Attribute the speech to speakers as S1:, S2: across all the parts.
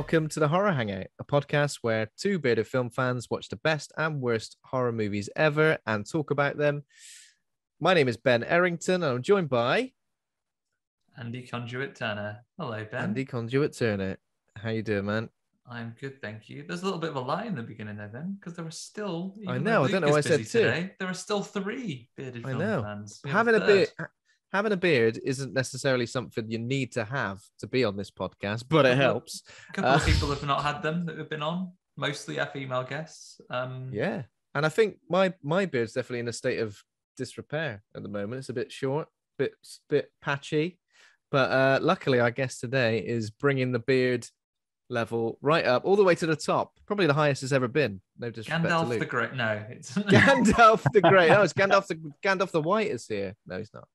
S1: Welcome to the Horror Hangout, a podcast where two bearded film fans watch the best and worst horror movies ever and talk about them. My name is Ben Errington, and I'm joined by
S2: Andy Conduit Turner. Hello, Ben.
S1: Andy Conduit Turner. How you doing, man?
S2: I'm good, thank you. There's a little bit of a lie in the beginning there, then, because there are still.
S1: I know, I don't know. I said
S2: busy
S1: two.
S2: There are still three bearded
S1: I
S2: film
S1: know.
S2: fans.
S1: Having a beard, having a beard isn't necessarily something you need to have to be on this podcast, but it helps.
S2: A couple of
S1: Uh,
S2: people have not had them that have been on. Mostly our female guests. Um,
S1: Yeah, and I think my my beard's definitely in a state of disrepair at the moment. It's a bit short, bit bit patchy, but uh, luckily, our guest today is bringing the beard level right up, all the way to the top, probably the highest it's ever been. No disrespect to
S2: Gandalf the Great. No, it's
S1: Gandalf the Great. Oh, it's Gandalf the Gandalf the White is here. No, he's not.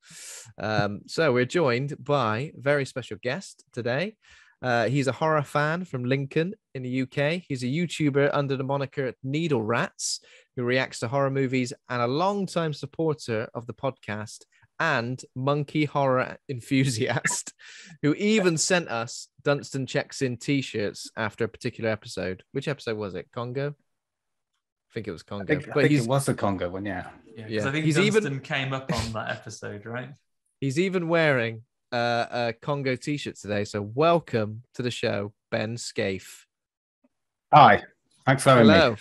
S1: Um, so we're joined by a very special guest today. Uh, he's a horror fan from Lincoln in the UK. He's a YouTuber under the moniker Needle Rats, who reacts to horror movies and a long-time supporter of the podcast and monkey horror enthusiast, who even sent us Dunston checks in t-shirts after a particular episode. Which episode was it? Congo. I think it was Congo.
S3: I think, I
S1: but
S3: think it was the Congo one, yeah.
S2: Yeah, 'cause
S1: Yeah.
S2: I think
S1: He's
S2: Dunston
S1: even-
S2: came up on that episode, right?
S1: He's even wearing uh, a Congo t-shirt today. So welcome to the show, Ben Scaife.
S3: Hi, thanks for having me.
S1: Hello.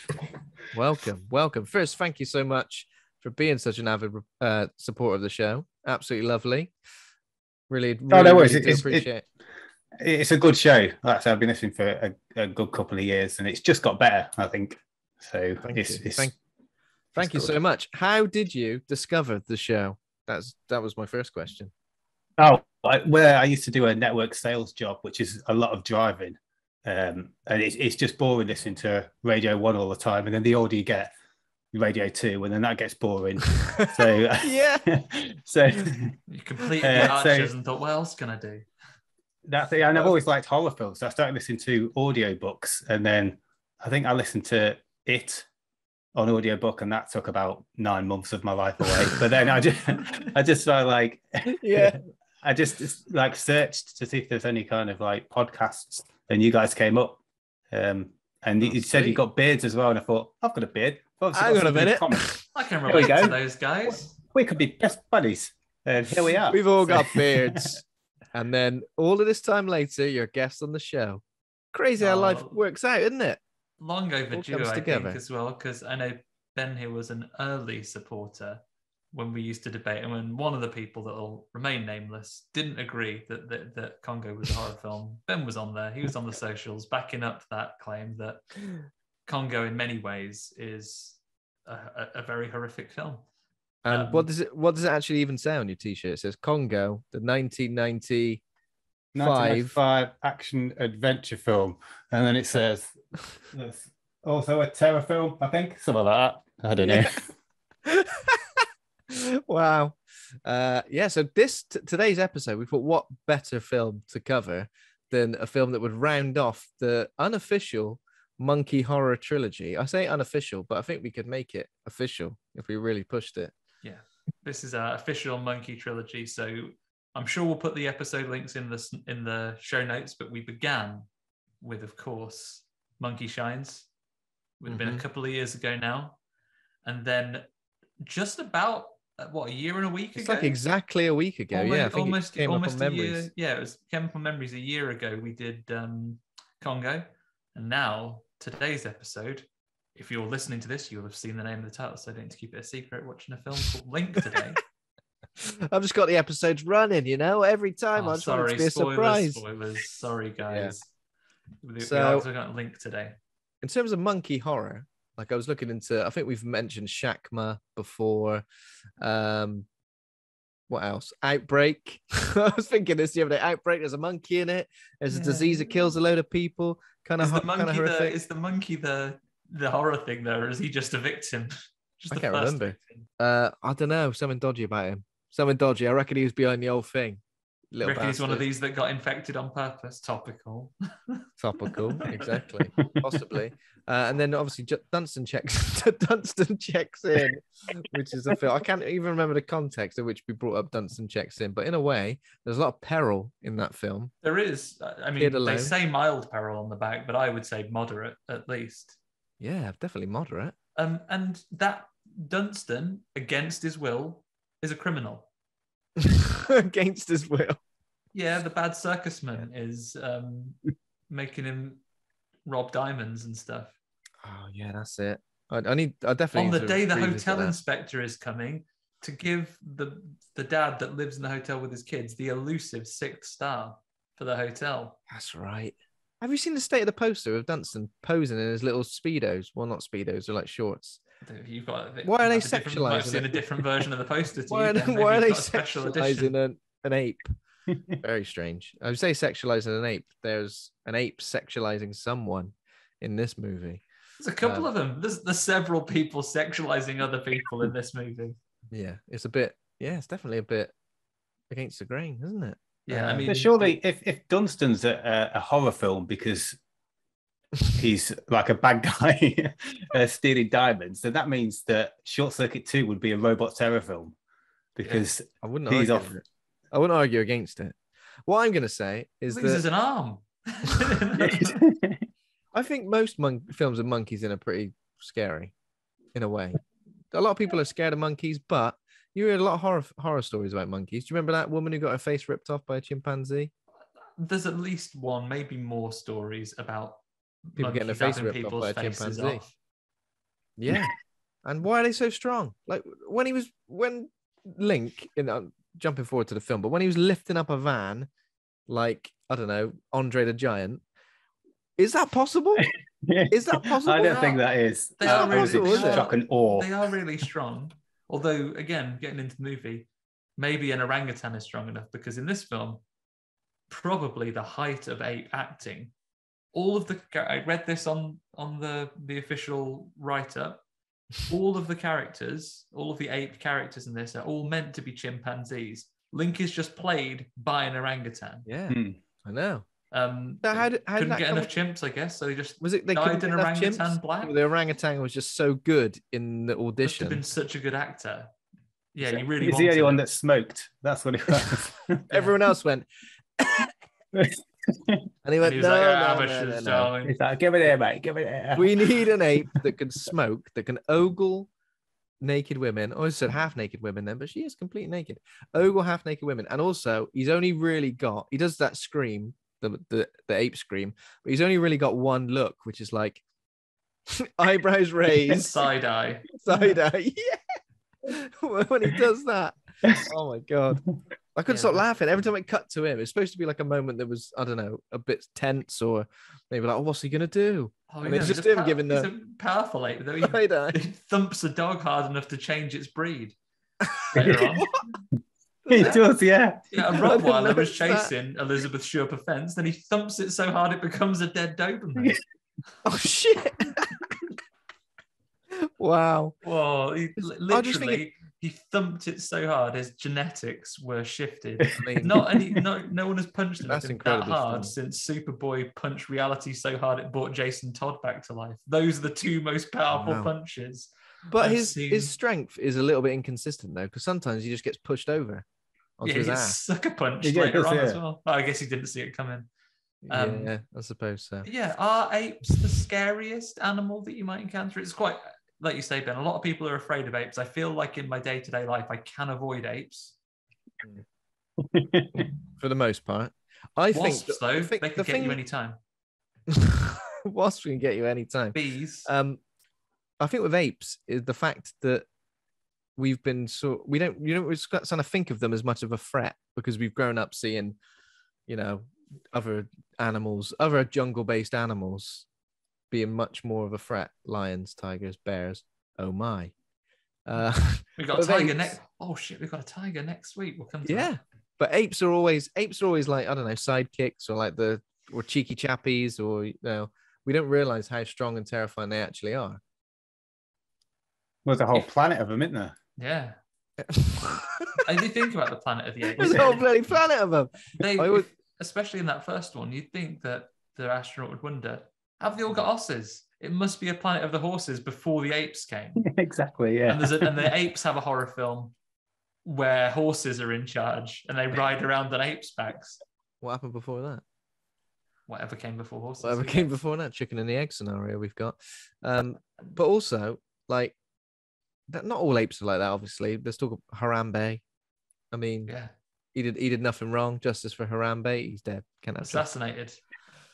S1: welcome. Welcome. First, thank you so much for being such an avid uh, supporter of the show. Absolutely lovely. Really, really,
S3: Oh, no
S1: really
S3: It's-
S1: appreciate it.
S3: It's a good show. Like I said, I've been listening for a, a good couple of years, and it's just got better, I think. So
S1: Thank
S3: it's,
S1: you.
S3: it's
S1: Thank, thank you
S3: good.
S1: so much. How did you discover the show? That's that was my first question.
S3: oh, I, where I used to do a network sales job, which is a lot of driving, um, and it's, it's just boring listening to Radio One all the time, and then the older you get, Radio Two, and then that gets boring. So
S1: Yeah.
S3: so
S2: You completed
S3: Uh,
S2: your
S3: so-
S2: and thought, what else can I do?
S3: That's it. And I've always liked horror films. So I started listening to audiobooks and then I think I listened to it on audiobook and that took about nine months of my life away. but then I just I just started like
S1: Yeah.
S3: I just, just, like searched to see if there's any kind of like podcasts and you guys came up. Um and you
S1: Oh,
S3: you said you got beards as well, and I thought, I've got a beard. I've obviously
S1: Hang
S3: got
S1: on a minute.
S2: I can
S3: we
S2: relate to
S3: go.
S2: those guys.
S3: We could be best buddies. And here we are.
S1: We've all got beards. and then all of this time later, you're a guest on the show. Crazy how life
S2: Oh.
S1: works out, isn't it?
S2: long overdue, I
S1: together.
S2: think, as well, because I know Ben here was an early supporter when we used to debate, and when one of the people that will remain nameless didn't agree that, that that Congo was a horror film. Ben was on there; he was on the socials backing up that claim that Congo, in many ways, is a, a, a very horrific film.
S1: And
S2: Um,
S1: what does it what does it actually even say on your t-shirt? It says Congo, the 1990
S3: 1995 action adventure film, and then it says there's also a terror film, I think, Some of that. I don't know.
S1: wow. Uh yeah, so this t- today's episode, we thought what better film to cover than a film that would round off the unofficial monkey horror trilogy. I say unofficial, but I think we could make it official if we really pushed it.
S2: Yeah, this is our official Monkey trilogy. So I'm sure we'll put the episode links in the in the show notes. But we began with, of course, Monkey Shines. Would have been a
S1: Mhm.
S2: couple of years ago now, and then just about uh, what a year and a week
S1: It's
S2: ago.
S1: like exactly a week ago.
S2: almost,
S1: yeah, I think
S2: almost,
S1: came
S2: almost
S1: up on
S2: a year. Yeah, it was Chemical Memories a year ago. We did um, Congo, and now today's episode. If you're listening to this, you'll have seen the name of the title. So don't need to keep it a secret. Watching a film called Link today.
S1: I've just got the episodes running, you know, every time.
S2: Oh,
S1: I just want
S2: sorry,
S1: to be a
S2: spoilers,
S1: surprise.
S2: spoilers. Sorry, guys. We,
S1: So-
S2: we about Link today.
S1: in terms of monkey horror, like I was looking into, I think we've mentioned Shakma before. Um, what else? Outbreak. I was thinking this the other day. Outbreak. There's a monkey in it. There's a disease that kills a load of people. Kind of,
S2: Is the
S1: kind
S2: monkey
S1: of
S2: the is the monkey the the horror thing there, or is he just a victim? just
S1: I
S2: the
S1: can't
S2: first
S1: remember.
S2: victim?
S1: Uh, I don't know. Something dodgy about him. Something dodgy. I reckon he was behind the whole thing. Little
S2: Reckon he's one of these that got infected on purpose. Topical.
S1: topical, exactly, possibly. Uh, and then obviously J- Dunston checks Dunston checks in, which is a film. I can't even remember the context in which we brought up Dunston checks in, but in a way, there's a lot of peril in that film.
S2: There is. I mean, they say mild peril on the back, but I would say moderate at least.
S1: Yeah, definitely moderate.
S2: Um, and that Dunston, against his will, is a criminal.
S1: Against his will.
S2: Yeah, the bad circusman is um, making him rob diamonds and stuff.
S1: Oh yeah, that's it. I, I need. I definitely
S2: On the day the hotel inspector is coming to give the the dad that lives in the hotel with his kids the elusive sixth star for the hotel.
S1: That's right. Have you seen the state of the poster of Dunston posing in his little speedos? Well, not speedos, they're like shorts.
S2: You've got.
S1: Why are they
S2: might have a different- might have seen a different version of the poster. To
S1: Why
S2: you
S1: are they, why are they
S2: got special edition.
S1: sexualizing an, an ape? Very strange. I would say sexualizing an ape. There's an ape sexualizing someone in this movie.
S2: There's a couple
S1: Um,
S2: of them. There's, there's several people sexualizing other people in this movie.
S1: Yeah, it's a bit. Yeah, it's definitely a bit against the grain, isn't it?
S2: Yeah, I
S1: Um,
S2: mean,
S3: But surely, if, if Dunston's a, a, a horror film because he's like a bad guy uh, stealing diamonds, then that means that Short Circuit 2 would be a robot terror film because
S1: I wouldn't.
S3: He's off.
S1: it. I wouldn't argue against it. What I'm going to say is
S2: this is
S1: that
S2: an arm.
S1: I think most mon- films of monkeys in are pretty scary, in a way. A lot of people are scared of monkeys, but you hear a lot of horror horror stories about monkeys. Do you remember that woman who got her face ripped off by a chimpanzee?
S2: There's at least one, maybe more stories about
S1: People getting their face ripped off by a chimpanzee.
S2: off.
S1: Yeah. and why are they so strong? Like when he was when Link in uh, jumping forward to the film, but when he was lifting up a van, like I don't know, Andre the Giant, is that possible? Is that possible?
S3: I don't think that is.
S2: They
S3: Uh,
S2: are really-
S3: was it
S1: they are-
S3: shock and awe?
S2: They are really strong. Although, again, getting into the movie, maybe an orangutan is strong enough because in this film, probably the height of ape acting, all of the I read this on on the the official write up. All of the characters, all of the ape characters in this are all meant to be chimpanzees. Link is just played by an orangutan.
S1: Yeah,
S3: Hmm.
S1: I know.
S2: Um,
S1: So how did how
S2: couldn't get
S1: come
S2: enough chimps, I guess. So they just
S1: Was it they
S2: Dyed
S1: couldn't
S2: in orangutan
S1: chimps?
S2: black?
S1: The orangutan was just so good in the
S2: must have
S1: audition.
S2: been such a good actor. Yeah, you really.
S3: He's the only
S2: wanted
S3: one that smoked. That's what it was.
S1: Everyone else went, and he
S2: And
S1: went,
S2: he was
S1: no,
S2: like,
S1: no,
S2: "Ah,
S1: no, no,
S2: shit's
S1: no.
S2: darling."
S3: He's like, give it here, mate. Give it here.
S1: We need an ape that can smoke, that can ogle naked women. I always said half naked women then, but she is completely naked. Ogle half naked women. And also, he's only really got, he does that scream, the, the, the ape scream, but he's only really got one look, which is like eyebrows raised,
S2: Side eye.
S1: side eye. Yeah. when he does that. Oh my God. I couldn't
S2: Yeah,
S1: stop laughing every time it cut to him. It's supposed to be like a moment that was, I don't know, a bit tense or maybe like, oh, what's he going to do?
S2: Oh,
S1: And
S2: yeah,
S1: it's
S2: he's
S1: just him
S2: pow-
S1: giving the-
S2: powerful ape. Though he, he thumps a dog hard enough to change its breed.
S3: He does, yeah.
S2: yeah, a
S1: I didn't
S2: Rottweiler was
S1: notice that.
S2: chasing Elisabeth Shurper fence. Then he thumps it so hard it becomes a dead Doberman.
S1: Oh shit! wow.
S2: Whoa! He, li-
S1: I just think
S2: literally, he thumped it so hard his genetics were shifted.
S1: I mean,
S2: Not any, no, no one has punched anything that hard since Superboy punched reality so hard it brought Jason Todd back to life. Those are the two most powerful
S1: Wow.
S2: punches.
S1: but
S2: I've
S1: his
S2: seen-
S1: his strength is a little bit inconsistent though, because sometimes he just gets pushed over onto
S2: yeah,
S1: his
S2: he gets
S1: ass.
S2: sucker punched later on as well. Oh, I guess he didn't see it coming. um,
S1: yeah, I suppose so.
S2: Yeah, are apes the scariest animal that you might encounter? It's quite, like you say, Ben. A lot of people are afraid of apes. I feel like in my day to day life, I can avoid apes.
S1: For the most part, I
S2: Wasps,
S1: think.
S2: though,
S1: I think
S2: they
S1: the
S2: can get
S1: thing,
S2: you anytime.
S1: wasps can get you anytime.
S2: Bees.
S1: Um, I think with apes is the fact that we've been so we don't you don't kind of think of them as much of a threat because we've grown up seeing, you know, other animals, other jungle-based animals, being much more of a threat. Lions, tigers, bears. Oh my. Uh,
S2: We've got a tiger next. Oh shit, we've got a tiger next week. We'll come to
S1: yeah,
S2: that.
S1: but apes are always apes are always like I don't know sidekicks or like the or cheeky chappies or you know we don't realize how strong and terrifying they actually are.
S3: There's a whole planet of them, isn't there?
S2: Yeah. And you think about the Planet of the Apes.
S1: There's a whole bloody planet of them.
S2: they,
S1: would-
S2: especially in that first one, you'd think that the astronaut would wonder, have they all got osses? It must be a planet of the horses before the apes came.
S3: exactly. Yeah.
S2: And, there's a, and the apes have a horror film where horses are in charge and they ride around on apes' backs.
S1: What happened before that?
S2: Whatever came before horses.
S1: Whatever
S2: who
S1: came before that, chicken and the egg scenario we've got. Um, but also, like, that not all apes are like that. Obviously, let's talk about Harambe. I mean,
S2: Yeah,
S1: he did he did nothing wrong. Justice for Harambe. He's dead. Can't have justice.
S2: assassinated.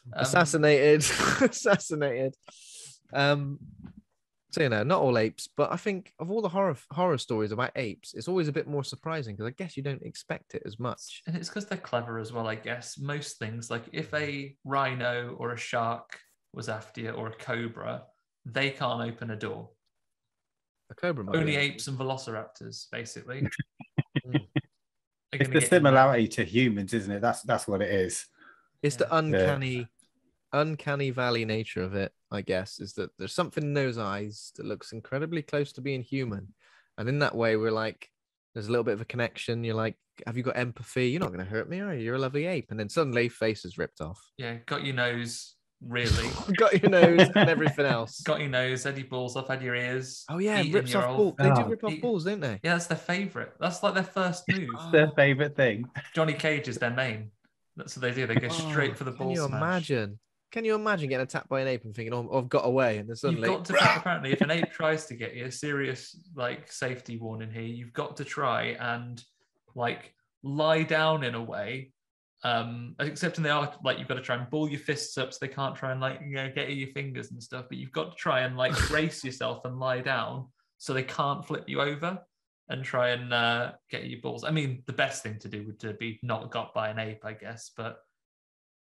S2: Um,
S1: assassinated, assassinated. Um, so you know, not all apes, but I think of all the horror horror stories about apes, it's always a bit more surprising because I guess you don't expect it as much.
S2: And it's because they're clever as well, I guess. Most things, like if a rhino or a shark was after you or a cobra, they can't open a door.
S1: A cobra might
S2: Only
S1: be-
S2: apes and velociraptors, basically.
S1: Mm.
S3: It's the
S2: get in there.
S3: similarity to humans, isn't it? That's that's what it is.
S1: It's the
S2: Yeah.
S1: uncanny, uncanny valley nature of it, I guess, is that there's something in those eyes that looks incredibly close to being human, and in that way, we're like, there's a little bit of a connection. You're like, have you got empathy? You're not going to hurt me, are you? You're a lovely ape, and then suddenly, face is ripped off.
S2: Yeah, got your nose, really.
S1: got your nose and everything else.
S2: got your nose, had your balls off, had your ears.
S1: Oh yeah, rips
S2: your
S1: off
S2: old-
S1: balls. They do rip off
S2: Eat-
S1: balls, don't they?
S2: Yeah, that's their favorite. That's like their first move.
S3: Their favorite thing.
S2: Johnny Cage is their main. That's what they do. They go straight
S1: Oh,
S2: for the ball.
S1: Can you
S2: smash.
S1: imagine? Can you imagine getting attacked by an ape and thinking, "Oh, I've got away," and then
S2: You've
S1: suddenly,
S2: got to apparently, if an ape tries to get you, a serious like safety warning here. You've got to try and like lie down in a way. Um, except in the art, like you've got to try and ball your fists up so they can't try and like you know get at your fingers and stuff. But you've got to try and like brace yourself and lie down so they can't flip you over and try and uh, get your balls. I mean, the best thing to do would to be not got by an ape, I guess. But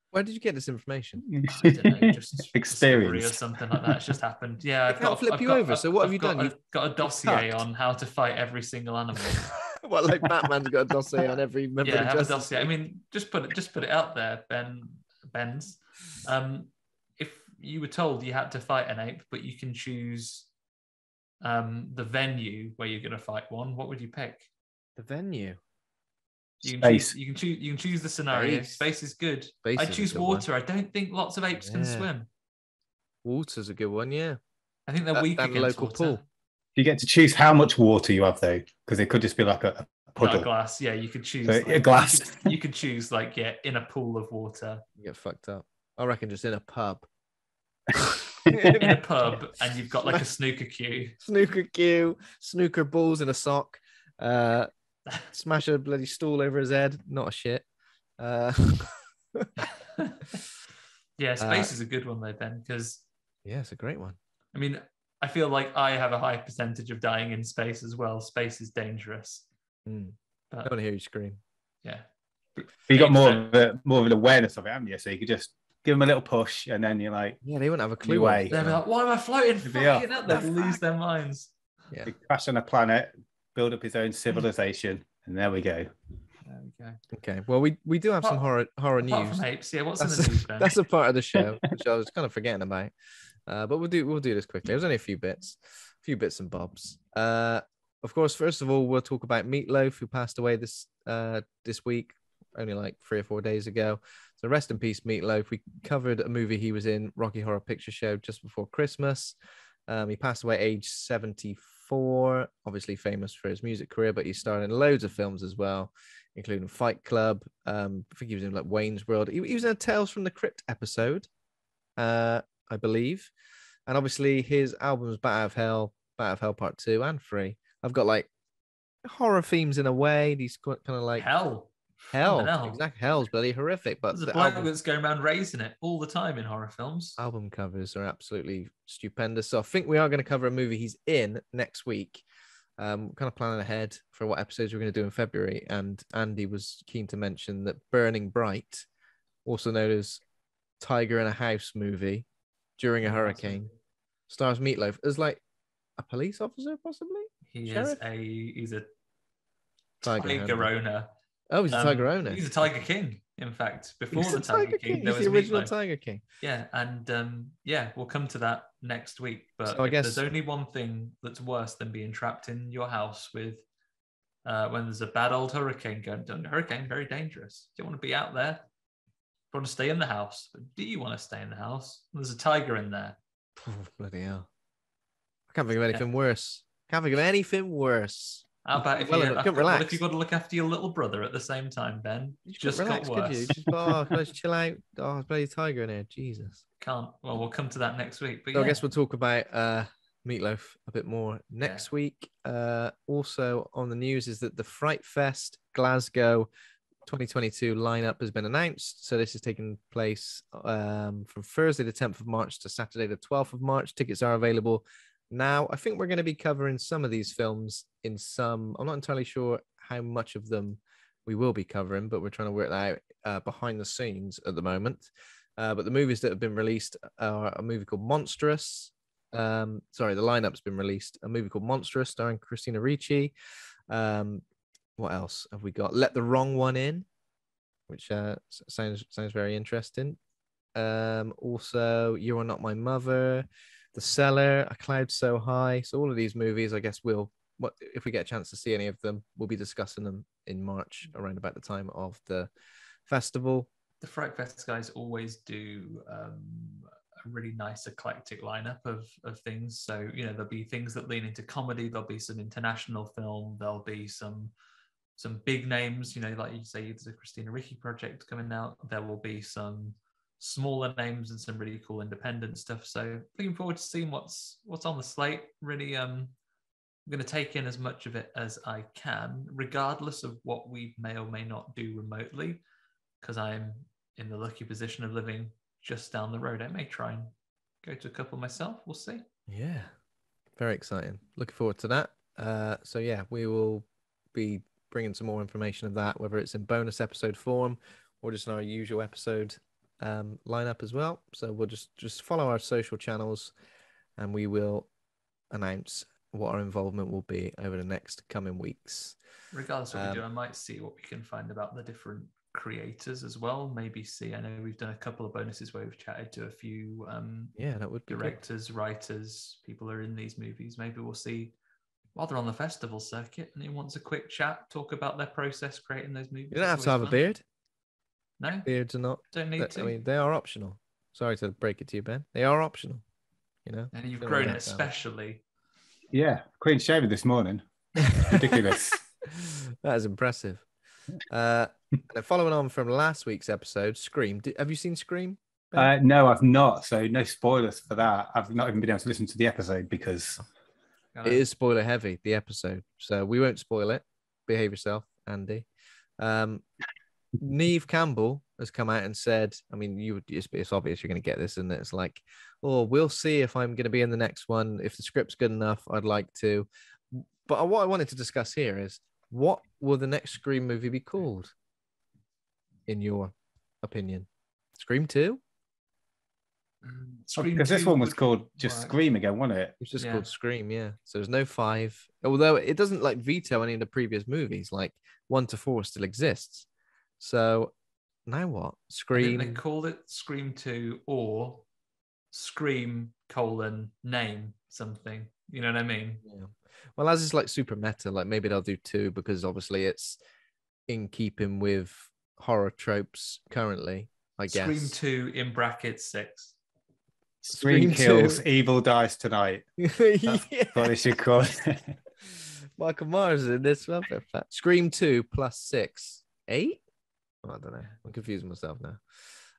S1: where did you get this information?
S2: I don't know, just discovery or something like that. It's just happened. Yeah,
S1: They can't flip you over, so what have you
S2: got
S1: done?
S2: A, got a dossier
S1: tucked.
S2: on how to fight every single animal.
S1: well, like Batman's got a dossier on every member
S2: yeah,
S1: of
S2: have a dossier. I mean, just put it, just put it out there, Ben, Ben's. Um, if you were told you had to fight an ape, but you can choose um the venue where you're going to fight one, what would you pick?
S1: the venue.
S2: You can
S3: Space.
S2: choose. You can choose. You can choose the scenario.
S1: Space.
S2: Space, is good.
S1: Space
S2: I choose
S1: good one.
S2: water. I don't think lots of apes can
S1: Yeah.
S2: swim.
S1: Water's a good one, yeah.
S2: I think they're
S1: That-
S2: weak
S1: that
S2: against
S1: local
S2: water.
S1: pool.
S3: You get to choose how much water you have though, because it could just be like a, a
S2: Not a
S3: puddle.
S2: glass. Yeah, you could choose
S3: So,
S2: like-
S3: a glass.
S2: You could, you could choose like yeah, in a pool of water,
S1: You get fucked up. I reckon just in a pub.
S2: in a pub, and you've got like a snooker cue.
S1: snooker cue, snooker balls in a sock, uh, smash a bloody stool over his head. Not a shit. Uh,
S2: yeah, space is a good one though, Ben, because
S1: yeah, it's a great one.
S2: I mean, I feel like I have a high percentage of dying in space as well. Space is dangerous,
S1: Mm. I
S2: but
S1: want to hear you scream.
S2: yeah,
S3: But you got more of a, more of an awareness of it, haven't you? So you could just give them a little push, and then you're like,
S1: Yeah, they wouldn't have a clue.
S3: Anyway.
S1: what-
S2: they'll be like, "Why am I floating?"
S3: They are.
S2: Fucking hell, they'll lose their minds.
S1: Yeah.
S3: he crash on a planet, build up his own civilization, and there we go.
S2: There we go.
S1: Okay. Well, we, we do have some horror horror
S2: Apart
S1: news.
S2: from apes, yeah. What's in
S1: That's,
S2: the news, Ben?
S1: that's a part of the show, which I was kind of forgetting about. Uh, but we'll do we'll do this quickly. There's only a few bits, a few bits and bobs. Uh, of course, first of all, we'll talk about Meatloaf, who passed away this uh this week, only like three or four days ago. So rest in peace, Meatloaf. We covered a movie he was in, Rocky Horror Picture Show, just before Christmas. Um, he passed away age 74, obviously famous for his music career, but he starred in loads of films as well, including Fight Club. Um, I think he was in like Wayne's World. He, he was in a Tales from the Crypt episode, uh, I believe. And obviously his albums Bat of Hell, Bat of Hell Part 2 and 3. I've got like horror themes in a way. These kind of like
S2: hell.
S1: Hell,
S2: hell.
S1: exact hell's bloody horrific. But
S2: There's a
S1: the
S2: bloke
S1: album,
S2: that's going around raising it all the time in horror films.
S1: album covers are absolutely stupendous. So I think we are going to cover a movie he's in next week. Um, kind of planning ahead for what episodes we're going to do in February. And Andy was keen to mention that Burning Bright, also known as Tiger in a House movie, during a hurricane, stars Meatloaf as like a police officer, possibly.
S2: He
S1: Sheriff?
S2: is a he's a
S1: Tiger
S2: tiger,
S1: owner. Oh, he's a
S2: Um,
S1: tiger owner.
S2: He's a tiger king. In fact, before
S1: He's
S2: the
S1: a
S2: tiger, king, there
S1: He's
S2: was
S1: the original
S2: Meatloaf.
S1: Tiger King.
S2: Yeah, and um, yeah, we'll come to that next week. But
S1: So I guess-
S2: there's only one thing that's worse than being trapped in your house with Uh, when there's a bad old hurricane going, don't hurricane very dangerous. You don't want to be out there. You want to stay in the house. But do you want to stay in the house? There's a tiger in there.
S1: Oh, bloody hell. I can't think of anything worse. Can't think of anything worse.
S2: How about if
S1: Well,
S2: you what
S1: relax.
S2: if you've got to look after your little brother at the same time, Ben?
S1: You
S2: Just
S1: relax,
S2: got
S1: could you? Just, oh, can I just chill out? Oh, there's a bloody tiger in here. Jesus.
S2: Can't. Well, we'll come to that next week. But
S1: So
S2: yeah.
S1: I guess we'll talk about uh, Meatloaf a bit more next week. Uh, also on the news is that the Fright Fest Glasgow 2022 lineup has been announced. So this is taking place um, from Thursday the 10th of March to Saturday the 12th of March. Tickets are available now. I think we're going to be covering some of these films in some. I'm not entirely sure how much of them we will be covering, but we're trying to work that out uh, behind the scenes at the moment. Uh, but the movies that have been released are a movie called Monstrous. Um, sorry, the lineup's been released. A movie called Monstrous, starring Christina Ricci. Um, what else have we got? Let the Wrong One In, which uh, sounds sounds very interesting. Um, also, You Are Not My Mother, The Cellar, A Cloud So High. So all of these movies, I guess, we'll what if we get a chance to see any of them, we'll be discussing them in March around about the time of the festival.
S2: the Fright Fest guys always do um, a really nice eclectic lineup of, of things. So, you know, there'll be things that lean into comedy, there'll be some international film, there'll be some some big names, you know, like you say, there's a Christina Ricci project coming out. There will be some smaller names and some really cool independent stuff. So looking forward to seeing what's what's on the slate. Really um I'm going to take in as much of it as I can, regardless of what we may or may not do remotely because I'm in the lucky position of living just down the road. I may try and go to a couple myself. We'll see.
S1: Yeah, very exciting. Looking forward to that. Uh, so yeah, we will be bringing some more information of that, whether it's in bonus episode form or just in our usual episode um, lineup as well. So we'll just just follow our social channels, and we will announce what our involvement will be over the next coming weeks.
S2: Regardless of what we do,
S1: Um,
S2: I might see what we can find about the different creators as well. Maybe see. I know we've done a couple of bonuses where we've chatted to a few um,
S1: Yeah, that would be good.
S2: directors, writers, people who are in these movies. Maybe we'll see while they're on the festival circuit and he wants a quick chat, talk about their process creating those movies.
S1: You don't have to have a beard.
S2: No,
S1: Beards are not.
S2: don't need
S1: I
S2: to.
S1: I mean, they are optional. Sorry to break it to you, Ben. They are optional. You know.
S2: and you've grown it
S1: about that.
S2: especially.
S3: Yeah, clean shaven this morning. Ridiculous.
S1: that is impressive. Uh, and following on from last week's episode, Scream. Did, have you seen Scream?
S3: Uh, no, I've not. So no spoilers for that. I've not even been able to listen to the episode because
S1: It is spoiler heavy, the episode. So we won't spoil it. Behave yourself, Andy. Um, Neve Campbell has come out and said, I mean, you it's, it's obvious you're going to get this, and it's like, oh, we'll see if I'm going to be in the next one. If the script's good enough, I'd like to. But what I wanted to discuss here is what will the next Scream movie be called, in your opinion? Scream 2?
S2: Scream
S3: because this one was called just
S2: Right.
S3: Scream again, wasn't it?
S1: It's just
S2: Yeah.
S1: called Scream, yeah. So there's no five, although it doesn't like veto any of the previous movies. Like one to four still exists. So now what?
S2: I think
S1: Scream.
S2: They called it Scream 2 or Scream colon name something. You know what I mean?
S1: Yeah. Well, as it's like super meta, like maybe they'll do two because obviously it's in keeping with horror tropes currently. I guess.
S2: Scream 2 in brackets 6.
S3: Scream,
S1: Scream
S3: kills,
S1: 2.
S3: evil dies tonight.
S1: yeah.
S3: What they should call it.
S1: Michael Myers is in this one. for a. Scream two plus six, eight. Oh, I don't know. I'm confusing myself now.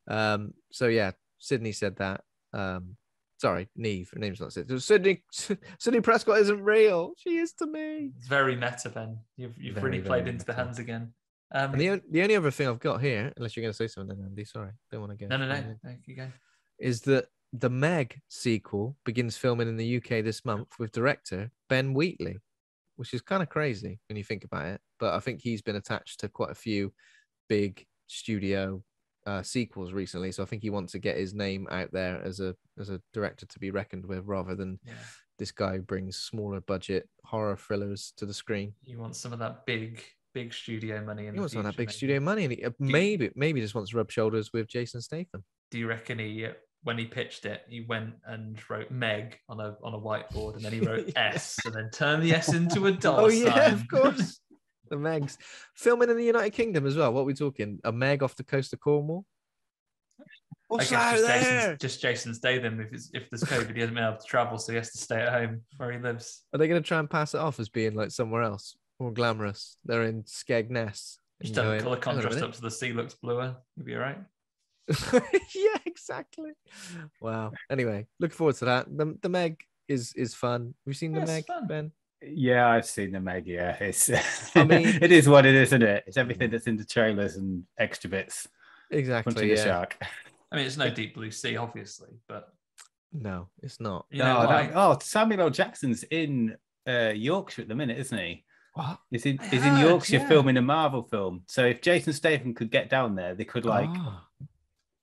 S1: Um. So yeah, Sidney said that. Um. Sorry, Neve. Her name's not Sidney. Sidney. Sidney Prescott isn't real. She is to me.
S2: It's very meta, Ben. You've, you've
S1: Very,
S2: really played into the hands again. Um,
S1: And the the only other thing I've got here, unless you're going to say something, Andy. Sorry, don't want to go.
S2: no, no, no. no keep going.
S1: Is that the Meg sequel begins filming in the UK this month with director Ben Wheatley, which is kind of crazy when you think about it. But I think he's been attached to quite a few big studio uh, sequels recently, so I think he wants to get his name out there as a as a director to be reckoned with, rather than
S2: Yeah.
S1: this guy who brings smaller budget horror thrillers to the screen.
S2: You want some of that big, big studio money in
S1: He wants some of that big
S2: maybe.
S1: studio money, and he, uh, maybe maybe just wants to rub shoulders with Jason Statham.
S2: Do you reckon he, when he pitched it, he went and wrote Meg on a on a whiteboard, and then he wrote S, and then turned the S into a dollar
S1: Oh yeah, of course. The Megs filming in the United Kingdom as well. What are we talking? A Meg off the coast of Cornwall?
S2: I
S1: What's
S2: guess just
S1: there?
S2: Jason's, just Jason's day then. If, it's, if there's COVID, he hasn't been able to travel, so he has to stay at home where he lives.
S1: Are they going to try and pass it off as being like somewhere else more glamorous? They're in Skegness.
S2: Just
S1: and
S2: turn the colour
S1: "Hang on a
S2: contrast up so the sea looks bluer. You'll be all right.
S1: yeah, exactly. Wow. Anyway, looking forward to that. The the Meg is is fun. Have you seen the
S2: Yeah, it's
S1: Meg,
S2: fun.
S1: Ben?
S3: Yeah, I've seen the Meg. Yeah, it's.
S1: I mean-
S3: it is what it is, isn't it? It's everything that's in the trailers and extra bits. Punching
S1: Exactly.
S3: the
S1: Yeah.
S3: shark.
S2: I mean, it's no deep blue sea, obviously, but
S1: No, it's not.
S2: you know
S3: oh,
S2: why?
S3: that- oh, Samuel L. Jackson's in uh, Yorkshire at the minute, isn't he?
S1: What?
S3: He's in,
S2: I
S3: he's in Yorkshire
S2: yeah.
S3: filming a Marvel film. So if Jason Statham could get down there, they could like
S1: Ah.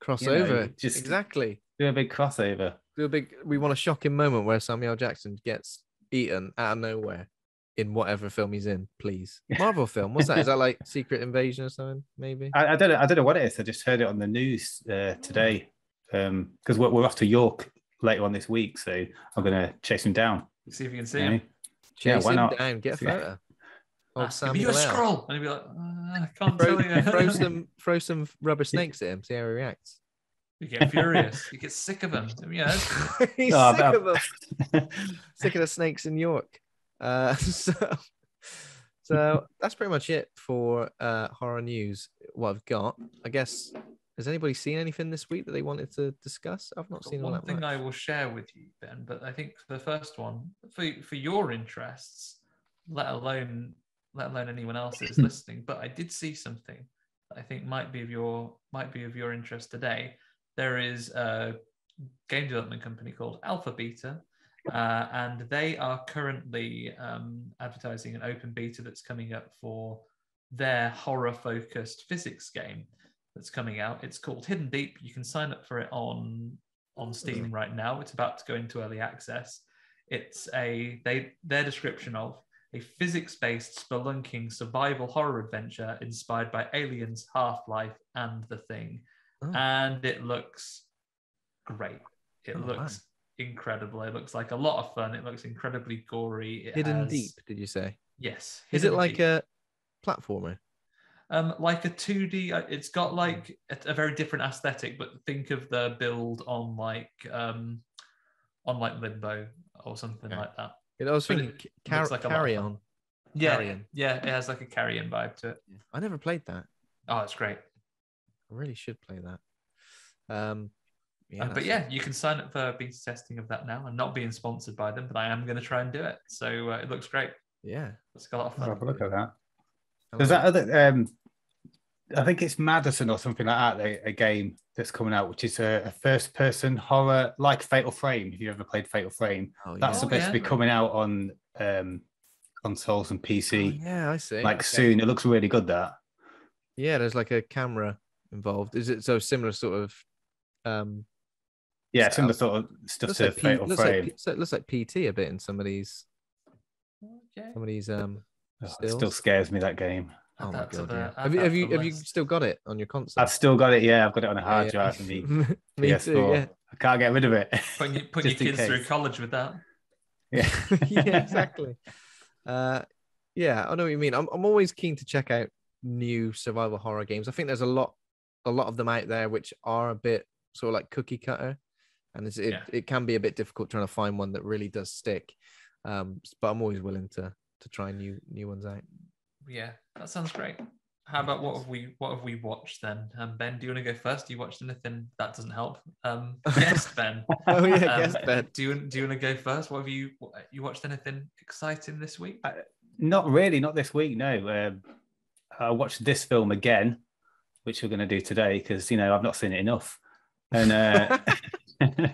S1: crossover.
S3: you know, just-
S1: exactly.
S3: do a big crossover.
S1: Do a big. We want a shocking moment where Samuel Jackson gets eaten out of nowhere in whatever film he's in. Please, Marvel film. What's that? Is that like Secret Invasion or something? Maybe.
S3: I, I don't know. I don't know what it is. I just heard it on the news uh, today because we're, we're off to York later on this week. So I'm gonna chase him down.
S2: see if you can see
S3: you know?
S2: him.
S3: yeah,
S1: Chase
S3: why
S1: him
S3: not?
S1: down. Get a photo. Of
S2: Ask you a scroll? And he'd be like, "Uh, I can't
S1: Throw,
S2: tell you.
S1: throw some throw some rubber snakes at him. See how he reacts.
S2: You get furious. You get sick of them. Yeah.
S1: He's
S3: Oh, I
S1: sick
S3: bet-
S1: of them. Sick of the snakes in York. Uh, so, so that's pretty much it for uh, horror news. What I've got, I guess. Has anybody seen anything this week that they wanted to discuss? I've not seen all
S2: one
S1: that
S2: thing
S1: much.
S2: I will share with you, Ben, but I think the first one for for your interests, let alone let alone anyone else's listening. But I did see something that I think might be of your might be of your interest today. There is a game development company called Alpha Beta, uh, and they are currently um, advertising an open beta that's coming up for their horror focused physics game that's coming out. It's called Hidden Deep. You can sign up for it on on Steam right now. It's about to go into early access. It's a they their description of a physics-based spelunking survival horror adventure inspired by Aliens, Half-Life, and The Thing.
S1: Oh.
S2: And it looks great. It
S1: Oh,
S2: looks incredible. It looks like a lot of fun. It looks incredibly gory. It
S1: Hidden
S2: has-
S1: deep, did you say?
S2: Yes.
S1: Is it like
S2: Deep
S1: a platformer?
S2: um like a 2d uh, it's got like a, a very different aesthetic but think of the build on like um on like limbo or something
S1: Okay.
S2: like that
S1: You know, I was thinking
S2: it
S1: car-
S2: like a lot of
S1: carry-on.
S2: yeah yeah it has like a carrion vibe to it
S1: I never played that.
S2: oh it's great
S1: I really should play that. Um,
S2: Uh, but
S1: that's-
S2: yeah you can sign up for beta testing of that now i'm not being sponsored by them but i am going to try and do it so uh, it looks great
S1: yeah.
S2: let's go a lot of
S3: I'll
S2: fun
S3: have a look at that.
S1: I
S3: There's that other. Um, I think it's Madison or something like that. A, a game that's coming out, which is a, a first-person horror like Fatal Frame. If you ever played Fatal Frame,
S1: it. Oh,
S3: that's
S1: yeah.
S3: supposed to be coming out on um, consoles and
S1: Oh,
S3: PC
S1: yeah, I see.
S3: like
S1: Okay.
S3: soon. It looks really good. That
S1: Yeah, there's like a camera involved. Is it so similar sort of? Um,
S3: yeah,
S1: So-
S3: similar sort of stuff
S1: looks
S3: to
S1: like, P-
S3: Fatal
S1: looks,
S3: Frame.
S1: like, P- so it looks like PT a bit in some of these.
S2: okay
S1: Some of these. Um,
S3: Oh, it still scares me that game.
S1: oh my god!
S2: the-
S1: yeah. Have you have you
S2: the
S1: have you still got it on your console?
S3: I've still got it. Yeah, I've got it on a hard
S1: yeah.
S3: drive in the
S1: Me
S3: PS4.
S1: too. Yeah.
S3: I can't get rid of it.
S2: putting, you- putting your
S3: Just in
S2: kids through college with that
S3: yeah,
S1: yeah, exactly. Uh, yeah, I know what you mean. I'm, I'm always keen to check out new survival horror games. I think there's a lot, a lot of them out there which are a bit sort of like cookie cutter, and it's, it
S2: Yeah.
S1: it can be a bit difficult trying to find one that really does stick. Um, but I'm always willing to to try new new ones out.
S2: Yeah, that sounds great. How about what have we what have we watched then? Um, ben, do you want to go first? Do you watched anything? That doesn't help. Um, guest Ben.
S1: Oh yeah,
S2: Um,
S1: guess Ben.
S2: Do you do you want to go first? What have you you watched anything exciting this week?
S3: I- not really, not this week. No, um, I watched this film again, which we're going to do today because you know I've not seen it enough, and uh,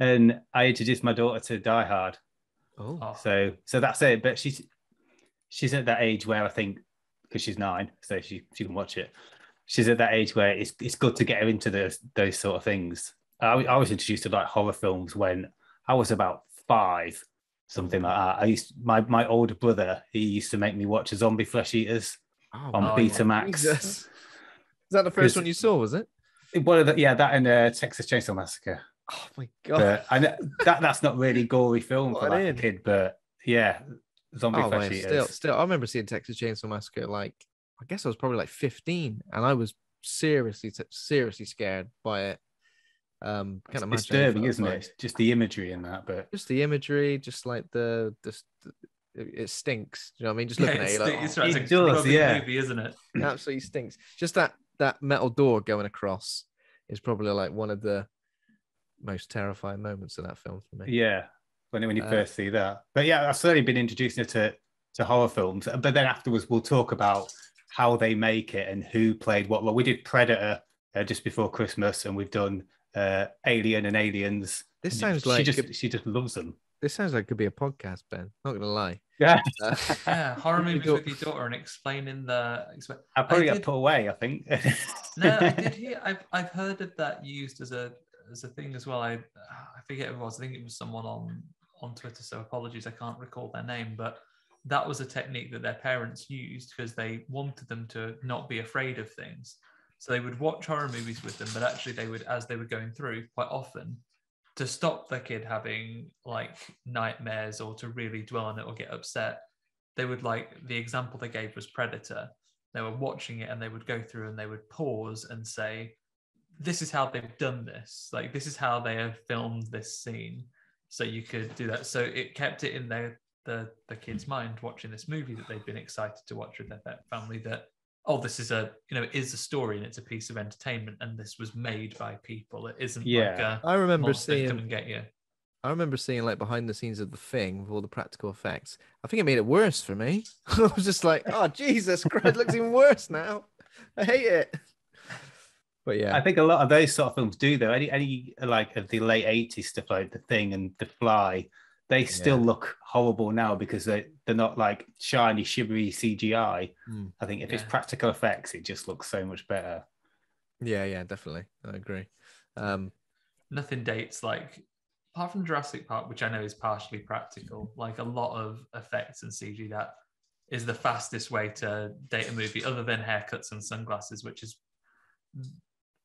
S3: and I introduced my daughter to Die Hard.
S1: Oh,
S2: Oh,
S3: So so that's it. But she's she's at that age where I think because she's nine, so she she can watch it. She's at that age where it's it's good to get her into those those sort of things. I, I was introduced to like horror films when I was about five, something like that. I used my my older brother. He used to make me watch Zombie Flesh Eaters
S1: oh,
S3: on
S2: Oh,
S3: Betamax.
S1: Jesus. Is that the first one you saw? Was it?
S3: One of the, yeah, that and uh, Texas Chainsaw Massacre.
S1: Oh my god!
S3: But know that that's not really gory film for
S1: What
S3: like a kid, but yeah, zombie
S1: Oh, man, still, still, I remember seeing Texas Chainsaw Massacre. Like, I guess I was probably like 15, and I was seriously, seriously scared by it. Um,
S3: It's
S1: can't imagine
S3: disturbing,
S1: if I was,
S3: isn't
S1: like,
S3: it? It's just the imagery in that, but
S1: Just the imagery, just like the the. It it stinks. You know what I mean? Just
S2: Yeah,
S1: looking at it, like,
S2: it's,
S1: "Oh,
S2: it's
S3: It
S2: a
S3: does, yeah.
S2: movie, isn't it?
S1: it absolutely stinks. Just that that metal door going across is probably like one of the most terrifying moments of that film for me.
S3: yeah, when when you
S1: Uh,
S3: first see that. But yeah, I've certainly been introducing it to to horror films. But then afterwards, we'll talk about how they make it and who played what. Well, we did Predator uh, just before Christmas, and we've done uh, Alien and Aliens.
S1: This sounds
S3: she
S1: like
S3: just she just loves them.
S1: This sounds like it could be a podcast, Ben. Not gonna lie.
S3: Yeah,
S1: Uh,
S2: Yeah, horror movies
S1: go-
S2: with your daughter and explaining the. Exp-
S3: I probably
S2: I
S3: got
S2: did-
S3: put away. I think.
S2: no, I did hear. I've I've heard of that used as a as a thing as well. I I forget who it was. I think it was someone on on Twitter. So apologies, I can't recall their name, but that was a technique that their parents used because they wanted them to not be afraid of things. So they would watch horror movies with them, but actually they would, as they were going through, quite often, to stop the kid having like nightmares or to really dwell on it or get upset, they would like the example they gave was Predator. They were watching it and they would go through and they would pause and say, This is how they've done this. Like, this is how they have filmed this scene. So you could do that. So it kept it in their the the kid's mind watching this movie that they'd been excited to watch with their fa- family that oh this is a you know it is a story and it's a piece of entertainment and this was made by people it isn't like
S3: Yeah.
S2: a
S1: I remember
S2: monster come
S1: seeing
S2: and get you
S1: I remember seeing like behind the scenes of the thing with all the practical effects. I think it made it worse for me. I was just like, oh Jesus Christ, it looks even worse now. I hate it. But yeah,
S3: I think a lot of those sort of films do though. Any any like of the late eighties stuff like The Thing and The Fly, they still
S1: Yeah.
S3: look horrible now because they they're not like shiny, shivery CGI.
S1: Hmm.
S3: I think if it's practical effects, it just looks so much better.
S1: yeah, yeah, definitely. I agree. Um,
S2: nothing dates like apart from Jurassic Park, which I know is partially practical, like a lot of effects and CG that is the fastest way to date a movie, other than haircuts and sunglasses, which is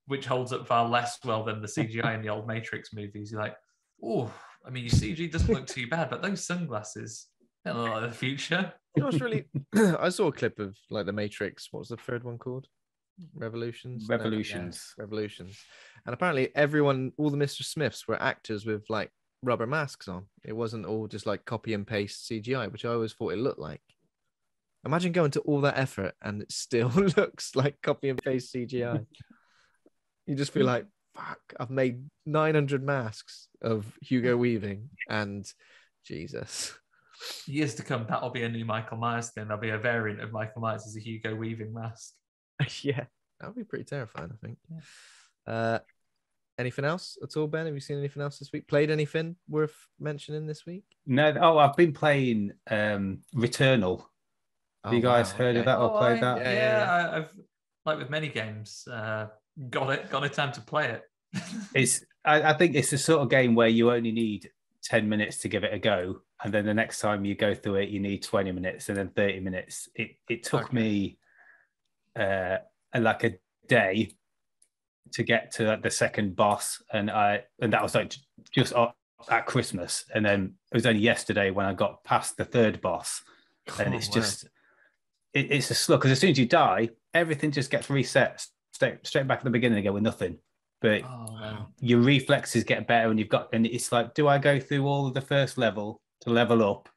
S2: which holds up far less well than the CGI in the old Matrix movies. You're like, oh, I mean, your CG doesn't look too bad, but those sunglasses, they look like the future.
S1: you know what's really I saw a clip of like the Matrix, what was the third one called? Revolutions? No,
S3: Revolutions.
S1: Revolutions. And apparently everyone, all the Mr. Smiths were actors with like rubber masks on. It wasn't all just like copy and paste CGI, which I always thought it looked like. Imagine going to all that effort and it still looks like copy and paste CGI. you just feel mm. like, fuck, I've made 900 masks of Hugo Weaving and Jesus.
S2: Years to come, that'll be a new Michael Myers thing. There'll be a variant of Michael Myers as a Hugo Weaving mask.
S1: yeah, that would be pretty terrifying, I think. Uh, anything else at all, Ben? Have you seen anything else this week? Played anything worth mentioning this week?
S3: No, oh, I've been playing um Returnal. Have you guys heard of that or
S2: Oh,
S3: played
S2: I-
S3: that?
S1: Yeah,
S2: Yeah,
S1: yeah,
S2: I, I've like with many games, uh, got it, got a time to play it.
S3: It's I, I think it's the sort of game where you only need 10 minutes to give it a go. And then the next time you go through it, you need 20 minutes and then 30 minutes. It it took
S1: Okay.
S3: me uh like a day to get to the second boss. And I and that was like just at- Christmas. And then it was only yesterday when I got past the third boss. And
S1: Oh,
S3: it's
S1: wow.
S3: just it, it's a slug because as soon as you die, everything just gets reset straight straight back at the beginning again with nothing. But
S2: Oh, wow.
S3: your reflexes get better and you've got and it's like do i go through all of the first level to level up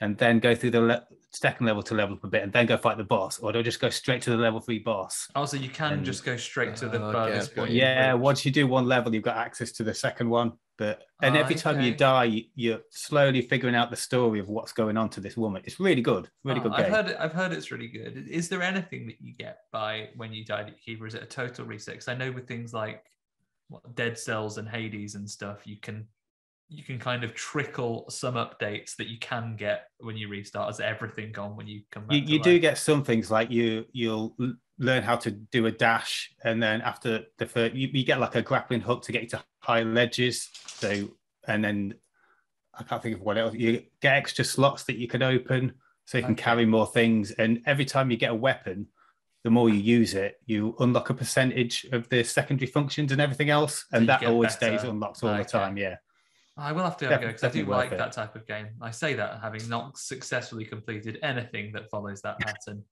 S3: and then go through the le- second level to level up a bit and then go fight the boss or do i just go straight to the level three boss oh,
S2: Also, you can
S3: And-
S2: just go straight to the
S1: Oh, okay,
S2: furthest point.
S3: yeah once you do one level you've got access to the second one but and
S2: Ah,
S3: every time you die you- you're slowly figuring out the story of what's going on to this woman it's really good really
S2: Oh,
S3: good
S2: I've
S3: game
S2: heard it. I've heard it's really good. Is there anything that you get by when you died at Keeper? Is it a total reset? 'Cause I know with things like what, Dead Cells and Hades and stuff, you can you can kind of trickle some updates that you can get when you restart. Is everything gone when you come back?
S3: you, you do get some things like you you'll learn how to do a dash and then after the first you, you get like a grappling hook to get you to high ledges so and then i can't think of what else you get extra slots that you can open so you can
S2: Okay.
S3: carry more things and every time you get a weapon the more you use it you unlock a percentage of the secondary functions and everything else and
S2: you
S3: that always
S2: better.
S3: stays unlocked all the time yeah
S2: I will have to have a go because I do like
S3: it.
S2: that type of game. I say that having not successfully completed anything that follows that pattern,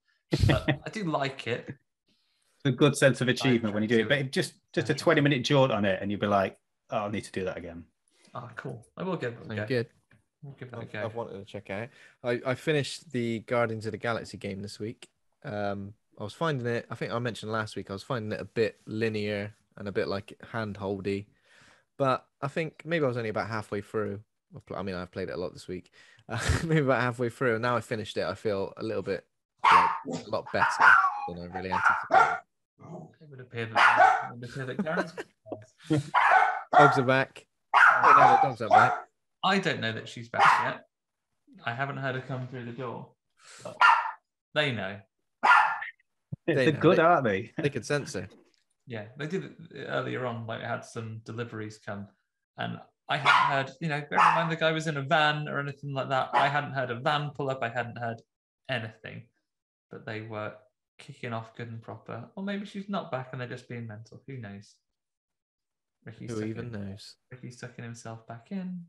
S2: but I do like it.
S3: It's a good sense of achievement when you do it. But just just a 20 minute jaunt on it and you'll be like, I'll need to do that again.
S2: Oh, cool. I will give it a go.
S1: good.
S2: We'll give it a
S1: I've,
S2: go.
S1: I've wanted to check out. I, I finished the Guardians of the Galaxy game this week. Um, I was finding it. I think I mentioned last week. I was finding it a bit linear and a bit like handholdy, but I think maybe I was only about halfway through. I've pl- I mean, I've played it a lot this week. Uh, maybe about halfway through, and now I finished it. I feel a little bit like, a lot better than I really anticipated.
S2: It would appear that, it would appear that Karen's-
S1: Dogs are back. Oh, no, the dogs are back.
S2: I don't know that she's back yet. I haven't heard her come through the door. But they know.
S1: They
S3: They're
S1: know,
S3: good,
S1: they-
S3: aren't they?
S1: They could sense it.
S2: Yeah, they did it earlier on. Like, we had some deliveries come, and I hadn't heard. You know, bear in mind the guy was in a van or anything like that. I hadn't heard a van pull up. I hadn't heard anything, but they were kicking off good and proper. Or maybe she's not back and they're just being mental. Who knows? Ricky's
S1: Who
S2: tucking-
S1: even knows?
S2: Ricky's tucking himself back in.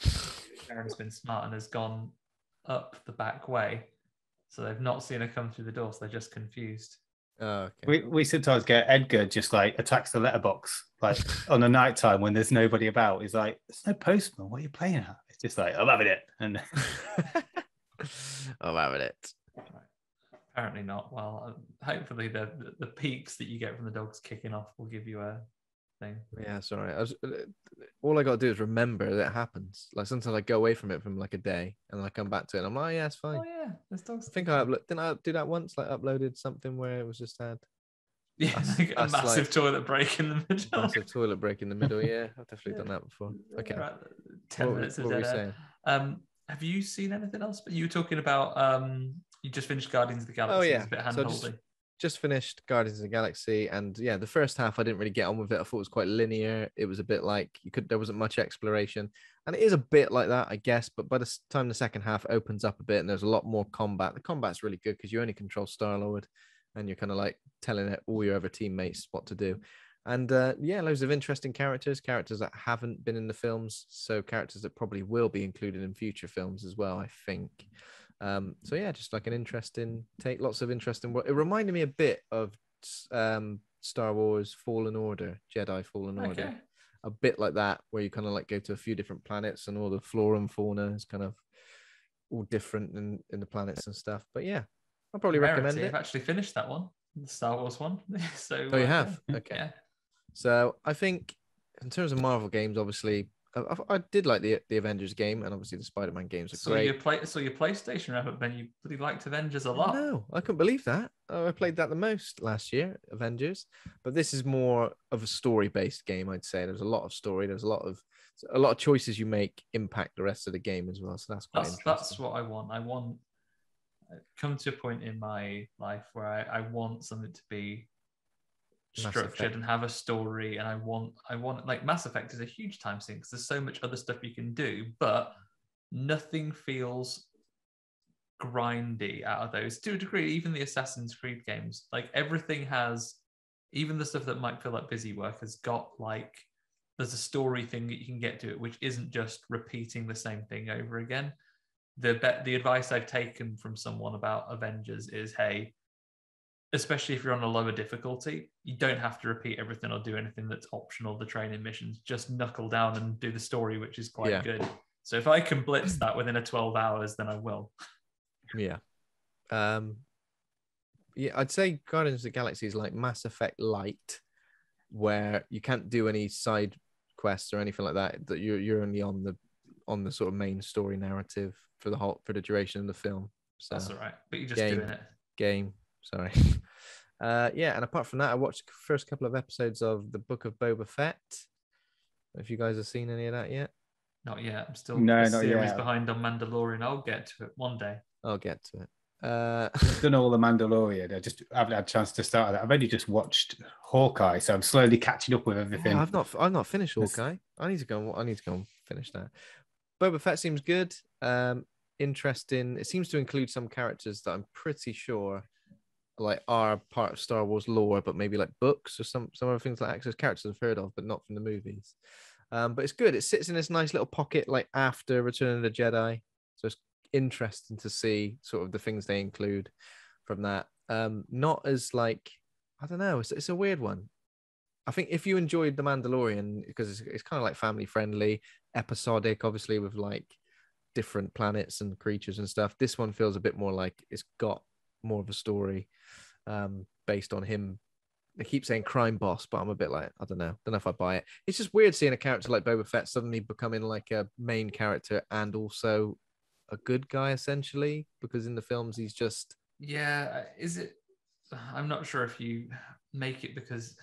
S2: Karen's been smart and has gone up the back way. So they've not seen her come through the door, so they're just confused.
S1: Oh, okay.
S3: We, we sometimes get Edgar just like attacks the letterbox like on a night time when there's nobody about. He's like, "There's no postman. What are you playing at?" It's just like, "I'm having it." And
S1: I'm having it.
S2: Apparently not. Well, uh, hopefully the, the the peaks that you get from the dogs kicking off will give you a thing.
S1: Yeah, sorry. I was, uh, all I got to do is remember that it happens. Like sometimes I go away from it from like a day, and then I come back to it, and I'm like, yeah, it's fine.
S2: Oh yeah, there's dogs.
S1: I think I upload. Didn't I do that once? Like uploaded something where it was just had
S2: yeah,
S1: us-
S2: like a massive
S1: like-
S2: toilet break in the middle.
S1: massive toilet break in the middle. Yeah, I've definitely done that before. Okay.
S2: Right, Ten
S1: What,
S2: minutes
S1: what were we saying?
S2: Um, have you seen anything else? But you were talking about um, you just finished Guardians of the Galaxy.
S1: Oh, yeah.
S2: It's a bit
S1: So just-
S2: handholdy.
S1: Just finished Guardians of the Galaxy, and yeah, the first half I didn't really get on with it. I thought it was quite linear. It was a bit like you could there wasn't much exploration, and it is a bit like that, I guess. But by the time the second half opens up a bit, and there's a lot more combat. The combat's really good because you only control Star Lord, and you're kind of like telling it all your other teammates what to do. And uh, yeah, loads of interesting characters, characters that haven't been in the films, so characters that probably will be included in future films as well. I think. Um, so yeah, just like an interesting take, lots of interesting. It reminded me a bit of um, Star Wars Fallen Order, Jedi Fallen Order,
S2: Okay.
S1: a bit like that, where you kind of like go to a few different planets and all the flora and fauna is kind of all different in, in the planets and stuff. But yeah, I'll probably recommend
S2: Rarity,
S1: it.
S2: I've actually finished that one, the Star Wars one. so
S1: Oh, you
S2: uh,
S1: have? Okay.
S2: Yeah.
S1: So I think in terms of Marvel games, obviously, I, I- did like the the Avengers game, and obviously the Spider Man games are
S2: So
S1: great.
S2: your play, so your PlayStation wrap up, Ben, you really liked Avengers a lot.
S1: No, I couldn't believe that. I played that the most last year, Avengers. But this is more of a story-based game, I'd say. There's a lot of story. There's a lot of a lot of choices you make impact the rest of the game as well. So that's quite
S2: That's that's what I want. I want come to a point in my life where I, I want something to be structured and have a story and I want I want like Mass Effect is a huge time sink because there's so much other stuff you can do but nothing feels grindy out of those. To a degree even the Assassin's Creed games like everything has even the stuff that might feel like busy work has got like there's a story thing that you can get to it which isn't just repeating the same thing over again. The bet the advice I've taken from someone about Avengers is hey especially if you're on a lower difficulty, you don't have to repeat everything or do anything that's optional. The training missions just knuckle down and do the story, which is quite
S1: Yeah.
S2: good. So if I can blitz that within a 12 hours, then I will.
S1: Yeah. Um yeah, I'd say Guardians of the Galaxy is like Mass Effect Light, where you can't do any side quests or anything like that. That you're you're only on the on the sort of main story narrative for the whole for the duration of the film. So
S2: That's all right. But you're just
S1: game.
S2: doing it.
S1: game. Sorry. Uh yeah, and apart from that, I watched the first couple of episodes of the Book of Boba Fett. If you guys have seen any of that yet,
S2: Not yet. I'm still
S3: No,
S2: a
S3: not
S2: series
S3: yet.
S2: behind on Mandalorian. I'll get to it one day.
S1: I'll get to it. Uh
S3: I've done all the Mandalorian. I just haven't had a chance to start that. I've only just watched Hawkeye, so I'm slowly catching up with everything.
S1: Yeah, I've not I've not finished
S3: Yes.
S1: Hawkeye. I need to go. and- I need to go and finish that. Boba Fett seems good. Um, interesting. It seems to include some characters that I'm pretty sure like are part of Star Wars lore, but maybe like books or some some other things like There's characters I've heard of, but not from the movies. Um, but it's good. It sits in this nice little pocket like after Return of the Jedi. So it's interesting to see sort of the things they include from that. Um, not as like I don't know. It's, it's a weird one. I think if you enjoyed The Mandalorian, because it's, it's kind of like family friendly, episodic, obviously with like different planets and creatures and stuff. This one feels a bit more like it's got more of a story um, based on him. They keep saying crime boss, but I'm a bit like, I don't know. Don't know if I buy it. It's just weird seeing a character like Boba Fett suddenly becoming like a main character and also a good guy, essentially, because in the films he's just.
S2: Yeah. Is it? I'm not sure if you make it because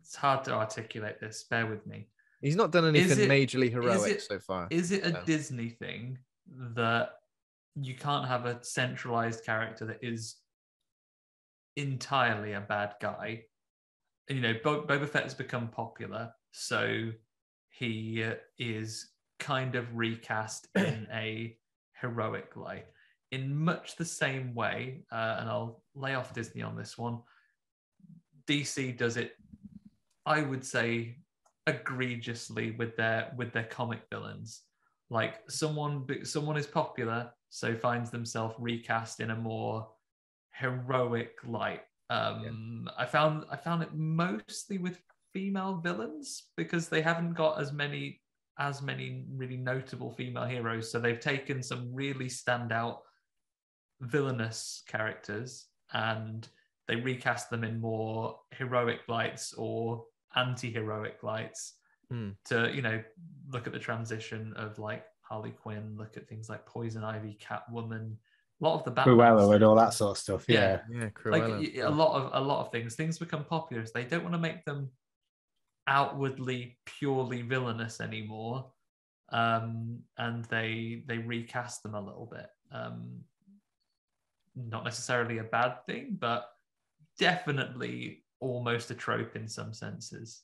S2: it's hard to articulate this. Bear with me.
S1: He's not done anything
S2: it-
S1: majorly heroic
S2: it-
S1: so far.
S2: Is it a
S1: No.
S2: Disney thing that you can't have a centralized character that is entirely a bad guy? You know, Bo- Boba Fett has become popular, so he uh, is kind of recast in a heroic light. In much the same way, uh, and I'll lay off Disney on this one, DC does it, I would say, egregiously with their with their comic villains. Like someone someone is popular, so finds themselves recast in a more heroic light. Um, I found I found it mostly with female villains because they haven't got as many as many really notable female heroes. So they've taken some really standout villainous characters and they recast them in more heroic lights or anti-heroic lights
S1: Hmm.
S2: to you know look at the transition of like Harley Quinn, look at things like Poison Ivy, Catwoman, a lot of the Batman
S3: Cruella
S2: stuff.
S3: and all that sort of stuff.
S2: Yeah.
S3: Yeah.
S1: Yeah,
S2: like
S1: Cruella.
S2: y- a lot of a lot of things. Things become popular. so They don't want to make them outwardly purely villainous anymore, um, and they they recast them a little bit. Um, not necessarily a bad thing, but definitely almost a trope in some senses.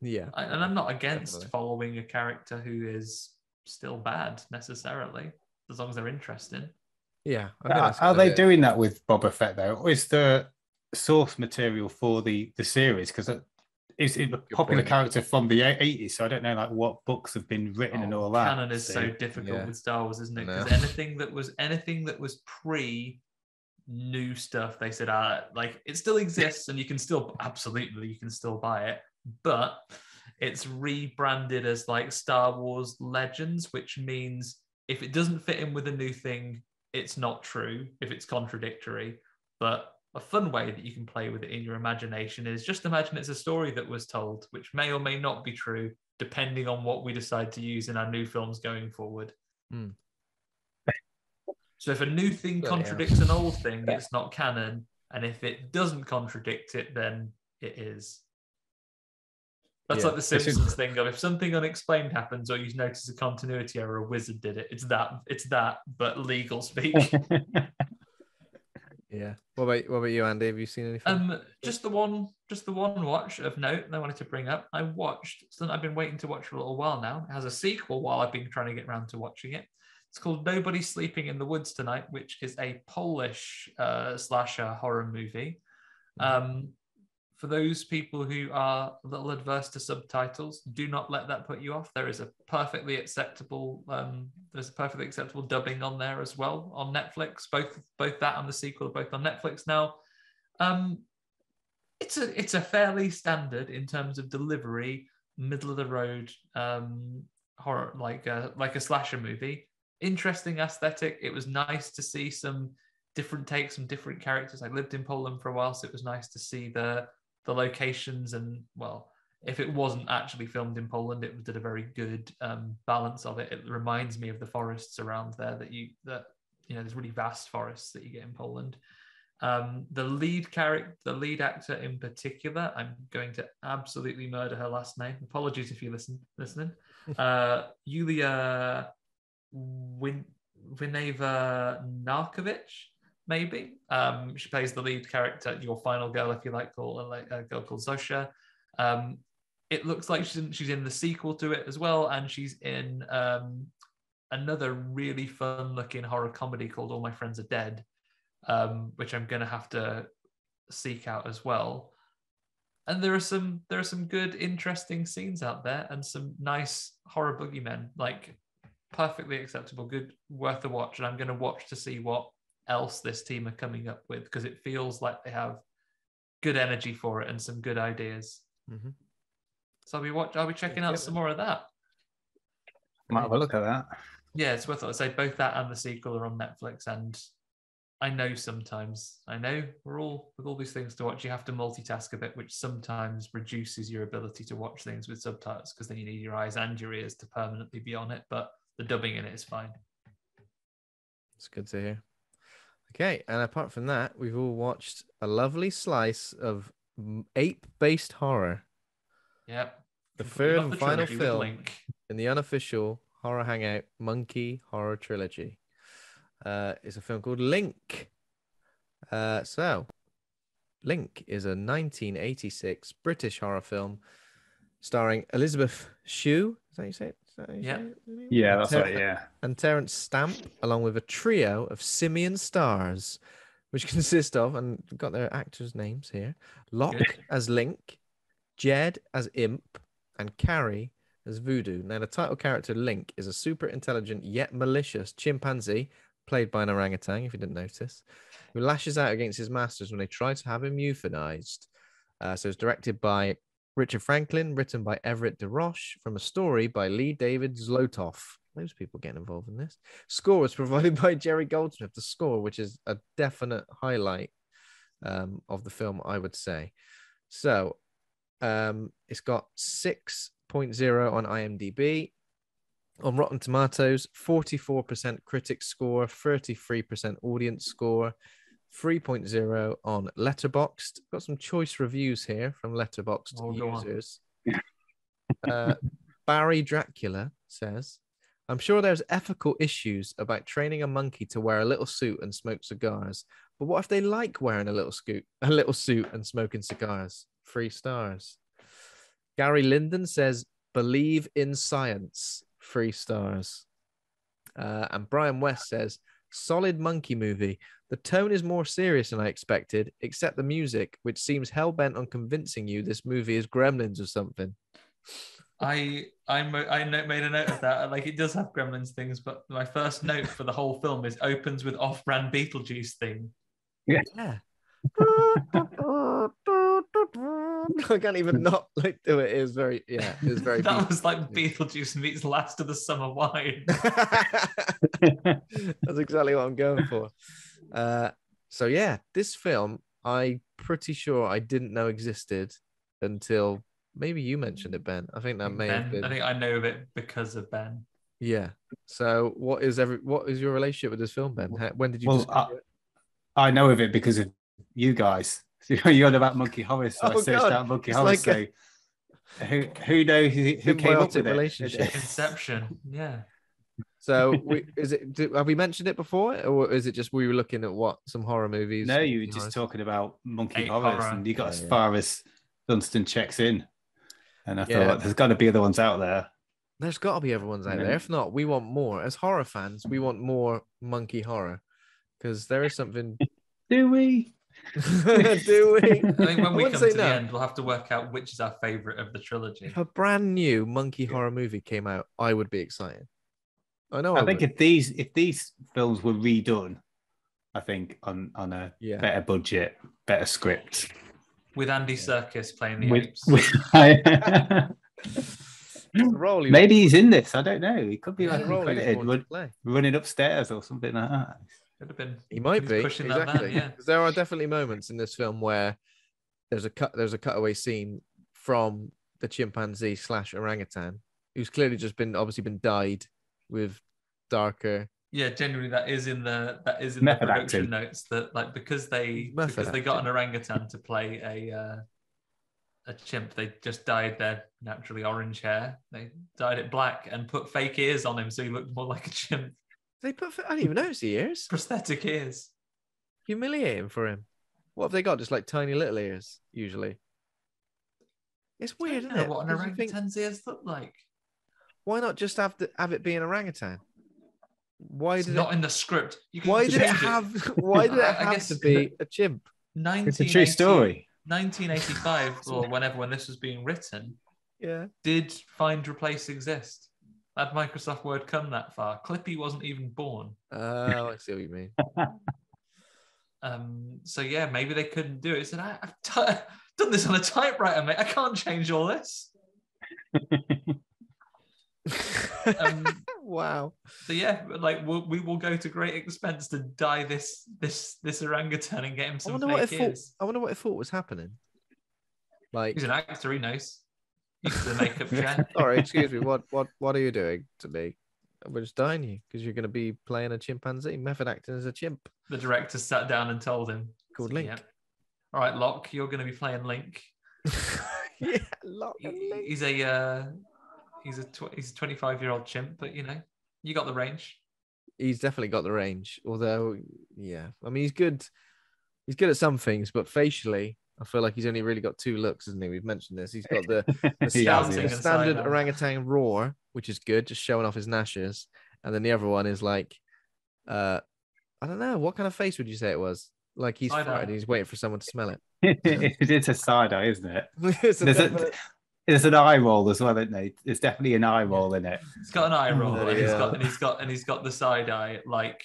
S1: yeah.
S2: I, and I'm not against
S1: Definitely.
S2: following a character who is still bad necessarily, as long as they're interesting.
S1: Yeah. I think
S3: Are,
S1: that's
S3: are
S1: good
S3: they
S1: of it.
S3: doing that with Boba Fett though? Or is the source material for the the series because it's a popular
S1: point.
S3: character from the eighties? So I don't know like what books have been written and
S2: Oh,
S3: all that.
S2: Canon is so
S3: So-
S2: difficult
S1: Yeah.
S2: with Star Wars, isn't it?
S1: No.
S2: Because anything that was anything that was pre new stuff, they said, uh, like it still exists and you can still absolutely you can still buy it, but it's rebranded as like Star Wars Legends, which means if it doesn't fit in with a new thing, it's not true. If it's contradictory, but a fun way that you can play with it in your imagination is just imagine it's a story that was told, which may or may not be true, depending on what we decide to use in our new films going forward.
S1: Hmm.
S2: So if a new thing contradicts an old thing, it's not canon. And if it doesn't contradict it, then it is. That's
S1: Yeah.
S2: like the
S3: This is-
S2: Simpsons thing of if something unexplained happens or you notice a continuity error, a wizard did it. It's that, it's that, but legal speak.
S1: Yeah. What about what about you, Andy? Have you seen anything?
S2: Um, just the one, just the one watch of note that I wanted to bring up. I watched something I've been waiting to watch for a little while now. It has a sequel while I've been trying to get around to watching it. It's called Nobody Sleeping in the Woods Tonight, which is a Polish uh, slasher horror movie. Um, for those people who are a little adverse to subtitles, do not let that put you off. There is a perfectly acceptable, um, there's a perfectly acceptable dubbing on there as well on Netflix. Both both that and the sequel are both on Netflix now. Um, it's a it's a fairly standard in terms of delivery, middle of the road um, horror like a like a slasher movie. Interesting aesthetic. It was nice to see some different takes, some different characters. I lived in Poland for a while, so it was nice to see the the locations and well, if it wasn't actually filmed in Poland, it did a very good um, balance of it. It reminds me of the forests around there that you that you know there's really vast forests that you get in Poland. Um, the lead character, the lead actor in particular, I'm going to absolutely murder her last name. Apologies if you listen listening. Uh, Yulia Win- Vineva Narkovic, maybe. Um, she plays the lead character, your final girl, if you like, called a, girl called Zosia. Um, it looks like she's in, she's in the sequel to it as well, and she's in um, another really fun-looking horror comedy called All My Friends Are Dead, um, which I'm going to have to seek out as well. and there are some there are some good, interesting scenes out there, and some nice horror boogeymen, like perfectly acceptable, good, worth a watch. And I'm going to watch to see what else this team are coming up with because it feels like they have good energy for it and some good ideas.
S1: Mhm.
S2: So I'll be watch. I'll be checking out some more of that.
S3: Might have a look at that.
S2: Yeah, it's worth it. Say both that and the sequel are on Netflix, and I know sometimes I know we're all with all these things to watch. You have to multitask a bit, which sometimes reduces your ability to watch things with subtitles because then you need your eyes and your ears to permanently be on it. But the dubbing in it is fine.
S1: It's good to hear. Okay, and apart from that, we've all watched a lovely slice of ape-based horror
S2: Yep.
S1: The third and
S2: the
S1: final film.
S2: Link.
S1: in the unofficial horror hangout Monkey Horror Trilogy. Uh, it's a film called Link. Uh, so, Link is a 1986 British horror film starring Elisabeth Shue. Is that how you say it? Is that how you
S2: Yeah.
S3: Yeah, that's
S1: Ter-
S3: right. Yeah.
S1: and Terence Stamp, along with a trio of simian stars, which consist of, and got their actors' names here Locke as Link, Jed as Imp, and Carrie as Voodoo. Now, the title character Link is a super intelligent yet malicious chimpanzee, played by an orangutan, if you didn't notice, who lashes out against his masters when they try to have him euthanized. Uh, so it's directed by Richard Franklin, written by Everett De Roche, from a story by Lee David Zlotoff. Those people getting involved in this. Score was provided by Jerry Goldsmith. The score, which is a definite highlight um, of the film, I would say. So um, it's got 6.0 on IMDb. On Rotten Tomatoes, 44% critic score, 33% audience score, 3.0 on Letterboxd. Got some choice reviews here from Letterboxd
S2: Oh,
S1: users. uh, Barry Dracula says, I'm sure there's ethical issues about training a monkey to wear a little suit and smoke cigars. But what if they like wearing a little scoot, a little suit and smoking cigars? Three stars. Gary Linden says, believe in science. Three stars. Uh, and Brian West says, solid monkey movie. The tone is more serious than I expected, except the music, which seems hell bent on convincing you this movie is Gremlins or something.
S2: I I mo- I no- made a note of that. Like it does have Gremlins things, but my first note for the whole film is opens with off-brand Beetlejuice theme.
S1: Yeah. I can't even not like do it. It was very yeah. It was very.
S2: that was like
S1: Beetlejuice.
S2: Beetlejuice meets Last of the Summer Wine.
S1: That's exactly what I'm going for. Uh, so yeah, this film I pretty sure I didn't know existed until maybe you mentioned it, Ben. I think that may have
S2: Ben,
S1: been.
S2: I think I know of it because of Ben.
S1: Yeah. So what is every what is your relationship with this film, Ben? How- When did you
S3: Well, I-
S1: it?
S3: I know of it because of you guys. You're on about Monkey Horror, so I
S1: Oh,
S3: searched
S1: God.
S3: out Monkey
S1: It's
S3: Horror.
S1: like
S3: so who who knows who, who came up
S1: Symbiotic
S3: with it?
S1: relationship.
S2: Inception. Yeah.
S1: So we, is it? Did, have we mentioned it before, or is it just we were looking at what some horror movies?
S3: no, you were just
S1: horrors?
S3: talking about Monkey
S2: Ape
S3: Horrors,
S2: horror.
S3: and you got
S1: Yeah,
S3: as
S1: yeah.
S3: far as Dunston checks in, and I
S1: Yeah.
S3: thought there's got to be other ones out there.
S1: There's got to be other ones out
S3: Yeah.
S1: there. If not, we want more. As horror fans, we want more monkey horror because there is something.
S3: Do we?
S1: Do we?
S2: I think when we
S1: wouldn't
S2: come
S1: say
S2: to
S1: no.
S2: the end, we'll have to work out which is our favorite of the trilogy.
S1: If a brand new monkey horror movie came out, I would be excited. I know. I,
S3: I think
S1: would.
S3: if these if these films were redone, I think on on a
S1: Yeah.
S3: better budget, better script,
S2: With Andy Serkis playing the
S3: with,
S2: apes.
S3: with
S1: The role he
S3: maybe he's in this. I don't know. He could be like
S1: the role
S3: credited, run, running upstairs or something like that.
S2: Could have been.
S1: He might
S2: He's
S1: be
S2: pushing that van,
S1: exactly.
S2: yeah.
S1: 'Cause there are definitely moments in this film where there's a cut. There's a cutaway scene from the chimpanzee slash orangutan, who's clearly just been obviously been dyed with darker.
S2: Yeah, generally that is in the that is in
S3: Method
S2: the production
S3: acting.
S2: notes that like because they
S1: Method
S2: because they got an orangutan to play a uh, a chimp, they just dyed their naturally orange hair. They dyed it black and put fake ears on him so he looked more like a chimp.
S1: They put. I didn't even notice the ears.
S2: Prosthetic ears.
S1: Humiliating for him. What have they got? Just like tiny little ears, usually. It's
S2: I
S1: weird,
S2: don't
S1: isn't
S2: know
S1: it?
S2: what an
S1: Because you think,
S2: orangutan's ears look like.
S1: Why not just have the, have it be an orangutan? Why
S2: It's
S1: did
S2: not
S1: it?
S2: in the script. You can
S1: Why did it
S2: change
S1: have? Why did it
S2: I- I
S1: have
S2: guess-
S1: to be a chimp?
S3: It's a true story.
S2: 1985 or whenever when this was being written,
S1: Yeah.
S2: did find replace exist? Had Microsoft Word come that far? Clippy wasn't even born.
S1: Oh, I see what you mean.
S2: Um, so yeah, maybe they couldn't do it. He said, I, I've t- done this on a typewriter, mate. I can't change all this. Um,
S1: wow.
S2: so yeah, like we'll, we will go to great expense to dye this this this orangutan and get him
S1: I
S2: some
S1: wonder what thought. I wonder what it thought was happening. Like,
S2: He's an actor. He knows. He's the makeup chair.
S1: sorry, excuse me. What what what are you doing to me? We're just dying you because you're going to be playing a chimpanzee, method acting as a chimp.
S2: The director sat down and told him.
S1: Called
S2: So,
S1: Link.
S2: yeah. All right, Locke, you're going to be playing Link.
S1: yeah, lock
S2: He-
S1: link.
S2: He's a uh, he's a tw- he's a 25 year old chimp, but you know you got the range.
S1: He's definitely got the range. Although, yeah, I mean, he's good. He's good at some things, but facially, I feel like he's only really got two looks, isn't he? We've mentioned this. He's got the, the
S3: He
S1: standard,
S3: yeah.
S2: and
S1: standard orangutan roar, which is good, just showing off his gnashes. And then the other one is like, uh, I don't know, what kind of face would you say it was? Like he's
S2: Side-eye.
S1: he's waiting for someone to smell it.
S3: it's a side eye, isn't it?
S1: It's a
S3: There's a-
S1: definite-
S3: There's an eye roll as well, isn't it? There's definitely an eye roll in it.
S2: He's got an eye roll,
S1: Oh,
S2: and he's
S1: yeah.
S2: got and he's got and he's got the side eye. Like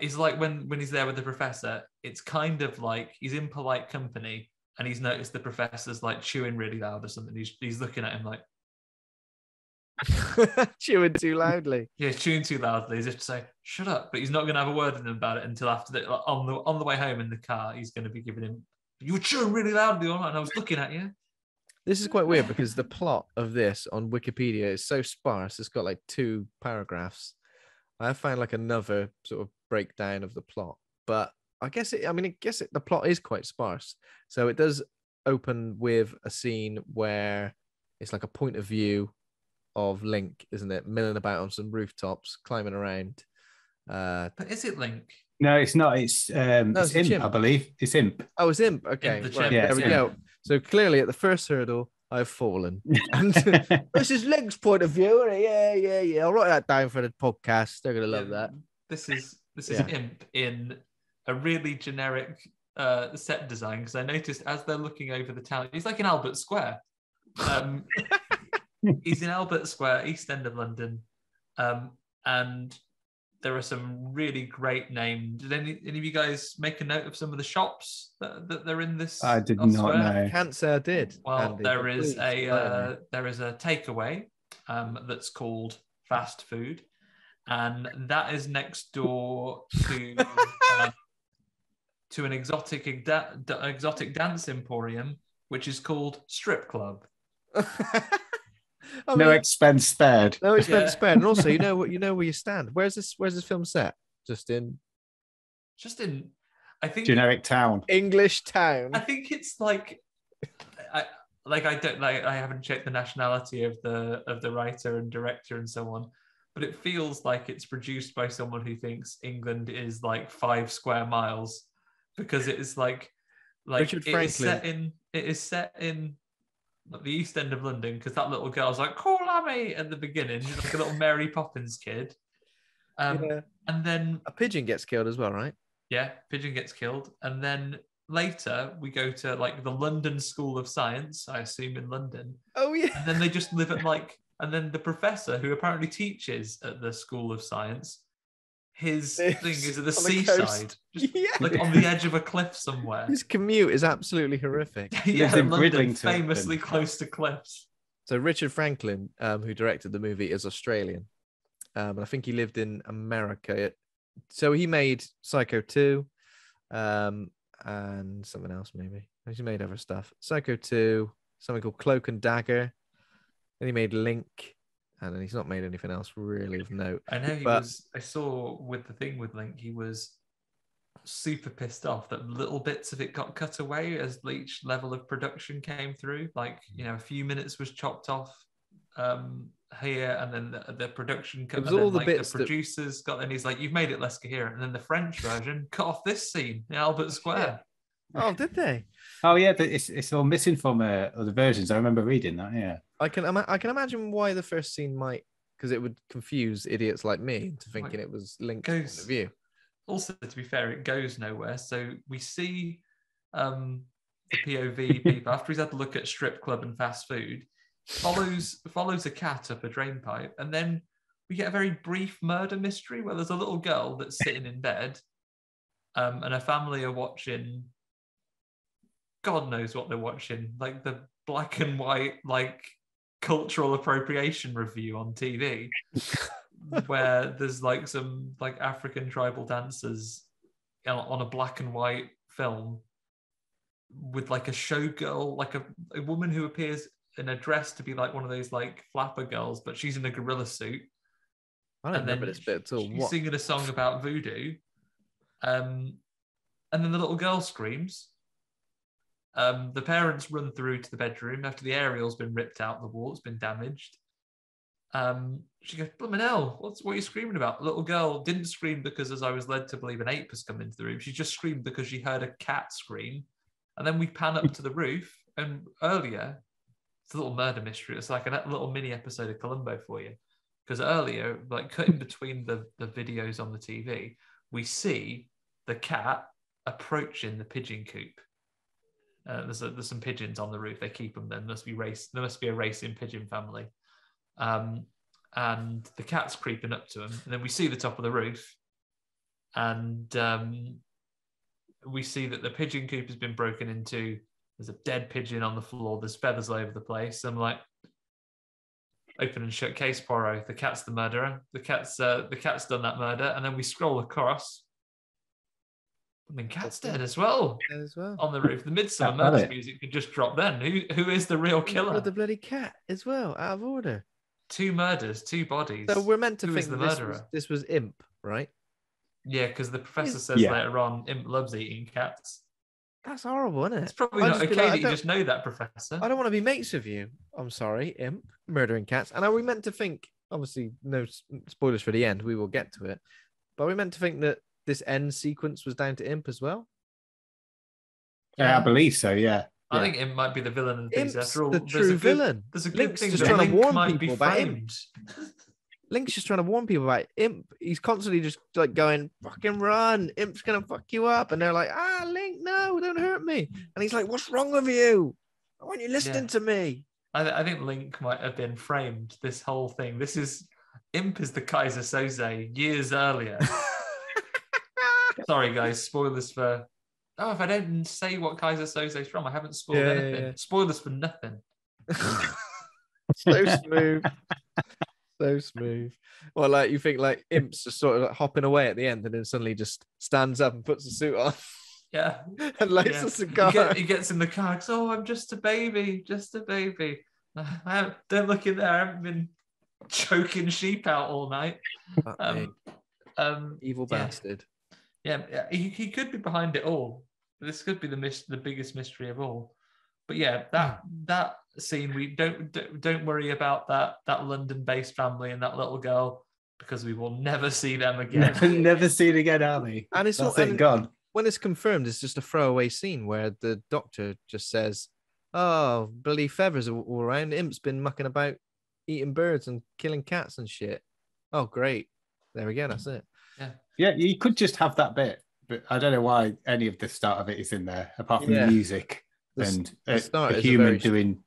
S2: he's like when when he's there with the professor. It's kind of like he's in polite company, and he's noticed the professor's like chewing really loud or something. He's he's looking at him like,
S1: chewing too loudly.
S2: yeah, he's chewing too loudly. He's just to say, "Shut up!" But he's not going to have a word with him about it until after the like, on the on the way home in the car. He's going to be giving him. You were chewing really loudly all night, and I was looking at you.
S1: This is quite weird because the plot of this on Wikipedia is so sparse. It's got like two paragraphs. I found like another sort of breakdown of the plot, but I guess it. I mean, I guess it, the plot is quite sparse. So it does open with a scene where it's like a point of view of Link, isn't it, milling about on some rooftops, climbing around. Uh,
S2: But is it Link?
S3: No, it's not. It's um,
S1: No,
S3: it's
S1: it's
S3: imp. I believe. It's imp.
S1: oh, it's Imp. Okay,
S2: the
S1: right,
S2: chimp,
S1: there we
S3: yeah.
S1: go. So clearly, at the first hurdle, I've fallen. And this is Link's point of view. isn't? Yeah, yeah, yeah. I'll write that down for the podcast. They're gonna love
S2: Yeah,
S1: that.
S2: This is this is
S1: Yeah.
S2: Imp in a really generic uh, set design because I noticed as they're looking over the town, he's like in Albert Square. Um, he's in Albert Square, East End of London, um, and there are some really great names. Did any, any of you guys make a note of some of the shops that, that they're in this?
S3: I did
S2: on
S3: not
S2: Square?
S3: know.
S1: Can't say I did.
S2: Well,
S1: Andy,
S2: there
S1: but
S2: is
S1: please,
S2: a uh, there is a takeaway um, that's called fast food, and that is next door to uh, to an exotic da- da- exotic dance emporium, which is called Strip Club.
S1: I
S3: no
S1: mean,
S3: expense spared.
S1: no expense
S2: Yeah.
S1: spared. And also, you know what? You know where you stand. Where's this? Where's this film set? Just in
S2: Just in, I think
S3: Generic town.
S1: English town.
S2: I think it's like, I like I don't like I haven't checked the nationality of the of the writer and director and so on, but it feels like it's produced by someone who thinks England is like five square miles, because it is like like
S1: Richard
S2: it is set in it is set in like, the east end of London because that little girl's like call Lammy at the beginning, she's like a little Mary Poppins kid, um,
S1: Yeah.
S2: and then
S1: A pigeon gets killed as well, right?
S2: yeah, pigeon gets killed, and then later we go to like the London School of Science, I assume in London,
S1: Oh yeah.
S2: and then they just live at like, and then the professor who apparently teaches at the School of Science, his thing is at the
S1: on the coast.
S2: seaside, just
S1: Yeah.
S2: like on the edge of a cliff somewhere.
S1: His commute is absolutely horrific.
S2: yeah,
S3: lives in
S2: London,
S3: Bridlington.
S2: famously close to cliffs.
S1: So Richard Franklin, um, who directed the movie, is Australian, um, and I think he lived in America. So he made Psycho two, um, and something else maybe. He made other stuff. Psycho two, something called Cloak and Dagger. Then he made Link, and then he's not made anything else really of note.
S2: I know he
S1: But-
S2: was. I saw with the thing with Link, he was super pissed off that little bits of it got cut away as each level of production came through. Like you know, a few minutes was chopped off um, here, and then the, the production cut.
S1: was
S2: and then,
S1: all the
S2: like,
S1: bits
S2: the
S1: that-
S2: producers got, and he's like, "You've made it less coherent." And then the French version cut off this scene in Albert Square.
S1: Oh, did they?
S3: Oh yeah, but it's it's all missing from uh, other versions. I remember reading that. Yeah.
S1: I can ima- I can imagine why the first scene might because it would confuse idiots like me into thinking it was Link's point
S2: Goes-
S1: of view.
S2: also to be fair it goes nowhere so we see um, the POV people after he's had to look at strip club and fast food. Follows follows a cat up a drain pipe, and then we get a very brief murder mystery where there's a little girl that's sitting in bed, um, and her family are watching. God knows what they're watching, like the black and white, like cultural appropriation review on TV, where there's like some like African tribal dancers on- a black and white film with like a showgirl, like a, a woman who appears in a dress to be like one of those like flapper girls, but she's in a gorilla suit.
S1: I don't
S2: and
S1: remember
S2: then
S1: this bit at all.
S2: She's
S1: What?
S2: singing a song about voodoo. Um, and then the little girl screams. Um, the parents run through to the bedroom after the aerial's been ripped out, the wall's been damaged. Um, she goes, hell, what's what are you screaming about? The little girl didn't scream because, as I was led to believe, an ape has come into the room. She just screamed because she heard a cat scream. And then we pan up to the roof, and earlier, it's a little murder mystery. It's like a little mini episode of Columbo for you. Because earlier, like cutting between the, the videos on the TV, we see the cat approaching the pigeon coop. Uh, there's, a, there's some pigeons on the roof. They keep them. There must be race. There must be a racing pigeon family. Um, and the cat's creeping up to him, and then we see the top of the roof, and um, we see that the pigeon coop has been broken into. There's a dead pigeon on the floor. There's feathers all over the place. I'm like, open and shut case, Poirot. The cat's the murderer. The cat's uh, the cat's done that murder, and then we scroll across. I mean, cat's dead as well
S1: as well.
S2: on the roof. The Midsomer
S3: Cat,
S2: Murders music could just drop then. Who who is the real killer?
S1: The bloody cat as well, out of order.
S2: Two murders, two bodies.
S1: So we're meant to
S2: Who
S1: think
S2: the
S1: that this was,
S2: murderer?
S1: this was Imp, right?
S2: Yeah, because the professor says
S3: Yeah.
S2: later on, Imp loves eating cats.
S1: That's horrible, isn't it?
S2: It's probably
S1: I'd
S2: not okay
S1: like,
S2: that you just know that, Professor.
S1: I don't want to be mates with you. I'm sorry, Imp, murdering cats. And are we meant to think, obviously, no spoilers for the end, we will get to it. But are we meant to think that this end sequence was down to Imp as well?
S3: Yeah, I believe so. Yeah.
S2: I
S1: yeah.
S2: think Imp might be the villain of the piece.
S1: Imp's
S2: After all,
S1: the
S2: there's
S1: true
S2: a good,
S1: villain.
S2: There's a good
S1: Link's
S2: thing
S1: just
S2: that
S1: trying to warn people about Imp. Link's just trying to warn people about Imp. He's constantly just like going, fucking run. Imp's going to fuck you up. And they're like, ah, Link, no, don't hurt me. And he's like, what's wrong with you? I want you listening
S2: Yeah.
S1: to me.
S2: I, th- I think Link might have been framed. This whole thing. This is Imp is the Keyser Söze years earlier. Sorry, guys. Spoilers for. Oh, if I don't say what Keyser Söze is from, I haven't spoiled
S1: Yeah, yeah,
S2: anything.
S1: yeah.
S2: Spoilers for nothing.
S1: so smooth. so smooth. Well, like you think like Imp's are sort of like hopping away at the end and then suddenly just stands up and puts the suit on
S2: Yeah.
S1: and lights
S2: yeah.
S1: a
S2: He,
S1: cigar.
S2: get- he gets in the car. Goes, oh, I'm just a baby, just a baby. I haven't- don't look in there. I haven't been choking sheep out all night.
S1: Fuck me.
S2: Um, um,
S1: Evil
S2: yeah.
S1: bastard.
S2: Yeah, yeah, he, he could be behind it all. This could be the mis- the biggest mystery of all. But yeah, that hmm. that scene we don't don't- don't worry about that that London-based family and that little girl because we will never see them again.
S3: Never, never seen again, are they?
S1: And it's
S3: That's
S1: not
S3: it,
S1: and
S3: gone.
S1: when it's confirmed, it's just a throwaway scene where the doctor just says, Oh, bloody feathers are all around. Imp's been mucking about eating birds and killing cats and shit. Oh, great. There we go. That's it.
S3: Yeah, Yeah, you could just have that bit, but I don't know why any of the start of it is in there, apart from
S1: Yeah.
S3: the music
S1: The
S3: and
S1: the
S3: a,
S1: start
S3: a
S1: is a
S3: human
S1: very-
S3: doing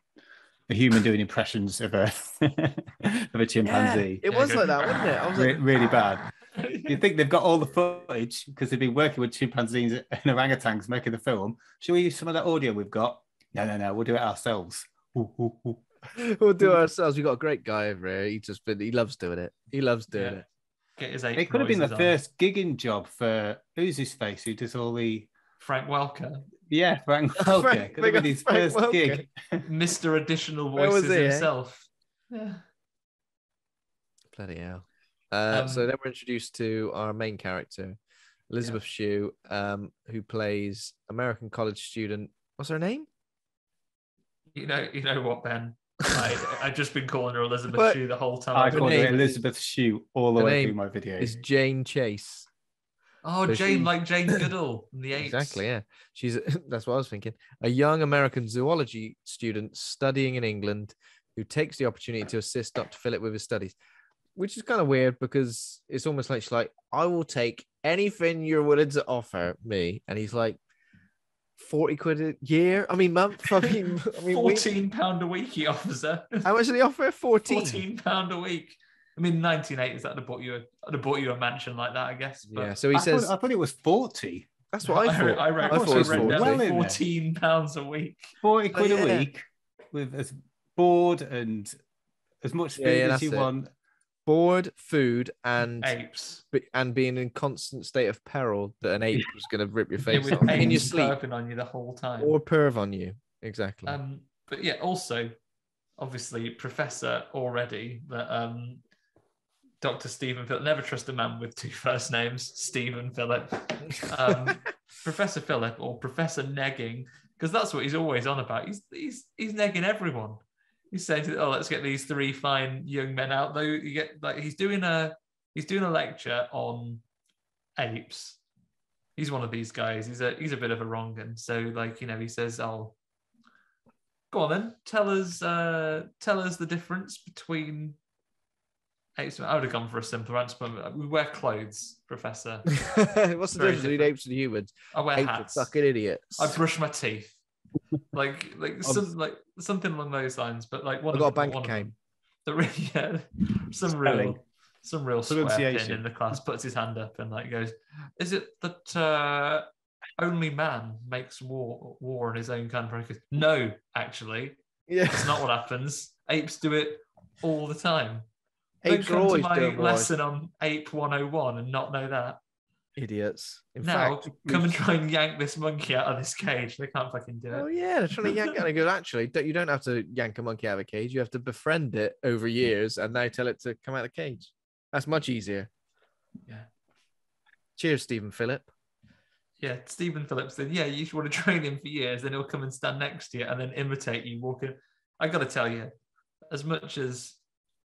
S3: a human doing impressions of a of a chimpanzee.
S1: It was like that, wasn't it? I was
S3: Re- really bad. You think they've got all the footage because they've been working with chimpanzees and orangutans making the film? Should we use some of that audio we've got? No, no, no. We'll do it ourselves. Ooh, ooh, ooh.
S1: we'll do it ourselves. We've got a great guy over here. He just been, he loves doing it. He loves doing
S2: Yeah.
S1: it.
S2: Get his eight
S3: It could have been the
S2: on.
S3: first gigging job for who's his face who does all the
S2: Frank Welker,
S3: yeah Frank Welker.
S1: Frank-
S3: could have been his
S1: Frank
S3: first
S1: Welker.
S3: gig.
S2: Mr. Additional
S1: Where was
S2: Voices
S1: he, eh?
S2: himself. Yeah.
S1: Bloody hell. Uh, so
S2: Um,
S1: then we're introduced to our main character, Elisabeth Shue, um, who plays American college student. What's her name?
S2: You know, you know what, Ben? I I've just been calling her Elisabeth
S1: But-
S2: Shue the whole time.
S3: I
S1: her
S3: called her
S1: name is-
S3: Elisabeth Shue all the
S1: her
S3: way
S1: name
S3: through my video.
S1: Is Jane Chase.
S2: oh,
S1: so
S2: Jane,
S1: she-
S2: like Jane Goodall from the Apes.
S1: Exactly, yeah. She's that's what I was thinking. A young American zoology student studying in England who takes the opportunity to assist Dr. Philip with his studies, which is kind of weird because it's almost like she's like, I will take anything you're willing to offer me. And he's like, 40 quid a year. I mean, month. I mean, I mean, week.
S2: Fourteen pound a week he offers her.
S1: How much did he offer? 14.
S2: Fourteen pound a week. I mean, nineteen eighties. That'd have bought you a, I'd have bought you a mansion like that, I guess. But
S1: Yeah. So he
S3: I,
S1: says,
S3: thought, I thought it was 40.
S1: that's what I
S2: read-
S1: thought.
S2: I read,
S1: I thought it was 40.
S3: Well
S2: fourteen pounds a week.
S3: 40 quid
S1: yeah.
S3: a week with as board and as much
S1: Yeah,
S3: food
S1: yeah,
S3: as you
S1: it.
S3: want.
S1: Board, food, and
S2: Apes.
S1: and being in constant state of peril that an ape was going to rip your face
S2: with
S1: off in your sleep
S2: on you the whole time.
S1: or perv on you. Exactly.
S2: Um, but yeah, also, obviously, Professor already that um, Dr. Stephen Philip never trust a man with two first names, Stephen Philip. Um, Professor Philip or Professor Negging, because that's what he's always on about. He's he's he's negging everyone. He's saying, to, "Oh, let's get these three fine young men out." Though you get like he's doing a he's doing a lecture on apes. He's one of these guys. He's a he's a bit of a wrong one. So like you know, he says, "Oh, go on then, tell us uh, tell us the difference between." Apes. I would have gone for a simpler answer, but we wear clothes, Professor.
S1: What's the
S2: Very
S1: difference between apes and humans?
S2: I wear
S1: Apes are
S2: hats.
S1: fucking idiots.
S2: I brush my teeth. Like like some like something along those lines. But like one
S1: I've got a bank
S2: one of
S1: account.
S2: them- The yeah, some
S3: Spelling.
S2: real some real square pin in the class puts his hand up and like goes, "Is it that uh, only man makes war war in his own country?" Goes, no, actually,
S1: Yeah.
S2: that's not what happens. Apes do it all the time.
S1: Apes
S2: Don't
S1: are
S2: come to my lesson on Ape 101 and not know that.
S1: Idiots. In
S2: now,
S1: fact,
S2: come and try and yank this monkey out of this cage. They can't fucking do it.
S1: Oh yeah, they're trying to yank it. I go, actually, don't, you don't have to yank a monkey out of a cage. You have to befriend it over years and now tell it to come out of the cage. That's much easier.
S2: Yeah.
S1: Cheers, Stephen Phillip.
S2: Yeah, Stephen Phillips said, Yeah, you should want to train him for years, then he'll come and stand next to you and then imitate you walking. I got to tell you, as much as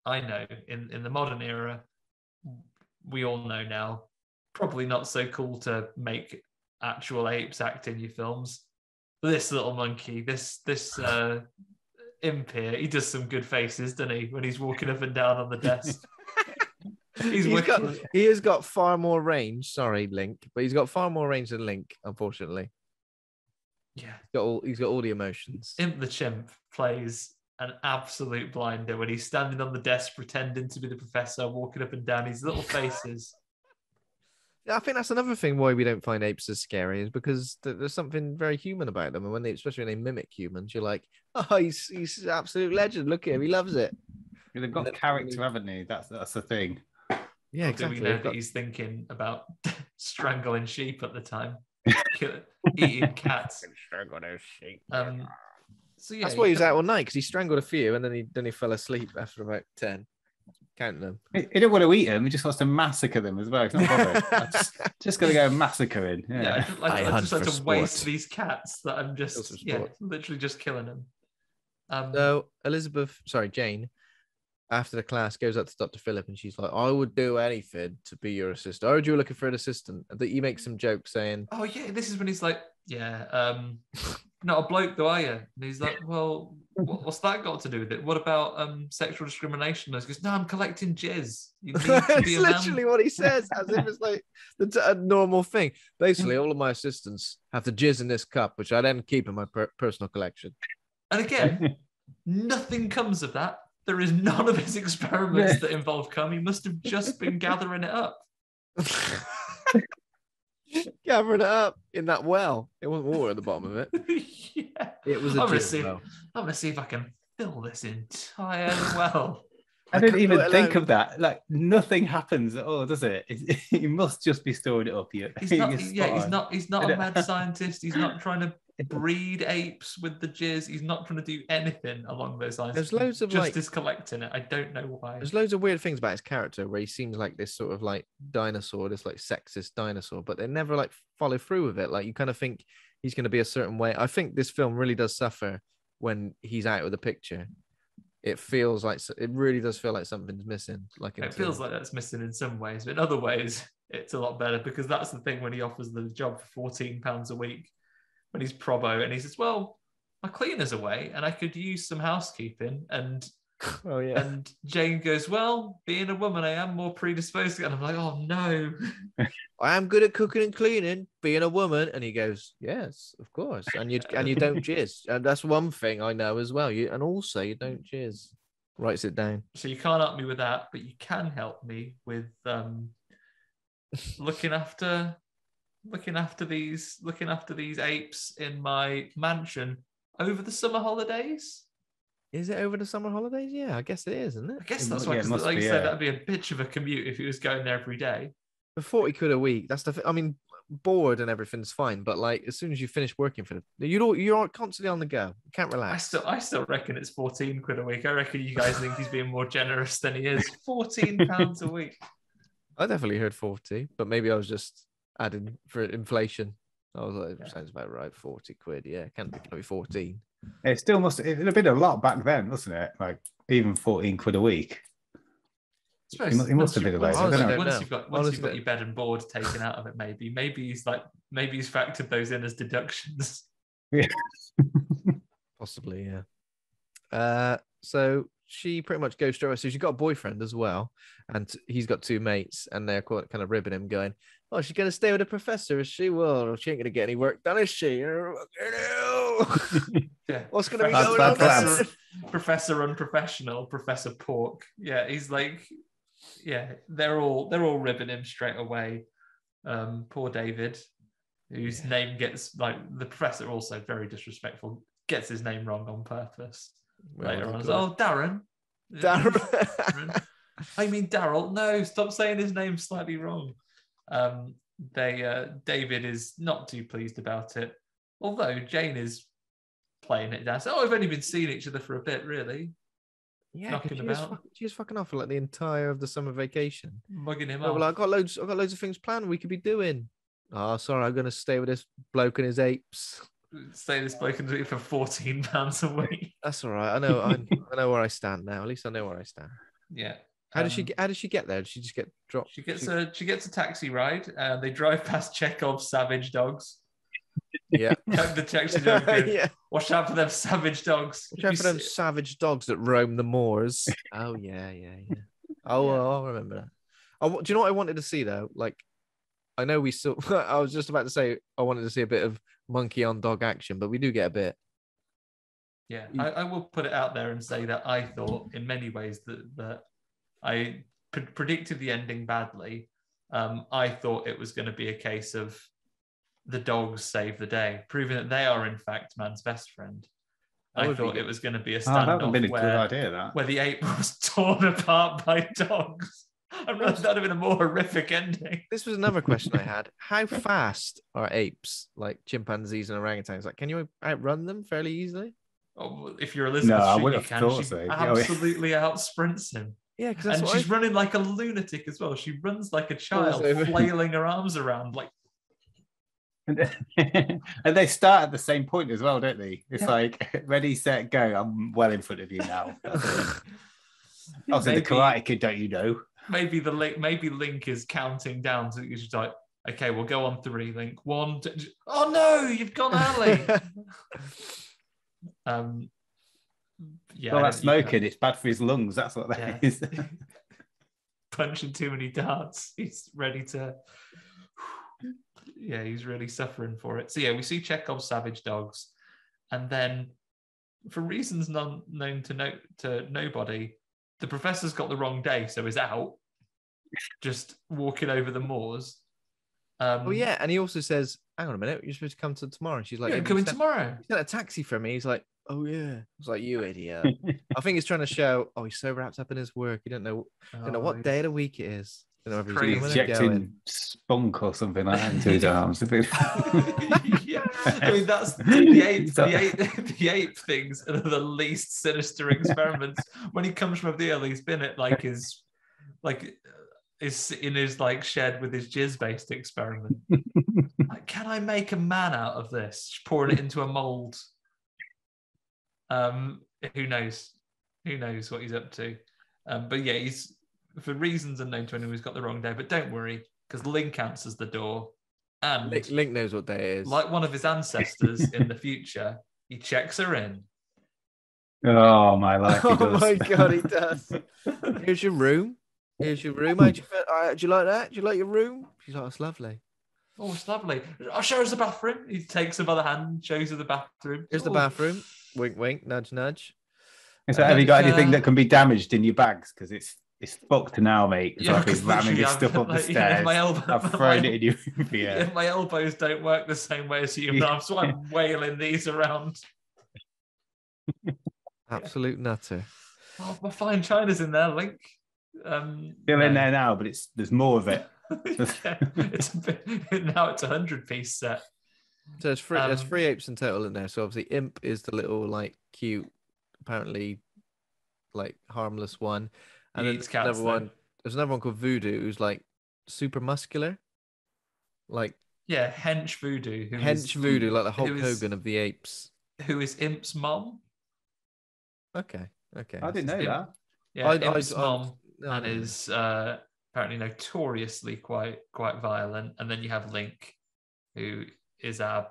S2: I know in, in the modern era, we all know now, probably not so cool to make actual apes act in your films. But this little monkey, this this uh, imp here, he does some good faces, doesn't he, when he's walking up and down on the desk? He's
S1: He's got, he has got far more range. Sorry, Link, but he's got far more range than Link. Unfortunately,
S2: Yeah.
S1: he's got all he's got all the emotions.
S2: Imp the Chimp plays an absolute blinder when he's standing on the desk pretending to be the professor, walking up and down his little faces.
S1: Yeah, I think that's another thing why we don't find apes as scary is because th- there's something very human about them, and when they, especially when they mimic humans, you're like, oh, he's he's an absolute legend. Look at him, he loves it.
S3: They've got character, haven't they? That's that's the thing.
S1: Yeah,
S2: Or do we know
S1: They've
S2: that
S1: got-
S2: he's thinking about strangling sheep at the time, eating cats? Um, so yeah,
S1: That's why he was out all night because he strangled a few and then he then he fell asleep after about ten, counting them.
S3: He, he don't want to eat them. He just wants to massacre them as well. He's not bothered. I'm just, just gonna go massacring.
S2: Yeah, I
S3: Yeah.
S2: just like,
S1: I
S2: I just like
S1: for
S2: to waste these cats that I'm just yeah, literally just killing them. Um,
S1: So Elisabeth, sorry, Jane, after the class goes up to Dr. Philip and she's like, I would do anything to be your assistant. I heard you were looking for an assistant. And that you make some joke saying,
S2: Oh yeah, this is when he's like, yeah, um, not a bloke, though, are you? And he's like, well, what, what's that got to do with it? What about um sexual discrimination? And he goes, no, I'm collecting jizz. You need to
S1: it's
S2: a man.
S1: literally what he says, as if it's like the normal thing. Basically, all of my assistants have to jizz in this cup, which I then keep in my per- personal collection.
S2: And again, nothing comes of that. There is none of his experiments that involve cum. He must have just been gathering it up.
S1: Gathering it up in that well. It wasn't water at the bottom of it.
S2: yeah.
S1: It was a
S2: I'm gonna see.
S1: well.
S2: I'm gonna see if I can fill this entire well.
S3: I didn't even think of that. Like nothing happens at all, does it? It- He must just be storing it up here.
S2: He's not. Yeah,
S3: spot
S2: he's not. He's not
S3: I
S2: a
S3: know.
S2: mad scientist. He's not trying to breed apes with the jizz. He's not trying to do anything along those lines.
S1: There's loads of,
S2: just
S1: like-
S2: collecting it. I don't know why.
S1: There's loads of weird things about his character where he seems like this sort of like dinosaur, this like sexist dinosaur, but they never like follow through with it. Like you kind of think he's going to be a certain way. I think this film really does suffer when he's out of the picture. It feels like it really does feel like something's missing. Like
S2: It feels like that's missing in some ways, but in other ways, it's a lot better because that's the thing when he offers the job for fourteen pounds a week when he's probo and he says, "Well, my cleaner's away and I could use some housekeeping." And
S1: Oh yeah.
S2: And Jane goes, Well, being a woman, I am more predisposed to it. And I'm like, Oh no.
S1: I am good at cooking and cleaning, being a woman. And he goes, Yes, of course. And you and you don't jizz. And that's one thing I know as well. You and also you don't jizz. Writes it down.
S2: So you can't help me with that, but you can help me with um looking after looking after these looking after these apes in my mansion over the summer holidays.
S1: Is it over the summer holidays? Yeah, I guess it is, isn't it?
S2: I guess
S3: It
S2: that's
S3: mu-
S2: why,
S3: yeah, it
S2: 'cause
S3: must
S2: like you said,
S3: yeah.
S2: that'd be a bitch of a commute if he was going there every day.
S1: For 40 quid a week, that's the th- I mean, bored and everything's fine, but like as soon as you finish working for the you're you're constantly on the go. You can't relax.
S2: I
S1: relax.
S2: still, I still reckon it's fourteen quid a week. I reckon you guys think he's being more generous than he is. Fourteen pounds a week.
S1: I definitely heard 40, but maybe I was just adding for inflation. I was like,
S2: Yeah.
S1: sounds about right. 40 quid. Yeah, can't be, can't be 14.
S3: It still must. It'd have been a lot back then, wasn't it? Like even fourteen quid a week.
S2: suppose
S3: He must- he must have been a
S2: once
S3: lazy,
S2: you-
S1: I don't
S2: Once you've got once
S1: Honestly,
S2: you've got your bed and board taken out of it, maybe maybe he's like maybe he's factored those in as deductions.
S1: Yeah, Possibly, yeah. Uh, so she pretty much goes straight away. So she's got a boyfriend as well, and he's got two mates, and they're quite, kind of ribbing him, going, "Oh, she's gonna stay with the professor, is she? Well, she ain't gonna get any work done, is she?
S2: Yeah.
S1: What's gonna be going on?
S2: Professor, Professor Unprofessional, Professor Pork. Yeah, he's like, yeah, they're all they're all ribbing him straight away. Um, poor David, whose name gets like the professor also very disrespectful, gets his name wrong on purpose.
S1: Well,
S2: Later on, oh Darren.
S1: Darren.
S2: I mean Daryl. No, stop saying his name slightly wrong. Um, they uh, David is not too pleased about it, although Jane is playing it down. So, oh, I've only been seeing each other for a bit, really,
S1: yeah,
S2: knocking
S1: she
S2: about.
S1: fuck- she was fucking off for like the entire of the summer vacation.
S2: mugging him
S1: Oh, well, I've got loads. I've got loads of things planned. We could be doing. Oh, sorry, I'm gonna stay with this bloke and his apes.
S2: Say this bloke can do it for fourteen pounds a week.
S1: That's all right. I know. I, I know where I stand now. At least I know where I stand.
S2: Yeah.
S1: How did she
S2: Um,
S1: get? How did she get there? Did she just get dropped?
S2: She gets a she gets a taxi ride. and they drive past Chekhov's savage dogs.
S1: Yeah.
S2: the driver
S1: yeah.
S2: Watch out for them savage dogs.
S1: Watch out for them savage dogs that roam the moors. oh yeah, yeah, yeah. Oh,
S2: Yeah.
S1: well, I'll remember that. I, do you know what I wanted to see though? Like, I know we still. I was just about to say I wanted to see a bit of monkey on dog action, but we do get a bit.
S2: Yeah, I, I will put it out there and say that I thought, in many ways, that that I predicted the ending badly. Um, I thought it was going to be a case of the dogs save the day, proving that they are in fact man's best friend.
S1: That
S2: I
S1: would be
S2: thought it was going to be a
S3: Oh, that would have
S2: standoff
S3: been a good
S2: where,
S3: idea. That.
S2: where the ape was torn apart by dogs. I realized that'd have been a more horrific ending.
S1: This was another question I had. How fast are apes, like chimpanzees and orangutans? Like, can you outrun them fairly easily?
S2: Oh, if you're Elisabeth,
S3: No, I
S2: Shue,
S3: would
S2: you
S3: have
S2: can.
S3: thought
S2: She
S3: so. Yeah.
S2: absolutely outsprints him.
S1: Yeah, because
S2: and
S1: what
S2: she's
S1: I-
S2: running like a lunatic as well. She runs like a child, flailing her arms around like
S3: And, and they start at the same point as well, don't they? It's
S2: Yeah.
S3: like ready, set, go. I'm well in front of you now. Also, the Karate Kid, don't you know?
S2: maybe the link maybe Link is counting down so you she's like, okay, we'll go on three, Link. One, two, oh no, you've gone early. um yeah,
S3: All
S2: I
S3: that
S2: don't- you can't-
S3: smoking, it's bad for his lungs. That's what that
S2: Yeah.
S3: is.
S2: punching too many darts. He's ready to. Yeah, he's really suffering for it. So yeah, we see Chekhov's savage dogs, and then, for reasons non known to no to nobody, the professor's got the wrong day, so he's out, just walking over the moors. Um,
S1: Oh yeah, and he also says, "Hang on a minute, you're supposed to come to tomorrow." And she's like,
S2: yeah,
S1: "Yeah, but
S2: coming
S1: you sent-
S2: tomorrow.
S1: you sent a taxi for me." He's like, "Oh yeah." It's like you idiot. I think he's trying to show, oh, he's so wrapped up in his work, he don't know, don't know
S2: Oh,
S1: what day of the week it is. Don't know he's
S2: Crazy.
S1: coming or going.
S3: Injecting spunk or something like that into his arms.
S2: yeah, I mean that's the ape. The ape, the ape things are the least sinister experiments. when he comes from the early, he's been at like his, like, is in his like shed with his jizz-based experiment. like, can I make a man out of this? Pouring it into a mold. Um, who knows? Who knows what he's up to? Um, but yeah, he's for reasons unknown to anyone. He's got the wrong day. But don't worry, because Link answers the door, and
S1: Link, Link knows what day it is.
S2: like one of his ancestors in the future, he checks her in.
S3: Oh my life! he
S1: Oh my god, he does. Here's your room. Here's your room. How'd you? Uh, do you like that? Do you like your room? She's like, that's lovely.
S2: Oh, it's lovely. I'll show us the bathroom. He takes her by the hand, shows her the bathroom.
S1: Here's the
S2: Oh,
S1: bathroom. Wink, wink, nudge, nudge.
S3: So have you got
S2: Uh,
S3: anything that can be damaged in your bags? Because it's it's fucked now, mate.
S2: Yeah, because
S3: been ramming this stuff up the
S2: like, yeah,
S3: stairs.
S2: my elbow-
S3: I've thrown
S2: my-
S3: it in your. Yeah.
S2: Yeah, my elbows don't work the same way as you,
S3: Yeah.
S2: arms, so I'm wailing these around.
S1: Absolute nutter.
S2: Oh, my fine china's in there, Link. Um,
S3: Still in there now, but it's there's more of it.
S2: yeah, it's a bit, now it's a hundred piece set.
S1: So there's three, there's
S2: Um,
S1: three apes in total in there. So obviously, Imp is the little like cute, apparently, like harmless one, and
S2: He
S1: then
S2: eats
S1: there's
S2: cats,
S1: another
S2: though.
S1: one. There's another one called Voodoo, who's like super muscular, like
S2: Yeah, hench voodoo. Who is-
S1: hench Voodoo, like the Hulk
S2: who is-
S1: Hogan of the apes.
S2: Who is Imp's mom?
S1: Okay, okay.
S3: I didn't know
S2: Imp-
S3: that.
S2: Yeah,
S1: I- I-
S2: Imp's
S1: I-
S2: mom
S1: I
S2: and
S1: didn't
S2: is uh, apparently notoriously quite quite violent. And then you have Link, who is a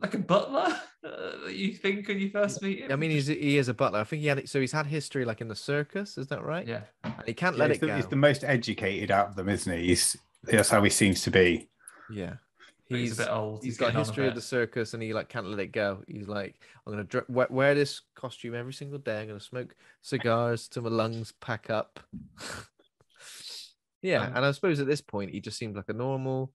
S2: like a butler. Uh, that you think when you first meet him?
S1: I mean, he's he is a butler. I think he had it. So he's had history like in the circus. Is that right?
S2: yeah,
S1: And he can't
S3: Yeah,
S1: let
S3: he's,
S1: it
S3: the,
S1: go.
S3: he's the most educated out of them, isn't he? He's that's how he seems to be.
S1: Yeah.
S2: he's,
S1: He's,
S2: a bit old.
S1: he's got
S2: getting on a
S1: history of the circus and he like can't let it go. He's like, I'm gonna dr- wear, wear this costume every single day. I'm gonna smoke cigars till my lungs pack up. yeah,
S2: Um,
S1: and I suppose at this point he just seems like a normal.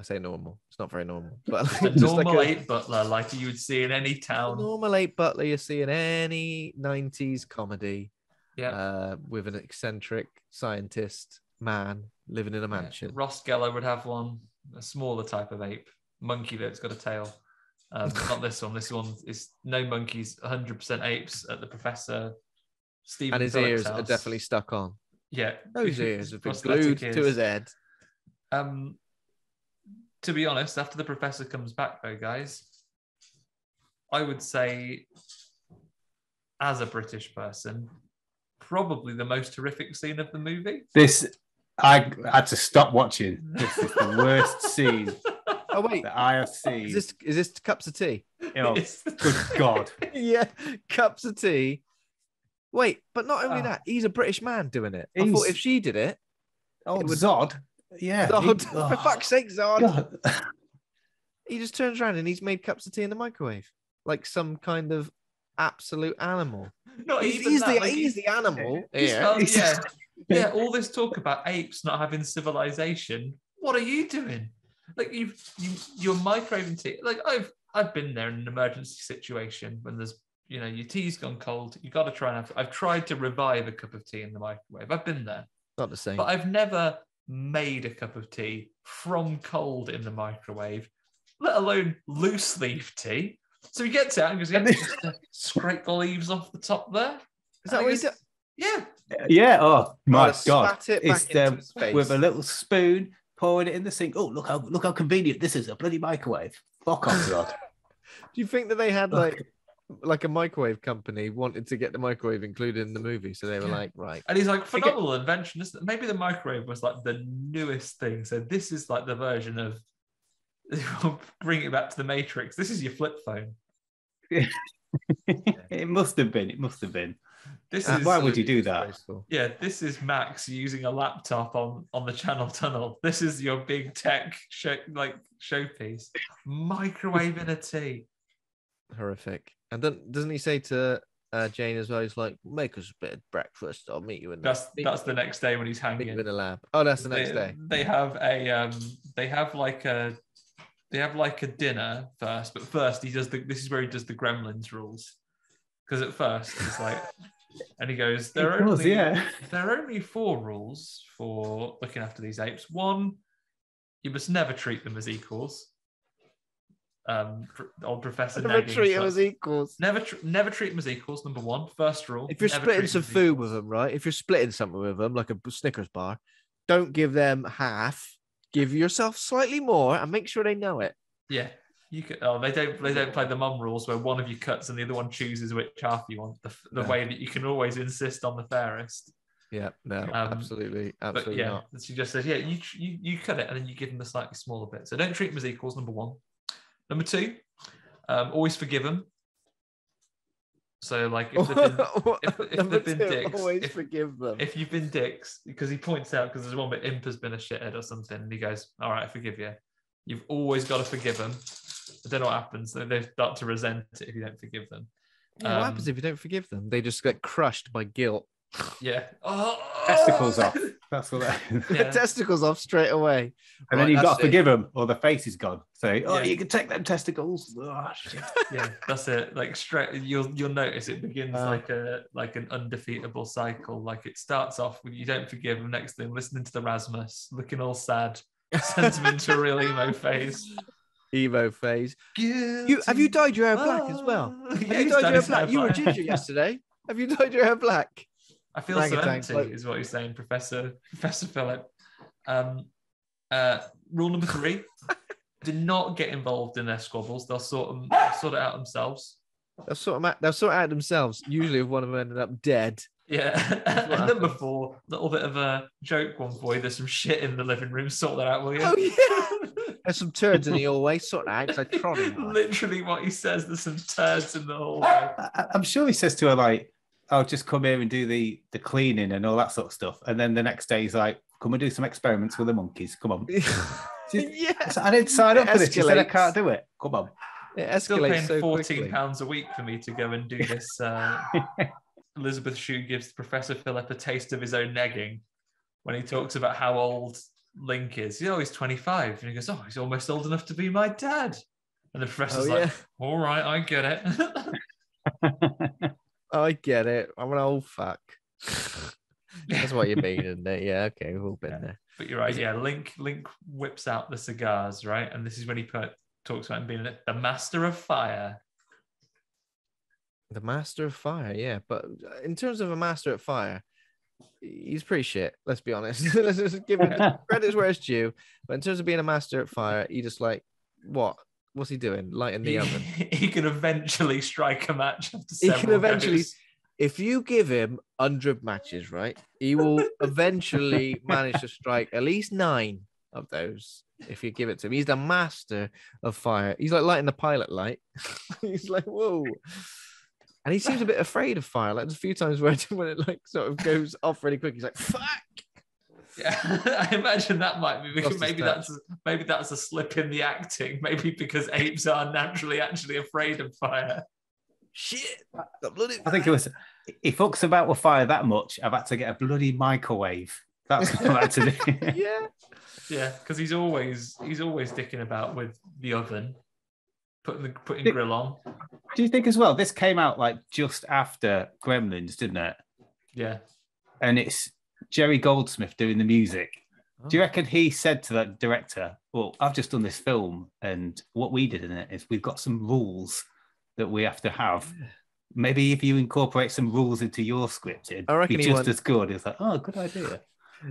S1: I say normal. It's not very normal, but
S2: a
S1: like, just like
S2: normal
S1: a-
S2: ape butler, like you would see in any town.
S1: normal ape butler you see in any '90s comedy.
S2: Yeah.
S1: uh, with an eccentric scientist man living in a
S2: Yeah,
S1: mansion.
S2: Ross Geller would have one, a smaller type of ape, monkey that's got a tail. Um, not this one. This one is no monkeys, 100% apes at the professor. Steven
S1: and his
S2: Phillips
S1: ears are definitely stuck on.
S2: yeah.
S1: Those ears have been glued to his head.
S2: Um, to be honest, after the professor comes back, though, guys, I would say, as a British person, probably the most horrific scene of the movie.
S3: This I had to stop watching. This is the worst scene
S1: Oh wait,
S3: that I have seen.
S1: is this is this cups of tea?
S3: Oh, good God.
S1: yeah, cups of tea. Wait, but not only
S3: Oh.
S1: that, he's a British man doing it. I thought if she did it,
S3: Oh,
S1: It would-
S3: Zod. Yeah. Oh,
S1: he-
S3: oh,
S1: for fuck's sake, Zod,
S3: God.
S1: he just turns around and he's made cups of tea in the microwave, like some kind of absolute animal.
S2: No,
S1: He's, he's the
S2: like,
S1: he's the animal.
S2: he's oh,
S1: here.
S2: found- yeah, yeah. All this talk about apes not having civilization. What are you doing? Like you, you, you're microwaving tea. Like I've, I've been there in an emergency situation when there's, you know, your tea's gone cold. You've got to try and have. I've tried to revive a cup of tea in the microwave. I've been there,
S1: Not the same.
S2: but I've never made a cup of tea from cold in the microwave, let alone loose leaf tea. So he gets out and goes, yeah, just uh, scrape the leaves off the top there.
S1: Is that
S2: And
S1: what he did?
S2: Yeah,
S3: Yeah. Oh my
S1: I'd
S3: God.
S1: it
S3: It's
S1: into
S3: um, with a little spoon, pouring it in the sink. Oh, look how look how convenient this is. A bloody microwave. Fuck off, Zod.
S1: Do you think that they had like like a microwave company wanted to get the microwave included in the movie, so they were
S2: Yeah.
S1: like, right,
S2: And he's like, phenomenal invention. Isn't it? Maybe the microwave was like the newest thing. So this is like the version of bring it back to the Matrix. This is your flip phone.
S3: it must have been. It must have been.
S2: This
S3: Uh,
S2: is
S3: why would you do that?
S2: yeah, this is Max using a laptop on on the channel tunnel. This is your big tech show, like showpiece. Microwave in a tea.
S1: horrific. And then doesn't he say to uh, Jane as well? He's like, make us a bit of breakfast. I'll meet you in the
S2: That's
S1: meet-
S2: that's the next day when he's
S1: meet you
S2: hanging.
S1: in the lab. Oh, that's the next
S2: they,
S1: day.
S2: They have a um they have like a they have like a dinner first, but first he does the this is where he does the gremlins rules. Because at first it's like and he goes, there are
S3: Of course,
S2: only
S3: yeah.
S2: there are only four rules for looking after these apes. One, you must never treat them as equals. Um, pr- old Professor
S1: Never
S2: Negging
S1: treat them as equals.
S2: never tr- never treat them as equals. Number one, first rule.
S1: If you're splitting some food
S2: equals.
S1: with them, right? If you're splitting something with them, like a Snickers bar, don't give them half. Give yourself slightly more and make sure they know it.
S2: Yeah, you could. Oh, they don't. They don't play the mum rules where one of you cuts and the other one chooses which half you want. The, the
S1: No.
S2: way that you can always insist on the fairest.
S1: Yeah, no,
S2: Um,
S1: absolutely,
S2: But
S1: absolutely
S2: yeah,
S1: not.
S2: she just says, yeah, you, you you cut it and then you give them the slightly smaller bit. So don't treat them as equals. Number one. Number two, um, always forgive them. So like if they've been if- if they've been
S1: two,
S2: dicks,
S1: always
S2: if-
S1: forgive them.
S2: if you've been dicks, because he points out because there's one bit Imp has been a shithead or something, and he goes, "All right, I forgive you." You've always got to forgive them. I don't know what happens. They they start to resent it if you don't forgive them.
S1: Yeah, what happens
S2: um,
S1: if you don't forgive them? They just get crushed by guilt.
S2: Yeah. Oh,
S3: Testicles off. That's what that is.
S2: Yeah.
S1: Testicles off straight away.
S3: And
S1: Right,
S3: then you've got
S1: that's
S3: to forgive them or the face is gone. So, oh,
S2: Yeah.
S3: you can take them testicles. Oh,
S2: yeah, that's it. Like straight, you'll you'll notice it begins
S1: Uh.
S2: like a like an undefeatable cycle. Like it starts off with you don't forgive them. Next thing, listening to the Rasmus, looking all sad, sends him into a real emo phase.
S1: Emo phase. You have you dyed your hair black as well?
S2: Yeah,
S1: you dyed your hair
S2: his
S1: black? You were
S2: black.
S1: ginger yesterday. Have you dyed your hair black?
S2: I feel so empty,
S1: bloke.
S2: is what you're saying, Professor Professor Phillip. Um, uh, rule number three: do not get involved in their squabbles. They'll sort them, sort it out themselves.
S1: They'll sort them out. They'll sort out themselves. Usually, if one of them ended up dead.
S2: Yeah. and number
S1: happens.
S2: four, little bit of a joke one boy. There's some shit in the living room. Sort that out, will you?
S1: Oh yeah. There's some turds in the hallway. Sort that out. 'cause I trod.
S2: Literally what he says. There's some turds in the hallway.
S3: I, I'm sure he says to her, like, I'll just come here and do the, the cleaning and all that sort of stuff. And then the next day he's like, come and do some experiments with the monkeys. Come on.
S1: yeah.
S3: I said, I didn't sign up
S1: It
S3: for this. You said I can't do it. Come on.
S1: It
S2: Still
S1: escalates
S2: paying
S1: so
S2: fourteen
S1: quickly.
S2: pounds a week for me to go and do this. Uh, Elisabeth Shue gives Professor Phillip a taste of his own negging when he talks about how old Link is. You know, he's 25. And he goes, Oh, he's almost old enough to be my dad. And the professor's
S1: Oh,
S2: like. All right, I get it.
S1: I get it. I'm an old fuck. That's what you mean, isn't it? Yeah. Okay, we've all been
S2: Yeah.
S1: there.
S2: but you're right. Yeah, Link Link whips out the cigars, right? And this is when he put, talks about him being the master of fire.
S1: The master of fire, yeah. But uh, in terms of a master at fire, he's pretty shit. Let's be honest. let's just give him credit's where it's due. But in terms of being a master at fire, he just like what? What's he doing? Lighting the
S2: He,
S1: oven.
S2: he can eventually strike a match after
S1: He can eventually-
S2: goes.
S1: If you give him hundred matches, right, he will eventually manage to strike at least nine of those. If you give it to him, he's the master of fire. He's like lighting the pilot light. he's like, whoa. And he seems a bit afraid of fire. Like there's a few times where when it like sort of goes off really quick, he's like, "Fuck!"
S2: Yeah, I imagine that might be because
S1: Lost
S2: maybe
S1: touch.
S2: that's a, maybe that's a slip in the acting. Maybe because apes are naturally actually afraid of fire.
S1: Shit! Got bloody
S3: I think it was, he fucks about with fire that much. I've had to get a bloody microwave. That's what I had to do.
S1: yeah.
S2: Yeah, because he's always he's always dicking about with the oven, putting the putting
S3: Dick-
S2: grill on.
S3: do you think as well? This came out like just after Gremlins, didn't it?
S2: Yeah,
S3: And it's Jerry Goldsmith doing the music. Do you reckon he said to that director, Well, I've just done this film, and what we did in it is we've got some rules that we have to have. Maybe if you incorporate some rules into your script, it'd
S1: I reckon
S3: be just
S1: went-
S3: as good. It's like, oh, good idea.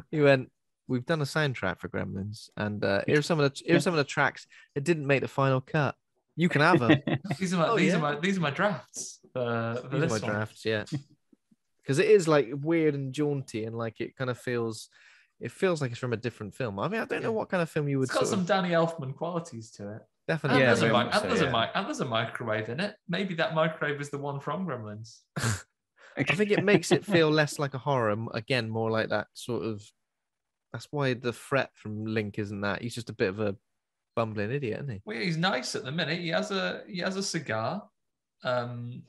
S1: He went. We've done a soundtrack for Gremlins, and uh, here's some of the here's some of the tracks that didn't make the final cut. You can have them.
S2: these are my
S1: Oh,
S2: these
S1: yeah.
S2: are my these are my drafts for, for
S1: These are
S2: this
S1: my
S2: one.
S1: drafts, yeah. Because it is like weird and jaunty, and like it kind of feels, it feels like it's from a different film. I mean, I don't know what kind of film you would
S2: It's got
S1: sort
S2: some
S1: of
S2: Danny Elfman qualities to it.
S1: definitely.
S2: And,
S3: Yeah,
S2: there's, a,
S3: very
S2: mi-
S3: much
S2: and,
S3: so,
S2: there's a
S3: yeah.
S2: mi- and there's a microwave in it. Maybe that microwave is the one from Gremlins.
S1: I think it makes it feel less like a horror, m- again, more like that sort of. That's why the threat from Link isn't that he's just a bit of a bumbling idiot, isn't he?
S2: Well, he's nice at the minute. He has a he has a cigar. Um,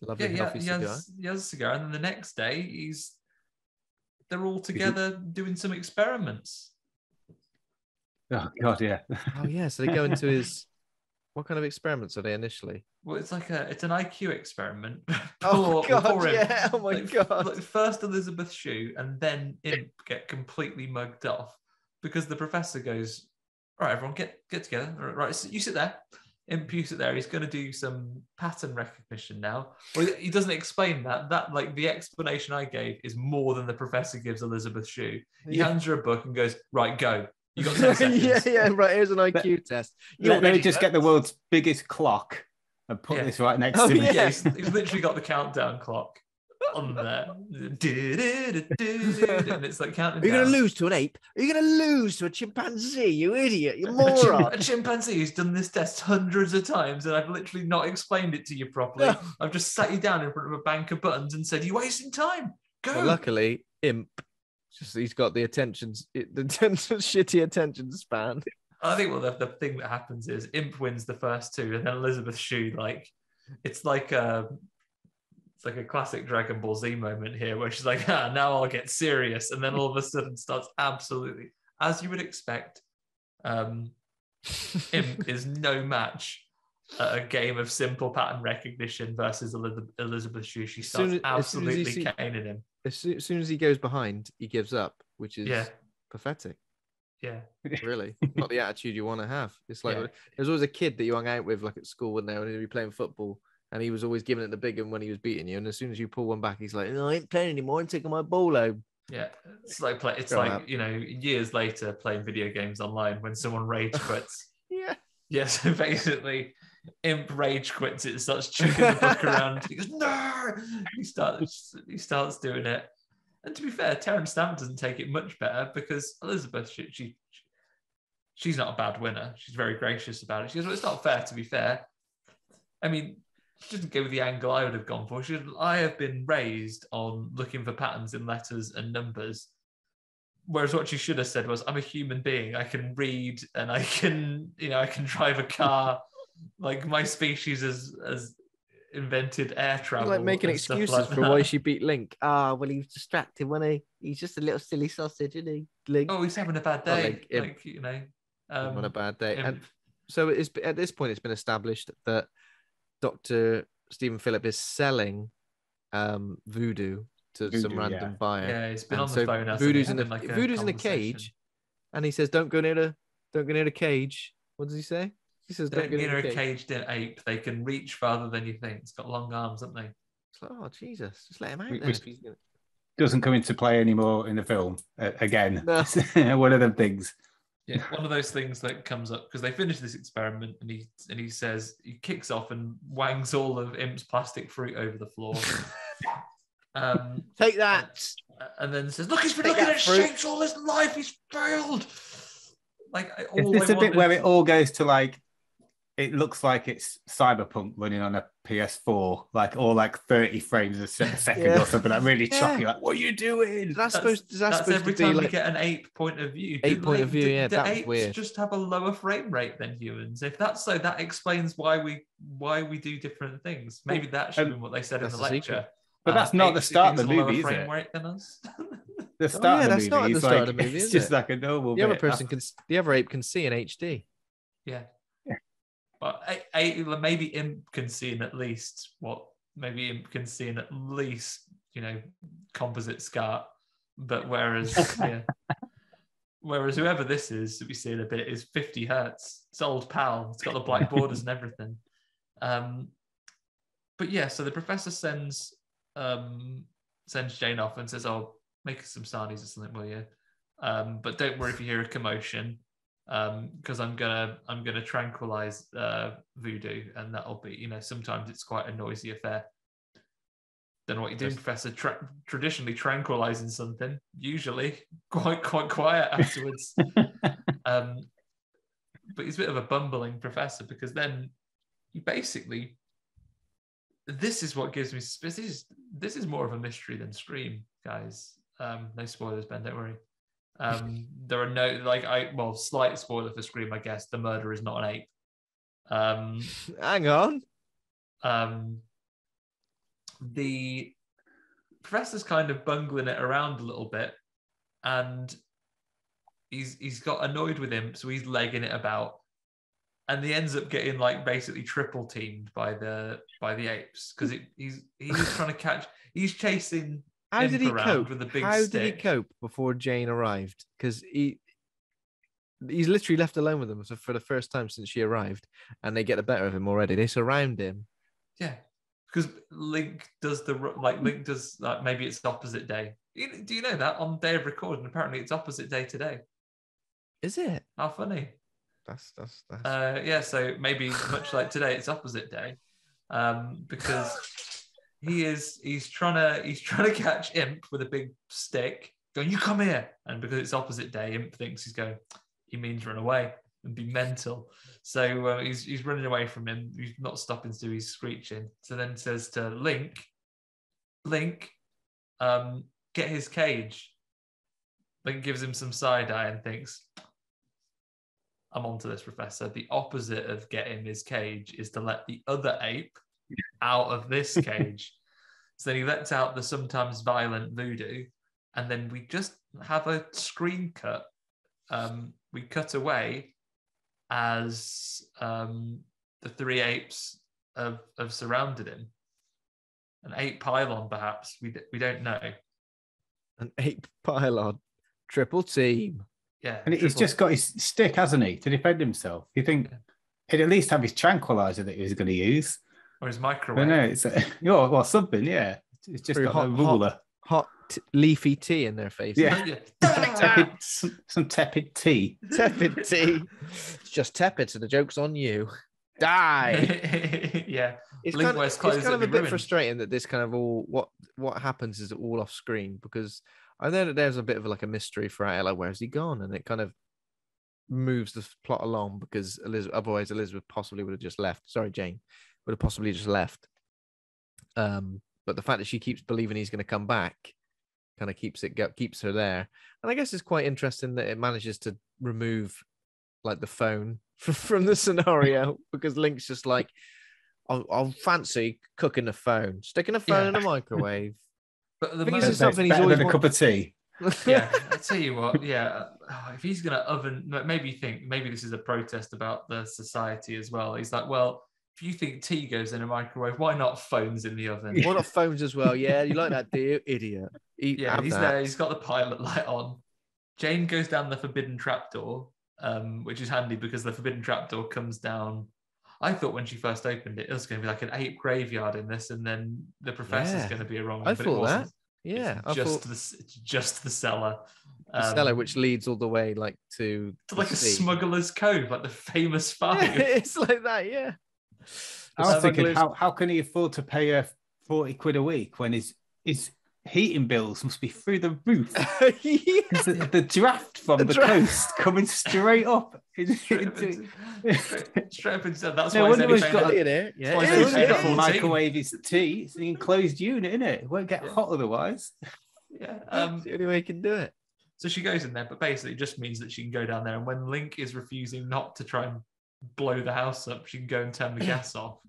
S1: Lovely,
S2: yeah, yeah,
S1: healthy
S2: he
S1: cigar.
S2: has, he has a cigar, and then the next day he's they're all together doing some experiments.
S3: oh, God, yeah.
S1: Oh yeah, so they go into his. What kind of experiments are they initially?
S2: Well, it's like a it's an IQ experiment.
S1: Oh
S2: for-
S1: god,
S2: for him.
S1: yeah! Oh my
S2: Like,
S1: god!
S2: Like first Elisabeth Shue and then Imp get completely mugged off because the professor goes, "All right, everyone, get get together. All right, right, so you sit there." Imp, you sit there. He's going to do some pattern recognition now. Well, he- he doesn't explain that. That like the explanation I gave is more than the professor gives Elisabeth Shue. He
S1: Yeah.
S2: hands her a book and goes, "Right, go. You got ten seconds."
S1: yeah, yeah, right. Here's an IQ test. You're
S3: Let, let me
S1: ready,
S3: just get the world's biggest clock and put
S2: Yeah.
S3: this right next
S1: Oh,
S3: to me.
S1: yeah.
S2: Yeah, he's, he's literally got the countdown clock. On there. And it's like counting
S1: Are going to lose to an ape? Are you going to lose to a chimpanzee? You idiot! You moron!
S2: a chimpanzee who's done this test hundreds of times, and I've literally not explained it to you properly.
S1: No.
S2: I've just sat you down in front of a bank of buttons and said, "You're wasting time. Go."
S1: Well, luckily, imp. Just he's got the attention, the attention, shitty attention span.
S2: I think well, the, the thing that happens is Imp wins the first two, and then Elisabeth Shue, like, it's like a, it's like a classic Dragon Ball Z moment here, where she's like, ah, now I'll get serious, and then all of a sudden starts absolutely, as you would expect, um, Imp is no match at a game of simple pattern recognition versus Eliz- Elisabeth Shue. She starts
S1: soon
S2: absolutely
S1: see-
S2: caning him.
S1: As soon, as soon as he goes behind, he gives up, which is
S2: Yeah.
S1: pathetic.
S2: Yeah,
S1: Really, not the attitude you want to have. It's like
S2: Yeah.
S1: there's always a kid that you hung out with, like at school, when they would be playing football, and he was always giving it the big one when he was beating you. And as soon as you pull one back, he's like, "No, I ain't playing anymore. I'm taking my ball home."
S2: Yeah, it's like play, it's
S1: Grow
S2: like you know years later playing video games online when someone rage quits.
S1: Yeah.
S2: yeah, so basically, Imp rage quits it, starts chucking the book around. He goes no. He starts he starts doing it. And to be fair, Terence Stamp doesn't take it much better because Elisabeth she, she she's not a bad winner. She's very gracious about it. She goes, well, it's not fair to be fair. I mean, she didn't go with the angle I would have gone for. She goes, I have been raised on looking for patterns in letters and numbers. Whereas what she should have said was, I'm a human being. I can read and I can, you know, I can drive a car. like my species has, has invented air travel.
S1: like making excuses
S2: like
S1: for why she beat Link. Ah, well, he was distracted, wasn't he? He's just a little silly sausage, isn't he? Link.
S2: Oh, he's having a bad day.
S1: like
S2: Like, you know.
S1: on a
S2: Um,
S1: bad day. And so it's at this point it's been established that Dr. Steven Phillip is selling um voodoo to some random
S3: yeah.
S1: buyer.
S2: yeah, he's been
S1: And
S2: on the phone. hasn't he?
S1: voodoo's in a
S2: Having, like,
S1: voodoo's in a cage, and he says, "Don't go near the don't go near the cage." What does he say? He says, "Don't,
S2: Don't
S1: go near
S2: a
S1: cage."
S2: caged in ape. They can reach farther than you think. It's got long arms, haven't they?
S1: It's like, oh Jesus, just let him out
S3: Which-
S1: then.
S3: which-
S1: if he's gonna...
S3: Doesn't come into play anymore in the film uh, again.
S1: No.
S3: One of them things.
S2: Yeah, one of those things that comes up because they finish this experiment and he and he says he kicks off and wangs all of Imp's plastic fruit over the floor. um,
S1: Take that.
S2: and then says, "Look, he's been
S1: Take
S2: looking at
S1: fruit."
S2: shapes all his life. He's failed." Like I-
S3: Is
S2: all
S3: this
S2: I
S3: a bit
S2: want
S3: where
S2: is-
S3: it all goes to like? It looks like it's Cyberpunk running on a PS4, like all like 30 frames a second
S1: Yeah.
S3: or something. Like really
S1: Yeah.
S3: choppy. Like, what are you doing?
S1: That's,
S2: That's,
S1: supposed. That's,
S2: that's
S1: supposed
S2: every
S1: to be
S2: time
S1: like.
S2: we get an ape point of view.
S1: Ape
S2: Do-
S1: point
S2: like,
S1: of view,
S2: do-
S1: yeah,
S2: do
S1: that
S2: apes
S1: weird.
S2: just have a lower frame rate than humans. If that's so, that explains why we why we do different things. Maybe that should
S3: Um,
S2: have what they said in the
S1: the secret.
S2: lecture.
S3: But that's not the start of the
S2: at a lower
S3: movie, is it?
S2: than us.
S3: The start
S1: Oh, yeah,
S3: of the
S1: that's
S3: movie,
S1: not the
S3: it's
S1: start of the movie,
S3: it's
S1: is
S3: just like a normal
S1: the other
S3: bit.
S1: person can. The other ape can see in HD.
S2: yeah. But a, a, maybe Imp can see in at least what maybe Imp can see in at least you know composite scat. But whereas yeah. Whereas whoever this is that we see in a bit is 50 hertz. It's old PAL. It's got the black borders and everything. Um, but yeah, so the professor sends um, sends Jane off and says, "Oh, make us some sarnies or something, will you? Um, but don't worry if you hear a commotion, because I'm gonna I'm gonna tranquilize uh, voodoo, and that'll be you know sometimes it's quite a noisy affair. Don't know what you're doing,
S1: Just-
S2: Professor. Tra- traditionally tranquilizing something, usually quite quite quiet afterwards. um, but he's a bit of a bumbling professor because then he basically this is what gives me. This is, this is more of a mystery than Scream, guys. Um, no spoilers, Ben. Don't worry. Um, there are no like I well slight spoiler for Scream, I guess. The murder is not an ape. Um,
S1: Hang on.
S2: um, the professor's kind of bungling it around a little bit, and he's he's got annoyed with him, so he's legging it about, and he ends up getting like basically triple teamed by the by the apes because he's he's trying to catch. He's chasing
S1: How did he cope?
S2: with a big
S1: How did he cope before Jane arrived? Because he he's literally left alone with them for, for the first time since she arrived, and they get the better of him already. They surround him.
S2: Yeah, because Link does the like Link does like maybe it's opposite day. Do you know that on day of recording? Apparently, it's opposite day today.
S1: Is it?
S2: How funny!
S1: That's that's that's.
S2: Uh, yeah, so maybe much like today, it's opposite day, um, because he is he's trying to he's trying to catch Imp with a big stick, going, "You come here!" And because it's opposite day, Imp thinks he's going. He means run away and be mental. So uh, he's he's running away from him. He's not stopping to. He's screeching. So then says to Link, Link, um, get his cage. Link gives him some side eye and thinks, I'm onto this, Professor. The opposite of getting his cage is to let the other ape out of this cage. so then he lets out the sometimes violent voodoo, and then we just have a screen cut. Um, we cut away as um, the three apes have, have surrounded him. An ape pylon, perhaps. We, d- we don't know.
S1: An ape pylon, triple team.
S2: Yeah.
S3: And he's
S2: triple-
S3: just got his stick, hasn't he, to defend himself? You think
S2: Yeah.
S3: he'd at least have his tranquilizer that he was going to use?
S2: Or his microwave.
S3: don't. It's a, oh, well, something, yeah. It's just
S1: Very
S3: got
S1: hot-
S3: a
S1: hot-
S3: ruler.
S1: Hot t- leafy tea in their face.
S3: Yeah.
S2: Yeah.
S3: Tepid, some, some tepid tea.
S1: tepid tea. It's just tepid, so the joke's on you. Die.
S2: yeah.
S1: It's
S2: Link
S1: kind, of, it's kind of a bit
S2: ruined.
S1: frustrating that this kind of all what what happens is all off screen because I know that there's a bit of like a mystery throughout. Like, where's he gone? And it kind of moves the plot along because Elisabeth, otherwise Elisabeth possibly would have just left. Sorry, Jane would have possibly just left. Um, but the fact that she keeps believing he's going to come back kind of keeps it keeps her there. And I guess it's quite interesting that it manages to remove like the phone from the scenario because Link's just like, I'll, I'll fancy cooking a phone, sticking a phone in a microwave.
S2: But the
S1: I think
S2: most,
S1: it's something he's always
S3: than a cup of tea.
S2: yeah, I tell you what, yeah, oh, if he's gonna oven, maybe you think maybe this is a protest about the society as well. He's like, well, if you think tea goes in a microwave, why not phones in the oven?
S1: Why not phones as well? Yeah, you like that, do you, idiot? Eat,
S2: Yeah, he's
S1: that.
S2: there. He's got the pilot light on. Jane goes down the forbidden trapdoor, um, which is handy because the forbidden trapdoor comes down. I thought when she first opened it, it was going to be like an ape graveyard in this, and then the professor's
S1: Yeah,
S2: going to be a wrong.
S1: I
S2: but
S1: thought that.
S2: It's
S1: Yeah, I
S2: just
S1: thought
S2: the just the cellar.
S1: the
S2: Um,
S1: cellar, which leads all the way like to
S2: to
S1: the
S2: like a smuggler's cove, like the famous five.
S1: Yeah, it's like that. Yeah.
S3: I was thinking,
S1: smugglers-
S3: how, how can he afford to pay her 40 quid a week when his, his heating bills must be through the roof?
S1: Yeah.
S3: 'Cause the, the draft from
S1: The
S3: the,
S1: draft.
S3: coast coming straight up. into-
S2: Straight up
S3: into-
S2: into- straight- straight up into that's
S3: No
S2: why he's
S3: wonder
S2: only
S3: he's
S2: paying
S3: got
S2: a-
S3: a-
S1: there. Yeah,
S2: why
S1: it
S2: he's
S3: He's
S1: is,
S2: only
S3: only
S2: paying
S1: yeah.
S3: got to microwave his tea. It's an enclosed unit, isn't it? It won't get
S2: Yeah.
S3: hot otherwise.
S2: yeah. Um,
S1: the only way you can do it.
S2: So she goes in there, but basically it just means that she can go down there. And when Link is refusing not to try and blow the house up, she can go and turn the gas off.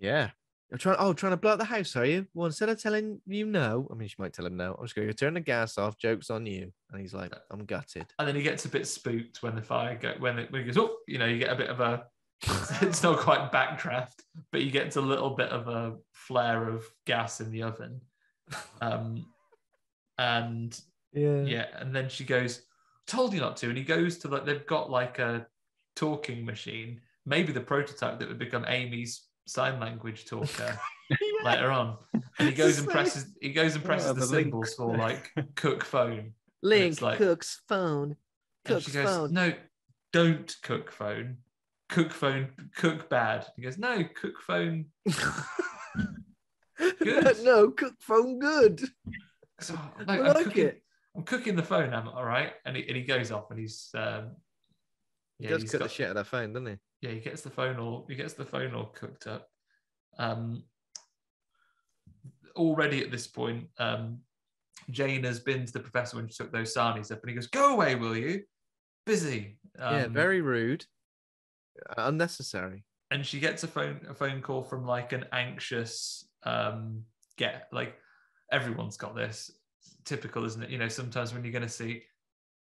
S1: Yeah. I'm trying. Oh, trying to blow up the house, are you? Well, instead of telling you no, I mean, she might tell him no. I'm just going to turn the gas off. Jokes on you. And he's like, I'm gutted.
S2: And then he gets a bit spooked when the fire go when it when he goes, oh, you know, you get a bit of a it's not quite backdraft, but you get a little bit of a flare of gas in the oven. Um and
S1: Yeah.
S2: yeah, and then she goes, told you not to. And he goes to like they've got like a talking machine, maybe the prototype that would become Amy's sign language talker later on. And he goes and presses he goes and presses
S3: Oh,
S2: the,
S3: the
S2: symbols for like cook phone.
S1: Link
S2: like-
S1: cooks phone.
S2: And
S1: Cook's
S2: she goes,
S1: phone.
S2: No, don't cook phone. Cook phone, cook bad. He goes, No, cook phone. Good.
S1: no, cook phone good.
S2: So, no,
S1: I
S2: I'm
S1: like
S2: cooking,
S1: it.
S2: I'm cooking the phone, am I all right? And he, and he goes off and he's um
S1: He
S2: yeah,
S1: does cut
S2: got-
S1: the shit out of that phone, doesn't he?
S2: yeah, he gets the phone all he gets the phone all cooked up. Um already at this point, um Jane has been to the professor when she took those sarnies up and he goes, Go away, will you? Busy.
S1: yeah,
S2: Um,
S1: very rude. Unnecessary.
S2: and she gets a phone a phone call from like an anxious um get like everyone's got this It's typical isn't it you know sometimes when you're going to see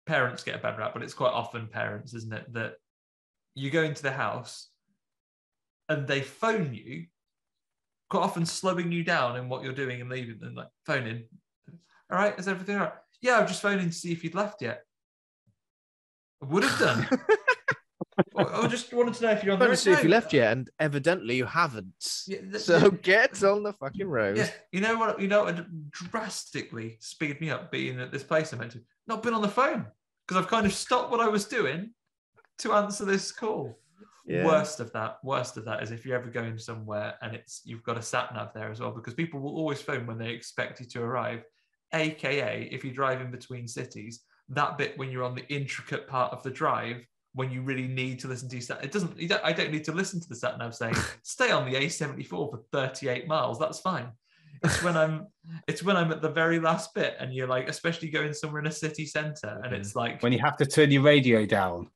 S2: parents get a bad rap but it's quite often parents isn't it that you go into the house and they phone you quite often slowing you down in what you're doing and leaving and like phoning all right is everything all right yeah i'm just phoning to see if you'd left yet i would have done I just wanted to know if you're on the
S1: don't see if you left yet, and evidently you haven't.
S2: Yeah, th-
S1: So get on the fucking road.
S2: Yeah, you know what? You know what drastically speed me up being at this place I went to. Not been on the phone because I've kind of stopped what I was doing to answer this call.
S1: Yeah.
S2: Worst of that, worst of that is if you're ever going somewhere and it's you've got a sat nav there as well, because people will always phone when they expect you to arrive. AKA, if you're driving between cities, that bit when you're on the intricate part of the drive, when you really need to listen to your sat, it doesn't. You don't, I don't need to listen to the sat nav saying stay on the A74 for 38 miles. That's fine. It's when I'm, it's when I'm at the very last bit, and you're like, especially going somewhere in a city centre, and it's mm. like
S3: When you have to turn your radio down,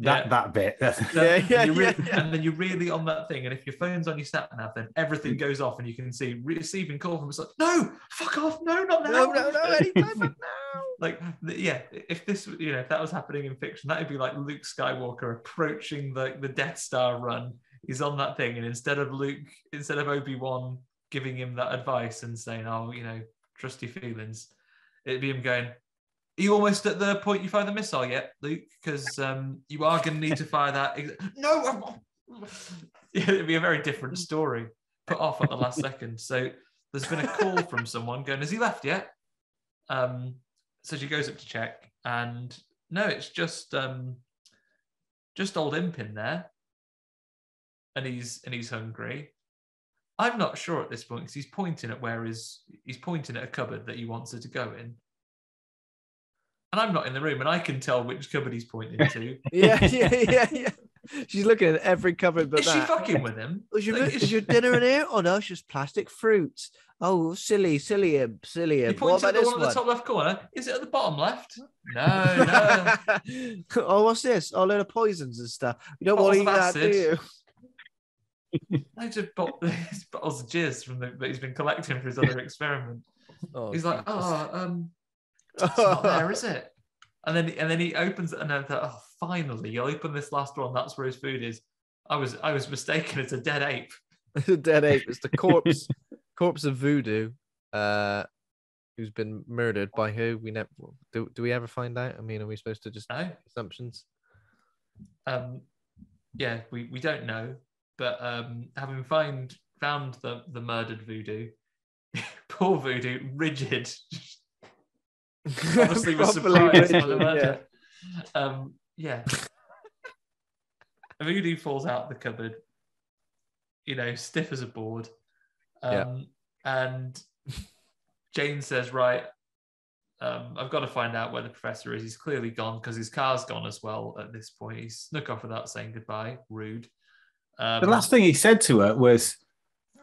S3: that
S2: Yeah.
S3: that bit. That's,
S1: Yeah,
S2: and
S1: yeah,
S2: you're really,
S1: yeah, yeah.
S2: and then you're really on that thing. And if your phone's on your sat nav, then everything mm. goes off, and you can see receiving call from it's like, no, fuck off, no, not now,
S1: No, no, no, anytime but now.
S2: Like, yeah, if this, you know, if that was happening in fiction, that would be like Luke Skywalker approaching the the Death Star run. He's on that thing, and instead of Luke, instead of Obi Wan giving him that advice and saying, "Oh, you know, trust your feelings," it'd be him going. Are you almost at the point you fire the missile yet, Luke? Because um, you are going to need to fire that. no, it'd be a very different story. Put off at the last second. So there's been a call from someone going, "Has he left yet?" Um, so she goes up to check, and no, it's just um, just old Imp in there, and he's and he's hungry. I'm not sure at this point because he's pointing at where his he's pointing at a cupboard that he wants her to go in. And I'm not in the room, and I can tell which cupboard he's pointing to.
S1: Yeah, yeah, yeah, yeah. She's looking at every cupboard but
S2: is she fucking with him?
S1: is, your, is your dinner in here? Oh no, it's just plastic fruits. Oh, silly, silly silly imp. What
S2: at the
S1: this
S2: one at the top left corner. Is it at the bottom left? No, no.
S1: oh, what's this? Oh, a load of poisons and stuff. You don't oh, want to eat that, do you?
S2: Loads of these bottles of jizz from the, that he's been collecting for his other experiment.
S1: Oh,
S2: He's like,
S1: Jesus.
S2: oh, um, it's not there, is it? And then and then he opens it and I thought, oh, finally, you'll open this last one. That's where his food is. I was I was mistaken. It's a dead ape.
S1: It's a dead ape. It's the corpse, corpse of voodoo, uh, who's been murdered by who? We never do. Do we ever find out? I mean, are we supposed to just
S2: No,
S1: assumptions?
S2: um, yeah, we, we don't know, but um, having find found the the murdered voodoo, poor voodoo, rigid, obviously was surprised by the
S1: rigid, yeah.
S2: murder. Um, yeah. Voodoo falls out the cupboard, you know, stiff as a board. Um,
S1: Yeah.
S2: And Jane says, Right, um, I've got to find out where the professor is. He's clearly gone because his car's gone as well at this point. He snuck off without saying goodbye. Rude. Um,
S3: the last thing he said to her was,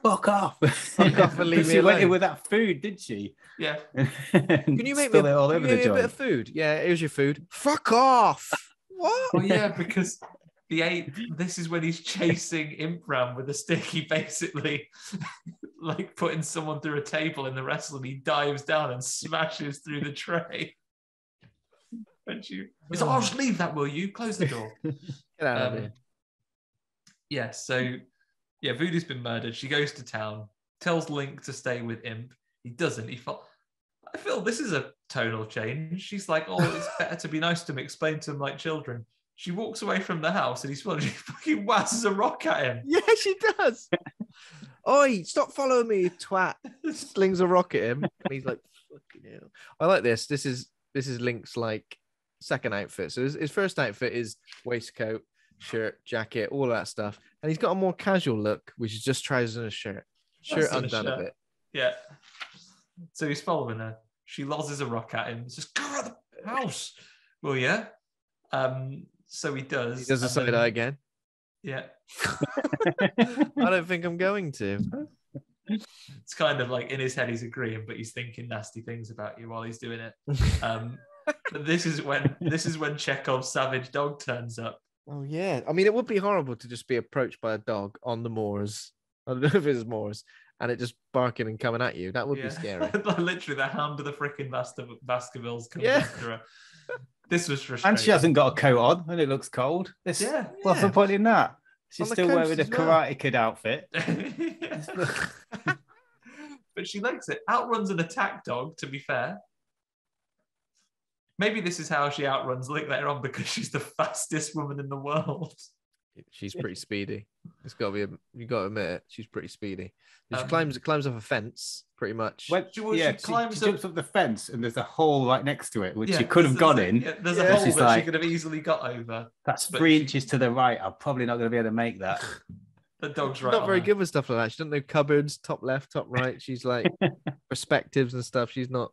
S3: "Fuck off."
S1: Fuck off and leave me
S3: she went in with that food, did she?
S2: Yeah.
S1: Can you make me,
S3: Spill it all over the
S1: make a bit of food? Yeah, here's your food. Fuck off. What?
S2: Oh yeah, because the ape. This is when he's chasing Impram with a stick. He basically like putting someone through a table in the wrestling. He dives down and smashes through the tray. And you, he's like, "Oh, just leave that, will you? Close the door."
S1: Get out of
S2: Um,
S1: here.
S2: Yeah. So yeah, Voodoo's been murdered. She goes to town, tells Link to stay with Imp. He doesn't. He felt. I feel this is a tonal change. She's like, "Oh, it's better to be nice to him. Explain to him like children." She walks away from the house and he's she fucking whasses a rock at him.
S1: Yeah, she does. Oi, stop following me, twat. Slings a rock at him. And he's like, fucking hell. I like this. This is this is Link's like second outfit. So his, his first outfit is waistcoat, shirt, jacket, all that stuff. And he's got a more casual look, which is just trousers and a shirt. Shirt
S2: and a
S1: undone a bit.
S2: Yeah. So he's following her. She lodges a rock at him. Says, "Go out of the house." Well, yeah. Um. So he does.
S1: He does
S2: and
S1: side eye again.
S2: Yeah.
S1: I don't think I'm going to.
S2: It's kind of like in his head he's agreeing, but he's thinking nasty things about you while he's doing it. Um, but this is when this is when Chekhov's savage dog turns up.
S1: Oh yeah. I mean, it would be horrible to just be approached by a dog on the moors. I don't know if it's moors, and it just barking and coming at you. That would be scary.
S2: Literally, the hound of the freaking Bast- Baskervilles comes
S1: Yeah.
S2: after her. This was frustrating.
S3: and she hasn't got a coat on, and it looks cold. It's,
S2: Yeah.
S3: What's
S1: Yeah.
S3: the point in that? She's still wearing a
S1: as well.
S3: Karate Kid outfit.
S2: but she likes it. Outruns an attack dog, to be fair. Maybe this is how she outruns Link later on because she's the fastest woman in the world.
S1: She's pretty speedy. It's got to be. A, you got to admit it. She's pretty speedy. She
S2: Um,
S1: climbs climbs off a fence pretty much.
S3: When,
S2: She- well,
S3: yeah,
S2: she
S3: she,
S2: climbs
S3: she jumps up the fence and there's a hole right next to it, which
S2: Yeah,
S3: she could have
S2: there's-
S3: gone in.
S2: yeah, there's
S1: Yeah.
S2: a hole that
S3: like-
S2: she could have easily got over.
S3: That's three
S2: she-
S3: inches to the right. I'm probably not going to be able to make that.
S2: The dog's right.
S1: not
S2: on
S1: very
S2: her.
S1: good with stuff like that. She doesn't know cupboards, top left, top right. She's like perspectives and stuff. She's not.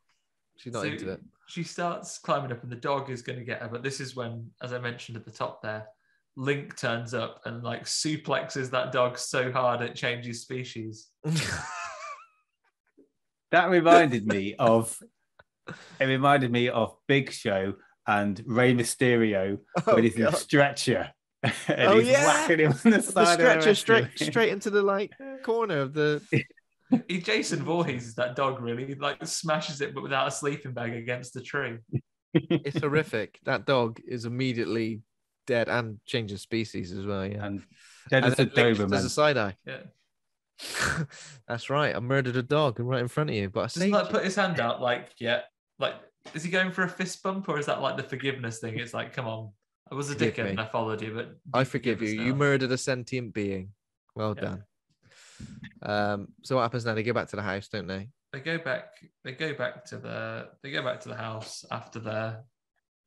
S1: She's not
S2: So
S1: into it.
S2: She starts climbing up, and the dog is going to get her. But this is when, as I mentioned at the top there, Link turns up and like suplexes that dog so hard it changes species.
S3: That reminded me of. It reminded me of Big Show and Rey Mysterio
S1: Oh,
S3: when he's in a stretcher. and
S1: Oh,
S3: he's
S1: yeah.
S3: whacking him on the
S1: the stretcher
S3: of
S1: straight straight into the like corner of the.
S2: He, Jason Voorhees is that dog really He, like smashes it, but without a sleeping bag against the tree.
S1: It's horrific. That dog is immediately dead and changes species as well. Yeah.
S3: and then
S1: And
S3: there's a Doberman.
S1: does a side eye.
S2: Yeah,
S1: That's right. I murdered a dog right in front of you, but I
S2: doesn't like put his hand out like yeah, like is he going for a fist bump or is that like the forgiveness thing? It's like come on, I was a
S1: Forgive
S2: dickhead
S1: me.
S2: and I followed you, but
S1: I forgive you.
S2: us
S1: You
S2: now.
S1: murdered a sentient being. Well
S2: Yeah.
S1: done. Um, so what happens now? They go back to the house, don't they?
S2: they go back they go back to the they go back to the house after the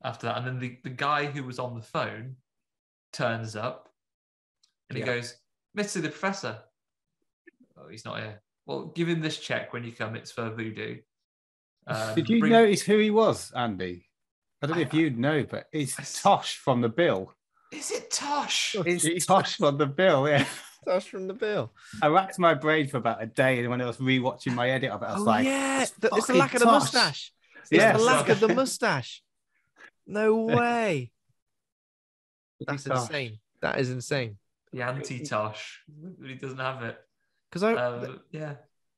S2: after that and then the, the guy who was on the phone turns up and he
S1: Yeah.
S2: goes mr the professor oh he's not here well give him this check when you come it's for voodoo um,
S3: Did you
S2: bring-
S3: notice who he was, Andy? I don't know
S2: I-
S3: if you'd know, but it's
S2: I s-
S3: Tosh from the Bill.
S2: is it tosh
S1: Oh,
S3: It's Tosh from the Bill. Yeah,
S1: That's from the bill.
S3: I racked my brain for about a day, and when I was rewatching my edit of it, I was
S1: oh
S3: like,
S1: yeah,
S3: it's
S1: the, it's the
S3: fucking
S1: lack of the mustache. It's
S3: Yeah.
S1: the lack of the mustache. No way. That's
S3: Tosh.
S1: insane. That is insane.
S2: the anti-tosh he doesn't have it
S1: Because I
S2: um, yeah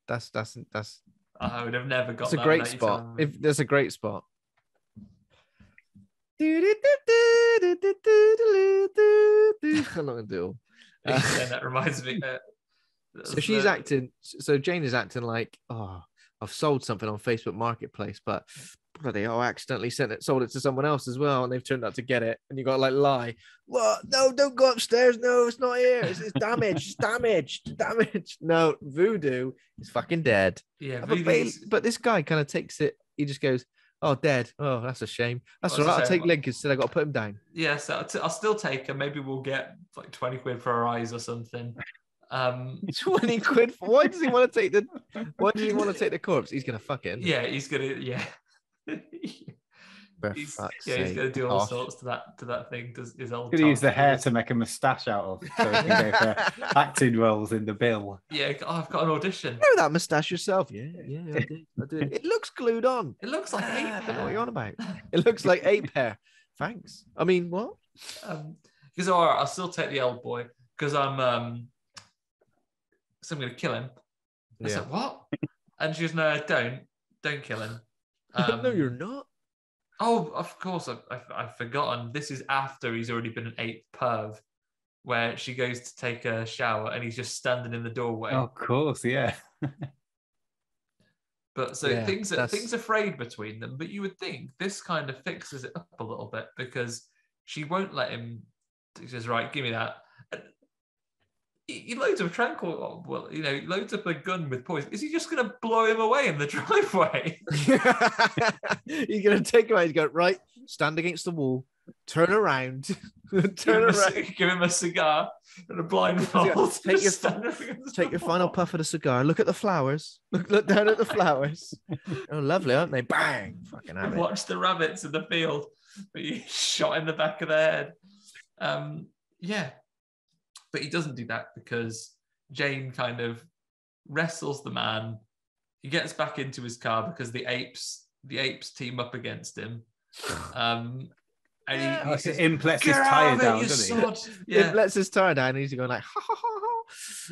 S1: that's that's that's
S2: i would have never got
S1: that's a
S2: that
S1: great spot.
S2: telling.
S1: If there's a great spot. I'm not gonna do Uh,
S2: yeah, that reminds me uh,
S1: So she's
S2: the-
S1: acting. So Jane is acting like, oh, I've sold something on Facebook Marketplace, but bloody, hell, I accidentally sent it, sold it to someone else as well, and they've turned out to get it. And you got to like lie. What? No, don't go upstairs. No, it's not here. It's, it's damaged. It's damaged. Damaged. No, Voodoo is fucking dead.
S2: yeah
S1: But, but this guy kind of takes it. He just goes, "Oh, dead. Oh, that's a shame. That's all right. I'll take Link instead. I got to put him down."
S2: Yeah, so I'll, t- I'll still take him. Maybe we'll get like 20 quid for our eyes or something. Um,
S1: Twenty quid. For, why does he want to take the? Why does he want to take the corpse? He's gonna fuck it.
S2: yeah, he's gonna, yeah.
S1: For
S2: he's,
S1: fuck's
S2: yeah, he's gonna do all
S1: Tosh.
S2: sorts to that to that thing. Does his old
S3: Gonna use the hair to make a moustache out of, so he can go for acting roles in the Bill.
S2: Yeah, oh, I've got an audition.
S1: You know that mustache yourself? Yeah, yeah, I did. I did. It looks glued on.
S2: It looks like
S1: Ah,
S2: eight.
S1: I don't know what
S2: hair.
S1: you're on about. It looks like ape hair. Thanks. I mean, what?
S2: Um, because all right, I'll still take the old boy because I'm um, so I'm gonna kill him. I
S1: Yeah.
S2: said what? And she goes, no, don't, don't kill him. Um,
S1: no, you're not.
S2: Oh, of course, I've, I've, I've forgotten. This is after he's already been an eighth perv, where she goes to take a shower and he's just standing in the doorway.
S3: Oh, of course, yeah.
S2: But so
S1: Yeah,
S2: things are,
S1: that's-
S2: things are frayed between them. But you would think this kind of fixes it up a little bit because she won't let him. She says, "Right, give me that." He loads of tranquil. Well, you know, he loads up a gun with poison. Is he just going to blow him away in the driveway?
S1: He's gonna take him out. He's going right. Stand against the wall. Turn around.
S2: give,
S1: Turn
S2: him a,
S1: around.
S2: c- give him a cigar and a blindfold.
S1: Take your-
S2: Stand up against
S1: Take your final puff of the cigar. Look at the flowers. Look, look down at the flowers. Oh, lovely, aren't they? Bang! Fucking have it.
S2: watch the rabbits in the field, but you shot in the back of the head. Um, yeah, but he doesn't do that because Jane kind of wrestles the man. He gets back into his car because the apes, the apes team up against him. Um, and he,
S1: Yeah.
S2: he says,
S3: Imp lets his
S2: out
S3: tire down,
S2: you
S3: doesn't he?
S2: sod!"
S1: Yeah.
S2: Yeah,
S1: lets his tire down and he's going like ha ha ha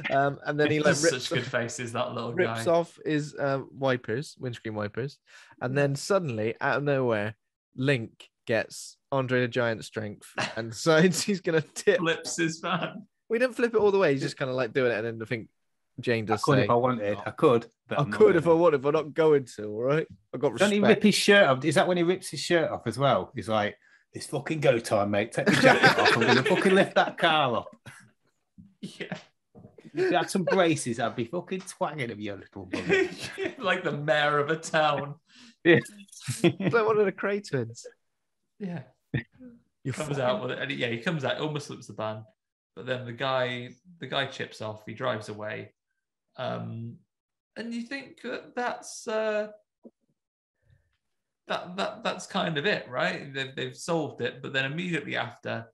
S1: ha. Um, and then he like rips,
S2: such good faces. That little
S1: rips
S2: guy.
S1: off his uh, wipers, windscreen wipers, and then suddenly out of nowhere, Link gets Andre the Giant strength and decides he's gonna tip.
S2: Flips his van.
S1: We didn't flip it all the way. He's just kind of like doing it, and then I think Jane
S3: I
S1: does
S3: could
S1: say,
S3: if I wanted. I oh, could. But
S1: "I
S3: I'm not
S1: could if I
S3: gonna.
S1: wanted, but I'm not going to." All right, I got
S3: Don't he rip his shirt off? Is that when he rips his shirt off as well? He's like, "It's fucking go time, mate. Take the jacket off. I'm gonna fucking lift that car up."
S2: Yeah.
S3: If you had some braces, I'd be fucking twanging of your little bugger.
S2: like the mayor of a town. Yeah.
S1: like one of the Kray twins.
S2: Yeah.
S1: You
S2: comes out with it, and yeah, he comes out, almost slips the ban, but then the guy, the guy chips off. He drives away, um, and you think that that's uh, that that that's kind of it, right? They've they've solved it, but then immediately after,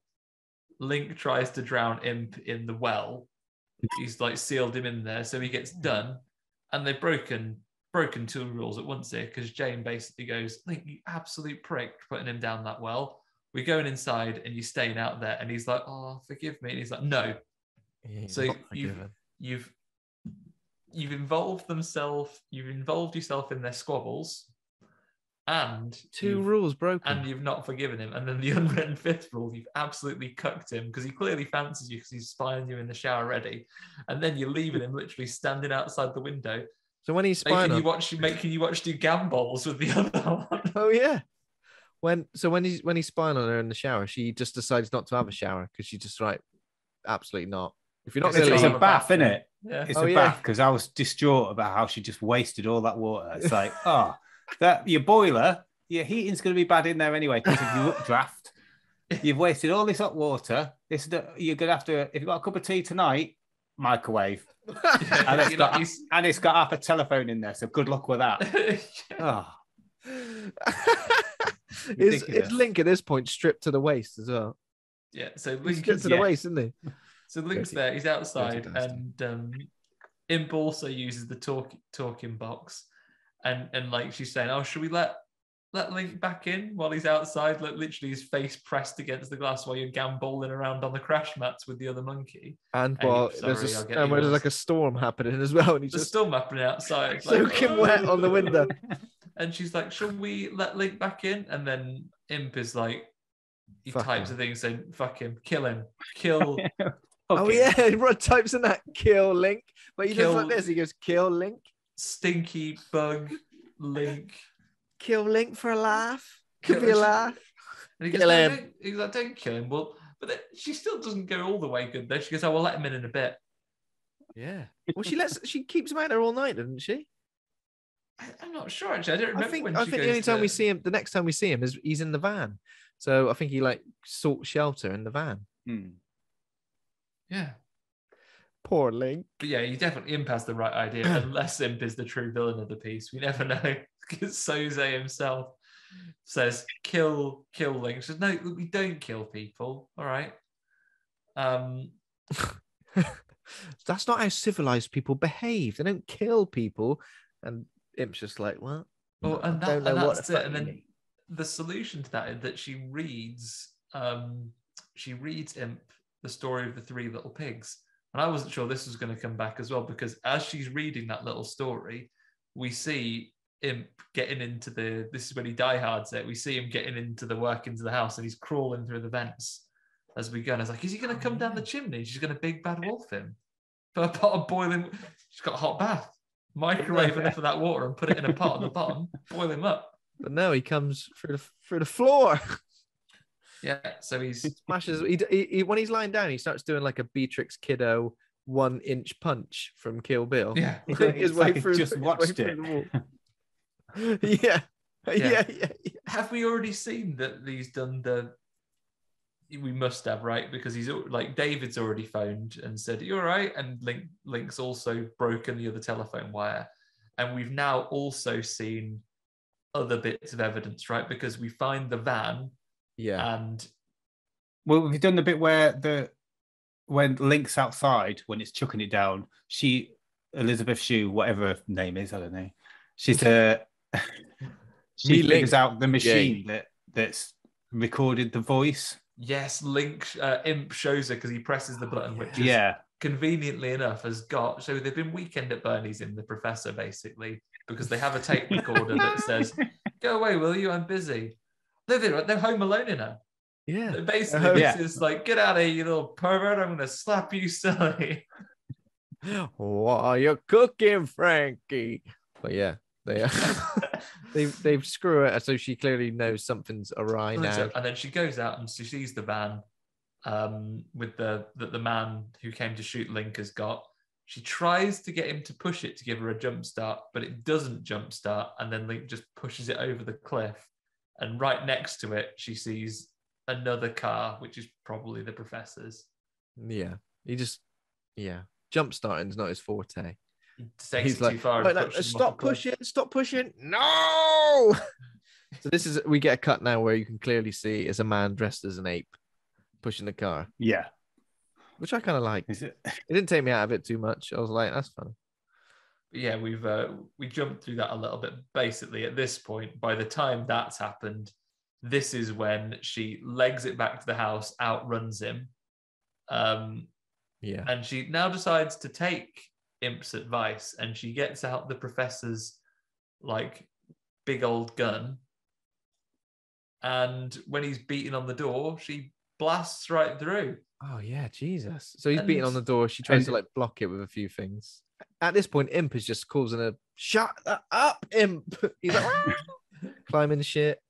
S2: Link tries to drown Imp in the well. He's like sealed him in there, so he gets done, and they've broken broken two rules at once here because Jane basically goes, Link, you absolute prick, putting him down that well we're going inside and you're staying out there. And he's like, oh, forgive me. And he's like, no, So
S1: you've,
S2: you've you've involved themselves, you've involved yourself in their squabbles, and
S1: 2 rules broken.
S2: and you've not forgiven him. And then the unwritten fifth rule, you've absolutely cucked him because he clearly fancies you because he's spying you in the shower ready. And then you're leaving him literally standing outside the window,
S1: so when he's spying
S2: making
S1: on,
S2: you watch making you watch do gambols with the other one.
S1: oh yeah. When so when he's when he's spying on her in the shower, she just decides not to have a shower because she just like, absolutely not. If you're not
S3: It's, it's a bath, isn't it?
S2: Yeah.
S3: It's
S1: Oh,
S3: a
S1: yeah.
S3: bath because I was distraught about how she just wasted all that water. It's like, oh, that your boiler, your heating's going to be bad in there anyway because of your updraft. You've wasted all this hot water. This is you're going to have to if you've got a cup of tea tonight, microwave, and it's got and it's got half a telephone in there. So good luck with that. Oh,
S1: is, is Link at this point stripped to the waist as well?
S2: yeah. So
S1: He's
S2: Link
S1: stripped
S2: is
S1: to the
S3: yeah.
S1: waist, isn't he?
S2: So Link's there, he's outside, and um, Imp also uses the talk talking box, and and like she's saying, "Oh, should we let let Link back in while he's outside?" Like literally, his face pressed against the glass while you're gambolling around on the crash mats with the other monkey.
S1: And
S2: Hey,
S1: while
S2: sorry,
S1: there's a,
S2: I'll get
S1: and where there's like a storm happening as well, and he's
S2: There's
S1: just
S2: still happening outside, like,
S1: soaking wet on the window.
S2: And she's like, "Should we let Link back in?" And then Imp is like, he
S1: Fuck
S2: types
S1: him.
S2: a thing saying, "Fuck him, kill him, kill."
S1: Oh
S3: Okay.
S1: yeah, Rod types in that kill Link, but he does like this. He goes kill Link,
S2: stinky bug Link.
S1: kill Link for a laugh. Could
S2: Kill-
S1: be a laugh.
S2: And he goes,
S1: Kill
S2: no,
S1: him.
S2: don't- he's like, don't kill him. Well, but then she still doesn't go all the way good though. She goes, oh, we'll let him in in a bit.
S1: Yeah. Well, she lets she keeps him out there all night, doesn't she?
S2: I, I'm not sure actually. I don't remember
S1: I think
S2: when
S1: I think the
S2: goes
S1: only time we see him, the next time we see him is he's in the van. So I think he like sought shelter in the van.
S3: Hmm.
S2: Yeah.
S1: Poor Link.
S2: But yeah, he definitely Imp has the right idea, unless Imp is the true villain of the piece. We never know. Because Söze himself says, kill, kill Link. She says, no, we don't kill people. All right. Um,
S1: That's not how civilized people behave. They don't kill people. And Imp's just like, well,
S2: well, and,
S1: I
S2: that,
S1: don't
S2: and
S1: know what
S2: that's
S1: the
S2: it. And then
S1: mean.
S2: the solution to that is that she reads um she reads imp the story of the three little pigs and i wasn't sure this was going to come back as well because as she's reading that little story we see imp getting into the this is when he diehards it we see him getting into the work into the house and he's crawling through the vents as we go and i was like is he going to come down the chimney she's going to big bad wolf him put a pot of boiling she's got a hot bath microwave enough of that water and put it in a pot on the bottom boil him up
S1: but no, he comes through the through the floor.
S2: yeah so he's
S1: Smashes. He, he, he- when he's lying down, he starts doing like a Beatrix Kiddo one inch punch from Kill Bill.
S2: Yeah.
S1: His way
S3: like
S1: through.
S3: just
S1: his way
S3: watched
S1: through
S3: it.
S1: the wall. yeah. Yeah. Yeah. yeah.
S2: have we already seen that he's done the we must have right because he's like david's already phoned and said you're right and link link's also broken the other telephone wire and we've now also seen other bits of evidence right because we find the van
S1: Yeah.
S2: and
S3: Well, we've done the bit where the when Link's outside when it's chucking it down. She Elisabeth Shue, whatever her name is, I don't know. She's uh, she
S1: Me
S3: figures out the machine that that's recorded the voice.
S2: Yes link uh, imp shows her because he presses the button which is
S3: Yeah,
S2: conveniently enough has got so they've been weekend at Bernie's in the professor basically because they have a tape recorder that says go away will you I'm busy they're, they're, they're home alone in her
S1: yeah.
S2: basically
S1: Oh,
S2: this
S3: yeah.
S2: is like get out of here you little pervert I'm gonna slap you silly
S1: What are you cooking, Frankie? But yeah, they they've they've screw it so she clearly knows something's awry now.
S2: and then she goes out and she sees the van um, with the that the man who came to shoot Link has got She tries to get him to push it to give her a jump start, but it doesn't jump start. And then Link just pushes it over the cliff. And right next to it, she sees another car, which is probably the professor's.
S1: Yeah. He just, yeah. Jump starting's not his forte.
S2: He takes
S1: He's
S2: it
S1: like,
S2: too far.
S1: Like,
S2: pushes
S1: stop
S2: the cliff.
S1: pushing, stop pushing. No. so this is we get a cut now where you can clearly see it's a man dressed as an ape pushing the car,
S3: Yeah.
S1: which I kind of like.
S3: It?
S1: It didn't take me out of it too much. I was like, that's fun.
S2: But yeah, we've uh, we jumped through that a little bit. Basically, at this point, by the time that's happened, this is when she legs it back to the house, outruns him, um,
S1: Yeah.
S2: and she now decides to take Imp's advice, and she gets out the professor's like big old gun, and when he's beating on the door, she blasts right through.
S1: Oh yeah, Jesus. So he's beating on the door. She tries to like block it with a few things. At this point, Imp is just causing a shut up, Imp. He's like climbing shit.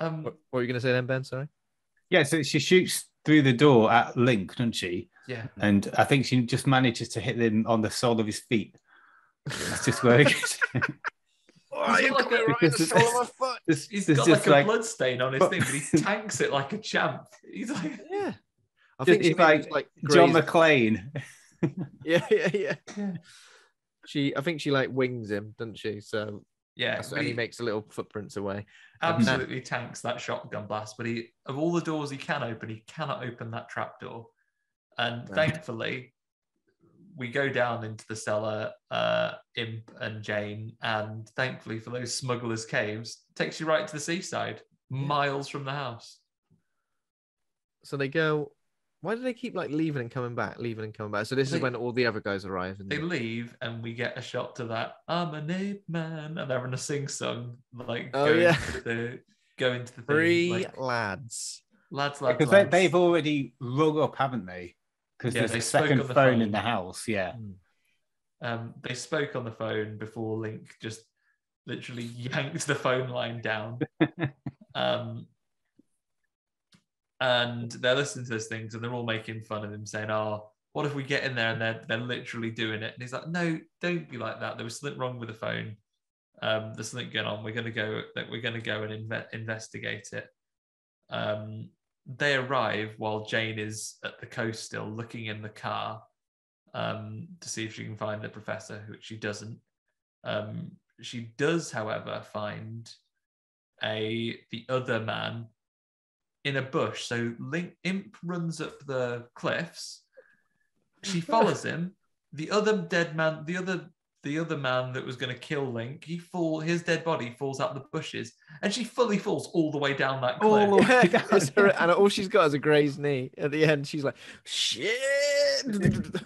S2: Um,
S1: What, what were you gonna say then, Ben? Sorry.
S3: Yeah. So she shoots through the door at Link, doesn't she?
S2: Yeah,
S3: And I think she just manages to hit him on the sole of his feet. That's just where it gets.
S1: Oh,
S2: He's
S1: you
S2: got
S1: got
S2: like
S1: me
S2: a-
S1: right in the
S3: Because
S1: sole of my
S3: it's-
S1: foot.
S3: There's,
S2: he's
S3: there's
S2: got
S3: just
S2: like a
S3: like,
S2: blood stain on his
S3: but-
S2: thing, but he tanks it like a champ. He's like,
S1: Yeah. I think she
S3: it's like
S1: like
S3: John
S1: grazed-
S3: McClane.
S1: Yeah, yeah, yeah.
S2: Yeah.
S1: She, I think she like wings him, doesn't she? So
S2: yeah,
S1: that's
S2: but
S1: when
S2: he
S1: he makes a little footprints away.
S2: absolutely tanks that shotgun blast. But he, of all the doors he can open, he cannot open that trap door. And
S1: No.
S2: thankfully, we go down into the cellar, uh, Imp and Jane, and thankfully for those smugglers' caves, takes you right to the seaside, miles from the house.
S1: So they go. Why do they keep like leaving and coming back, leaving and coming back? So this
S2: They-
S1: is when all the other guys arrive. And
S2: They leave, and we get a shot to that. I'm an ape man, and they're in a sing song, like
S1: Oh,
S2: going
S1: yeah.
S2: to the going to the thing,
S1: three
S2: like,
S1: lads.
S2: lads, lads,
S3: Because they,
S2: lads.
S3: they've already rung up, haven't they? Because
S2: Yeah,
S3: there's a second
S2: the
S3: phone,
S2: phone.
S3: in the house. Yeah.
S2: Um, they spoke on the phone before Link just literally yanked the phone line down. um, and they're listening to those things and they're all making fun of him, saying, Oh, what if we get in there and they're, they're literally doing it? And he's like, No, don't be like that. There was something wrong with the phone. Um, there's something going on. We're going to go, that we're going to go and inve- investigate it. Um, they arrive while Jane is at the coast still looking in the car um, to see if she can find the professor, which she doesn't. Um, she does, however, find a the other man in a bush. So Link Imp runs up the cliffs. She follows him. The other dead man, the other the other man that was going to kill Link, he fall his dead body falls out the bushes, and she fully falls all the way down that cliff.
S3: All the way down.
S1: her- and all she's got is a grazed knee. At the end, she's like, shit.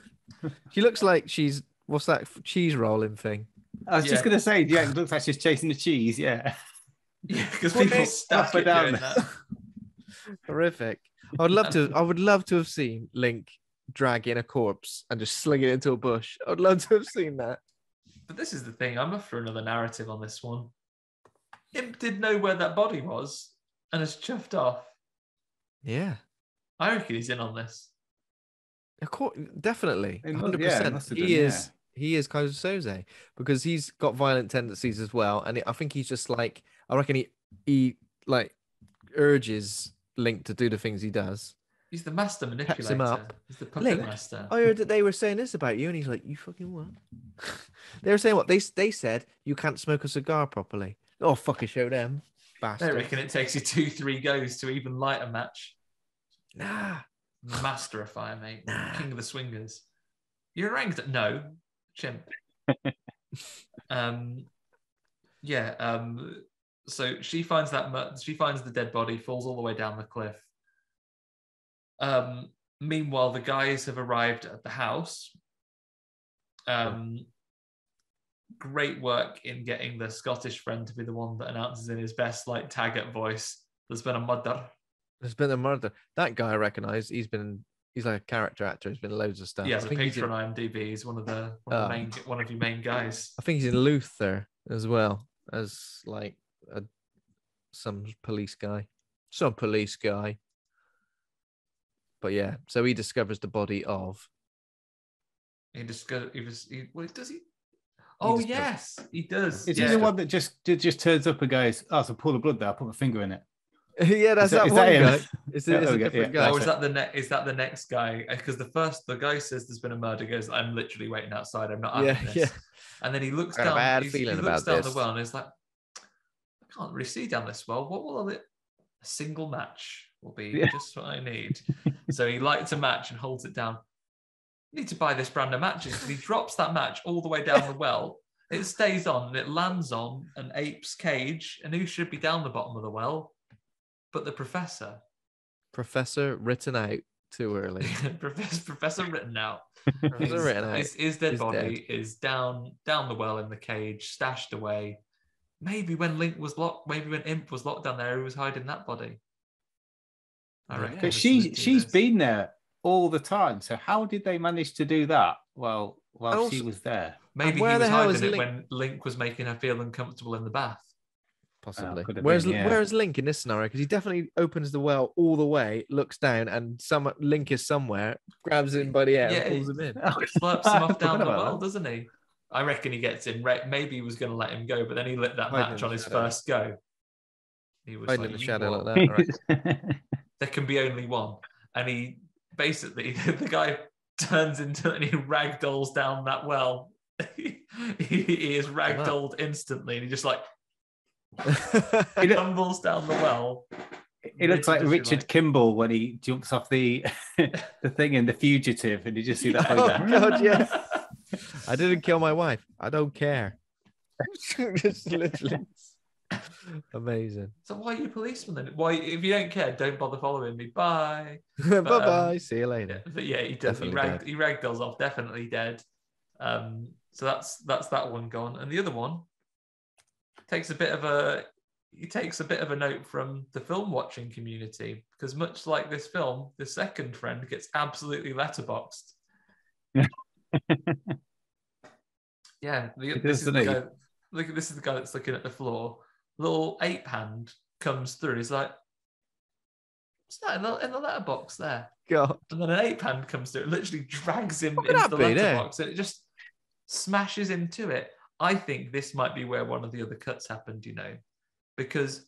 S1: she looks like she's what's that cheese rolling thing?
S3: I was just gonna say, yeah, it looks like she's chasing the cheese. Yeah.
S2: Yeah, because
S3: Put
S2: people
S3: stuff
S2: stack
S3: up or
S2: it
S3: down there.
S2: that.
S1: Horrific. I would love to. I would love to have seen Link drag in a corpse and just sling it into a bush. I would love to have seen that.
S2: But this is the thing. I'm up for another narrative on this one. Imp did know where that body was and has chuffed off.
S1: Yeah,
S2: I reckon he's in on this.
S1: of course, definitely, Hundred
S3: yeah,
S1: percent.
S3: must have
S1: He
S3: done,
S1: is. He is Keyser Söze because he's got violent tendencies as well, and I think he's just like I reckon he he like urges Link to do the things he does.
S2: He's the master manipulator.
S1: him up.
S2: He's the puppet
S1: Link,
S2: master.
S1: I heard that they were saying this about you, and he's like, "You fucking what?" they were saying what they they said you can't smoke a cigar properly. Oh, fucking show them,
S2: I
S1: bastard.
S2: reckon it takes you two, three goes to even light a match.
S1: Nah,
S2: Master of fire, mate.
S1: Nah.
S2: King of the swingers. You're orangutan. No, chimp. um, yeah. Um, so she finds that mu- she finds the dead body, falls all the way down the cliff. Um, meanwhile, the guys have arrived at the house. Um, great work in getting the Scottish friend to be the one that announces in his best like Taggart voice. There's been a murder.
S1: there's been a murder. That guy I recognise. He's been he's like a character actor. He's been loads of stuff.
S2: Yeah, has
S1: I
S2: a
S1: he's
S2: picture
S1: in-
S2: on IMDb. He's one of the one of, the
S1: Oh.
S2: main one of your main guys.
S1: I think he's in Luther as well as like a, some police guy, some police guy. But yeah, so he discovers the body of
S2: He discovers. go. He was. He, well, does he? Oh
S1: just goes-
S2: yes, he does.
S3: Is
S2: yeah.
S3: he the one that just just turns up and goes, "Oh, so pull the blood there. I'll put my finger in it."
S1: yeah, that's
S3: Is that-
S1: that,
S3: is
S1: one
S3: that
S1: guy. It's,
S3: Yeah,
S1: a, it's a different
S3: yeah.
S1: guy.
S2: Oh, is that the ne- is that the next guy? Uh, because the first the guy says there's been a murder. Goes, I'm literally waiting outside. I'm not
S1: Yeah,
S2: this.
S1: yeah.
S2: And then he looks
S1: Got a
S2: down.
S1: bad
S2: he's- he
S1: feeling
S2: looks
S1: about
S2: down
S1: this.
S2: the well and he's like, I can't really see down this well. What will it? A single match will be
S3: Yeah.
S2: just what I need. so he lights a match and holds it down. need to buy this brand of matches. And he drops that match all the way down the well. It stays on and it lands on an ape's cage. And who should be down the bottom of the well? But the professor.
S1: Professor written out too early.
S2: Professor, Professor Written out.
S1: Professor
S2: His,
S1: written out.
S2: his, his dead
S1: is
S2: body is down down the well in the cage, stashed away. Maybe when Link was locked, maybe when Imp was locked down there, he was hiding that body. I
S1: Yeah.
S2: reckon.
S3: But
S2: there's
S3: she
S2: something to
S3: she's
S2: this.
S3: been there all the time. So how did they manage to do that? Well, while she was there,
S2: Maybe
S1: where
S2: he
S1: the
S2: was
S1: hell is
S2: hiding it
S1: Link?
S2: when Link was making her feel uncomfortable in the bath.
S1: Possibly.
S3: Oh, could have
S1: Where's
S3: been, yeah.
S1: Where's Link in this scenario? Because he definitely opens the well all the way, looks down, and some Link is somewhere, grabs him by the hair,
S2: Yeah,
S1: and pulls him in.
S2: Slurps him off down the well,
S3: that.
S2: doesn't he? I reckon he gets in. Maybe he was going to let him go, but then he lit that
S1: Hiding
S2: match on his
S1: shadow.
S2: first go. He was
S1: Hiding
S2: like,
S1: in the shadow
S2: what?"
S1: like that. I reckon.
S2: there can be only one. And he basically, the guy turns into and he ragdolls down that well. he, he is ragdolled instantly and he just like
S3: He
S2: tumbles down the well.
S3: It looks like Richard
S2: like-
S3: Kimball when he jumps off the the thing in The Fugitive, and you just see that.
S1: Oh,
S3: thing
S1: God, yeah. I didn't kill my wife. I don't care. Just literally amazing.
S2: So why are you a policeman then? Why, if you don't care, don't bother following me. Bye.
S1: bye bye. See you later.
S2: but yeah, he does. He,
S1: Definitely
S2: rag,
S1: dead.
S2: he ragdolls off, definitely dead. Um, so that's that's that one gone, and the other one takes a bit of a he takes a bit of a note from the film watching community because much like this film, the second friend gets absolutely letterboxed. yeah, the,
S3: He
S2: this
S3: does,
S2: is the
S3: doesn't he?
S2: guy. Look, this is the guy that's looking at the floor. Little ape hand comes through. He's like, "What's that in the, in the letterbox there?"
S1: God.
S2: And then an ape hand comes through, it literally drags him into the
S1: be,
S2: letterbox, and it just smashes into it. I think this might be where one of the other cuts happened, you know, because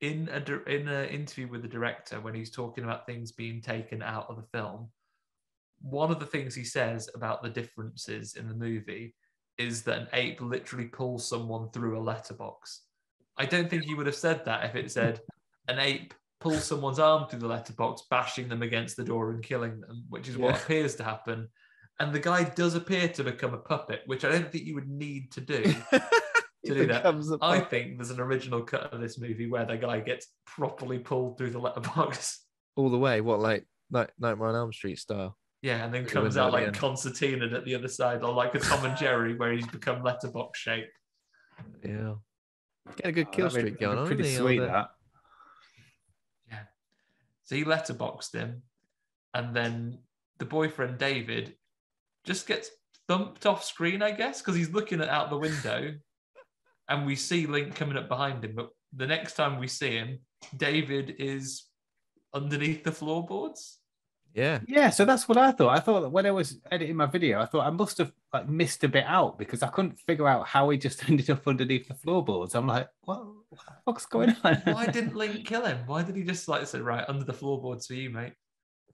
S2: in a in an interview with the director, when he's talking about things being taken out of the film, one of the things he says about the differences in the movie is that an ape literally pulls someone through a letterbox. I don't think he would have said that if it said an ape pulls someone's arm through the letterbox, bashing them against the door and killing them, which is what appears to happen. And the guy does appear to become a puppet, which I don't think you would need to do. To do that. I think there's an original cut of this movie where the guy gets properly pulled through the letterbox.
S1: all the way. What like Night Nightmare on Elm Street style?
S2: Yeah, and then
S1: the
S2: comes out like. Concertina at the other side, or like a Tom and Jerry where he's become letterbox shape.
S1: Yeah. Get a good
S3: Oh,
S1: kill
S3: that'd
S1: streak going on.
S3: Pretty sweet
S1: all day?
S3: that.
S2: So he letterboxed him, and then the boyfriend David just gets thumped off screen, I guess, because he's looking at out the window, and we see Link coming up behind him. But the next time we see him, David is underneath the floorboards.
S1: Yeah.
S3: Yeah, so that's what I thought. I thought that when I was editing my video, I thought I must have like missed a bit out because I couldn't figure out how he just ended up underneath the floorboards. I'm like, what, what the fuck's going on?
S2: Why didn't Link kill him? Why did he just like say, right under the floorboards for you, mate?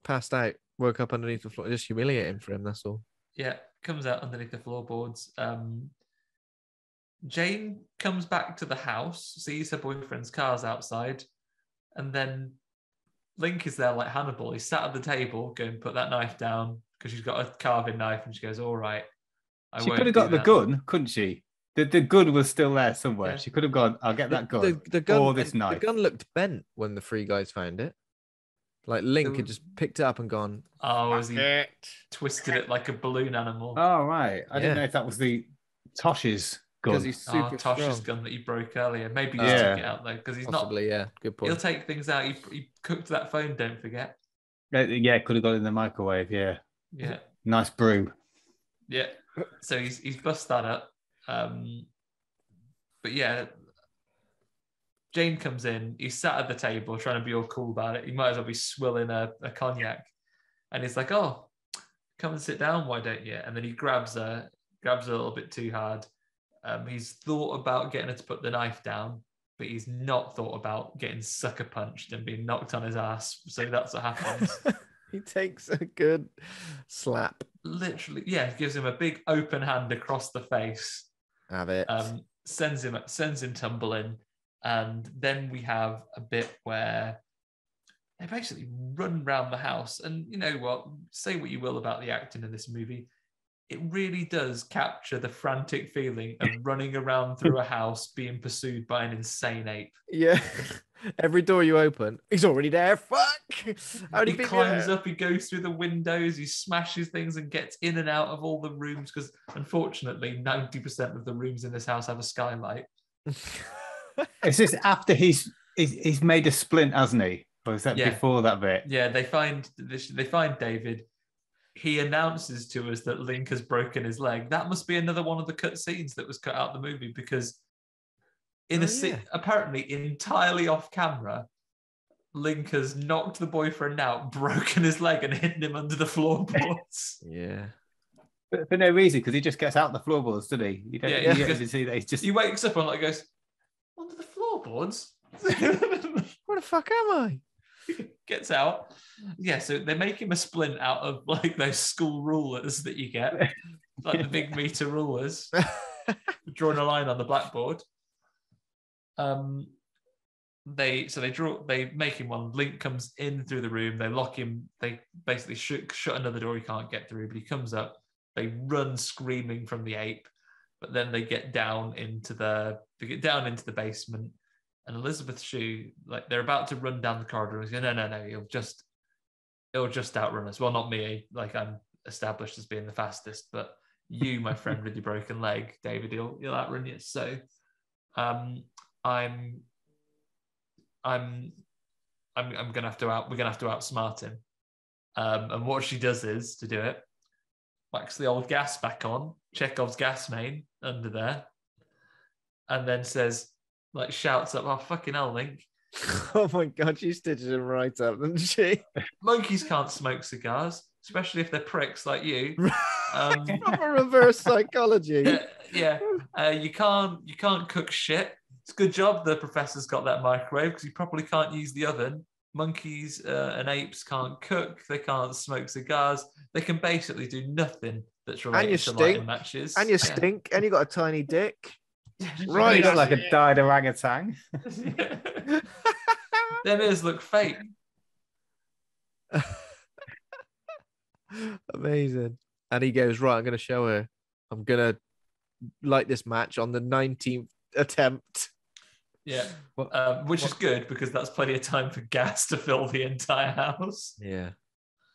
S1: Passed out. Woke up underneath the floor. Just humiliating for him. That's all.
S2: Yeah, comes out underneath the floorboards. Um, Jane comes back to the house, sees her boyfriend's cars outside, and then Link is there like Hannibal. He's sat at the table, going put that knife down because she's got a carving knife, and she goes, "All right." I
S3: she could have got the
S2: that."
S3: gun, couldn't she? The, the gun was still there somewhere.
S2: Yeah.
S3: She could have gone, I'll get that gun.
S1: The, the gun.
S3: or this
S1: the gun looked bent when the three guys found it. Like Link had just picked it up and gone.
S2: Oh, as he
S1: it."
S2: twisted it like a balloon animal.
S3: Oh, right. I
S1: Yeah.
S3: didn't know if that was the Tosh's gun.
S1: Because he's
S2: Oh, Tosh's
S1: strong.
S2: gun that he broke earlier. Maybe he just
S3: Yeah.
S2: took it out though, because he's not.
S1: Possibly, yeah. Good point.
S2: He'll take things out. He, he cooked that phone. Don't forget.
S3: Uh, yeah, could have gone in the microwave. Yeah.
S2: Yeah.
S3: Nice brew.
S2: Yeah. So he's he's bust that up. Um, but yeah, Jane comes in. He's sat at the table trying to be all cool about it. He might as well be swilling a, a cognac, and he's like, "Oh, come and sit down, why don't you? And then he grabs her, grabs her a little bit too hard. Um, he's thought about getting her to put the knife down, but he's not thought about getting sucker punched and being knocked on his ass. So that's what happens.
S1: he takes a good slap.
S2: Literally, yeah, gives him a big open hand across the face.
S1: Have it.
S2: Um, sends him sends him tumbling, and then we have a bit where they basically run around the house. And you know what? Say what you will about the acting in this movie, it really does capture the frantic feeling of running around through a house being pursued by an insane ape.
S1: yeah. Every door you open, he's already there. Fuck. How
S2: he
S1: you
S2: climbs up, he goes through the windows, he smashes things and gets in and out of all the rooms because unfortunately, 90% of the rooms in this house have a skylight.
S3: Is this after he's he's, he's made a splint, hasn't he? Or is that
S2: Yeah.
S3: before that bit?
S2: Yeah, they find they find David. He announces to us that Link has broken his leg. That must be another one of the cut scenes that was cut out of the movie because in
S1: Oh,
S2: a se-
S1: yeah.
S2: apparently entirely off camera, Link has knocked the boyfriend out, broken his leg, and hidden him under the floorboards.
S1: Yeah.
S3: For, for no reason, because he just gets out the floorboards, doesn't he? You don't,
S2: Yeah,
S3: you
S2: yeah,
S3: don't see that. He's just
S2: he wakes up and like goes under the floorboards.
S1: Where the fuck am I?
S2: Gets out. Yeah, so they make him a splint out of like those school rulers that you get, like the big meter rulers, drawing a line on the blackboard. Um, they so they draw they make him one. Link comes in through the room. They lock him. They basically shut, shut another door he can't get through. But he comes up. They run screaming from the ape. But then they get down into the they get down into the basement. And Elisabeth Shue, like they're about to run down the corridor. And he's going, no, no, no, you'll just he'll just outrun us. Well, not me. Like I'm established as being the fastest, but you, my friend with your broken leg, David, you'll, he'll outrun you. So um I'm I'm I'm I'm gonna have to out we're gonna have to outsmart him. Um, and what she does is to do it, whacks the old gas back on, Chekhov's gas main under there, and then says, like shouts up, oh fucking hell, Link.
S1: oh my god, she stitches him right up, doesn't she?
S2: Monkeys can't smoke cigars, especially if they're pricks like you. Um,
S1: Proper reverse psychology.
S2: yeah, yeah. Uh, you can't you can't cook shit. It's a good job the professor's got that microwave because you probably can't use the oven. Monkeys uh, and apes can't cook. They can't smoke cigars. They can basically do nothing that's related
S1: you
S2: to lighting
S1: stink,
S2: matches.
S1: And you stink, and you got a tiny dick.
S3: right. You look like a died orangutan.
S2: Them ears look fake.
S1: Amazing. And he goes, Right, I'm going to show her. I'm going to light this match on the 19th attempt.
S2: Yeah,
S3: What-
S2: um, which is good because that's plenty of time for gas to fill the entire house.
S1: Yeah.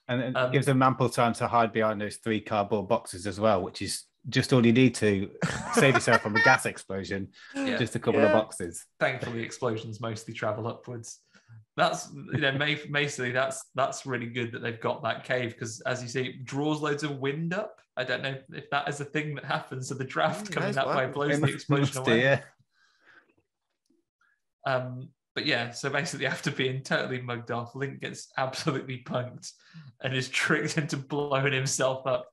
S3: And it
S2: Um,
S3: gives them ample time to hide behind those three cardboard boxes as well, which is just all you need to save yourself from a gas explosion.
S2: Yeah.
S3: Just a couple of boxes.
S2: thankfully explosions mostly travel upwards that's you know basically that's that's really good that they've got that cave because as you see it draws loads of wind up i don't know if that is a thing that happens so the draft
S1: Mm,
S2: coming
S1: nice
S2: that way blows the explosion away
S3: yeah.
S2: um but yeah so basically after being totally mugged off link gets absolutely punked and is tricked into blowing himself up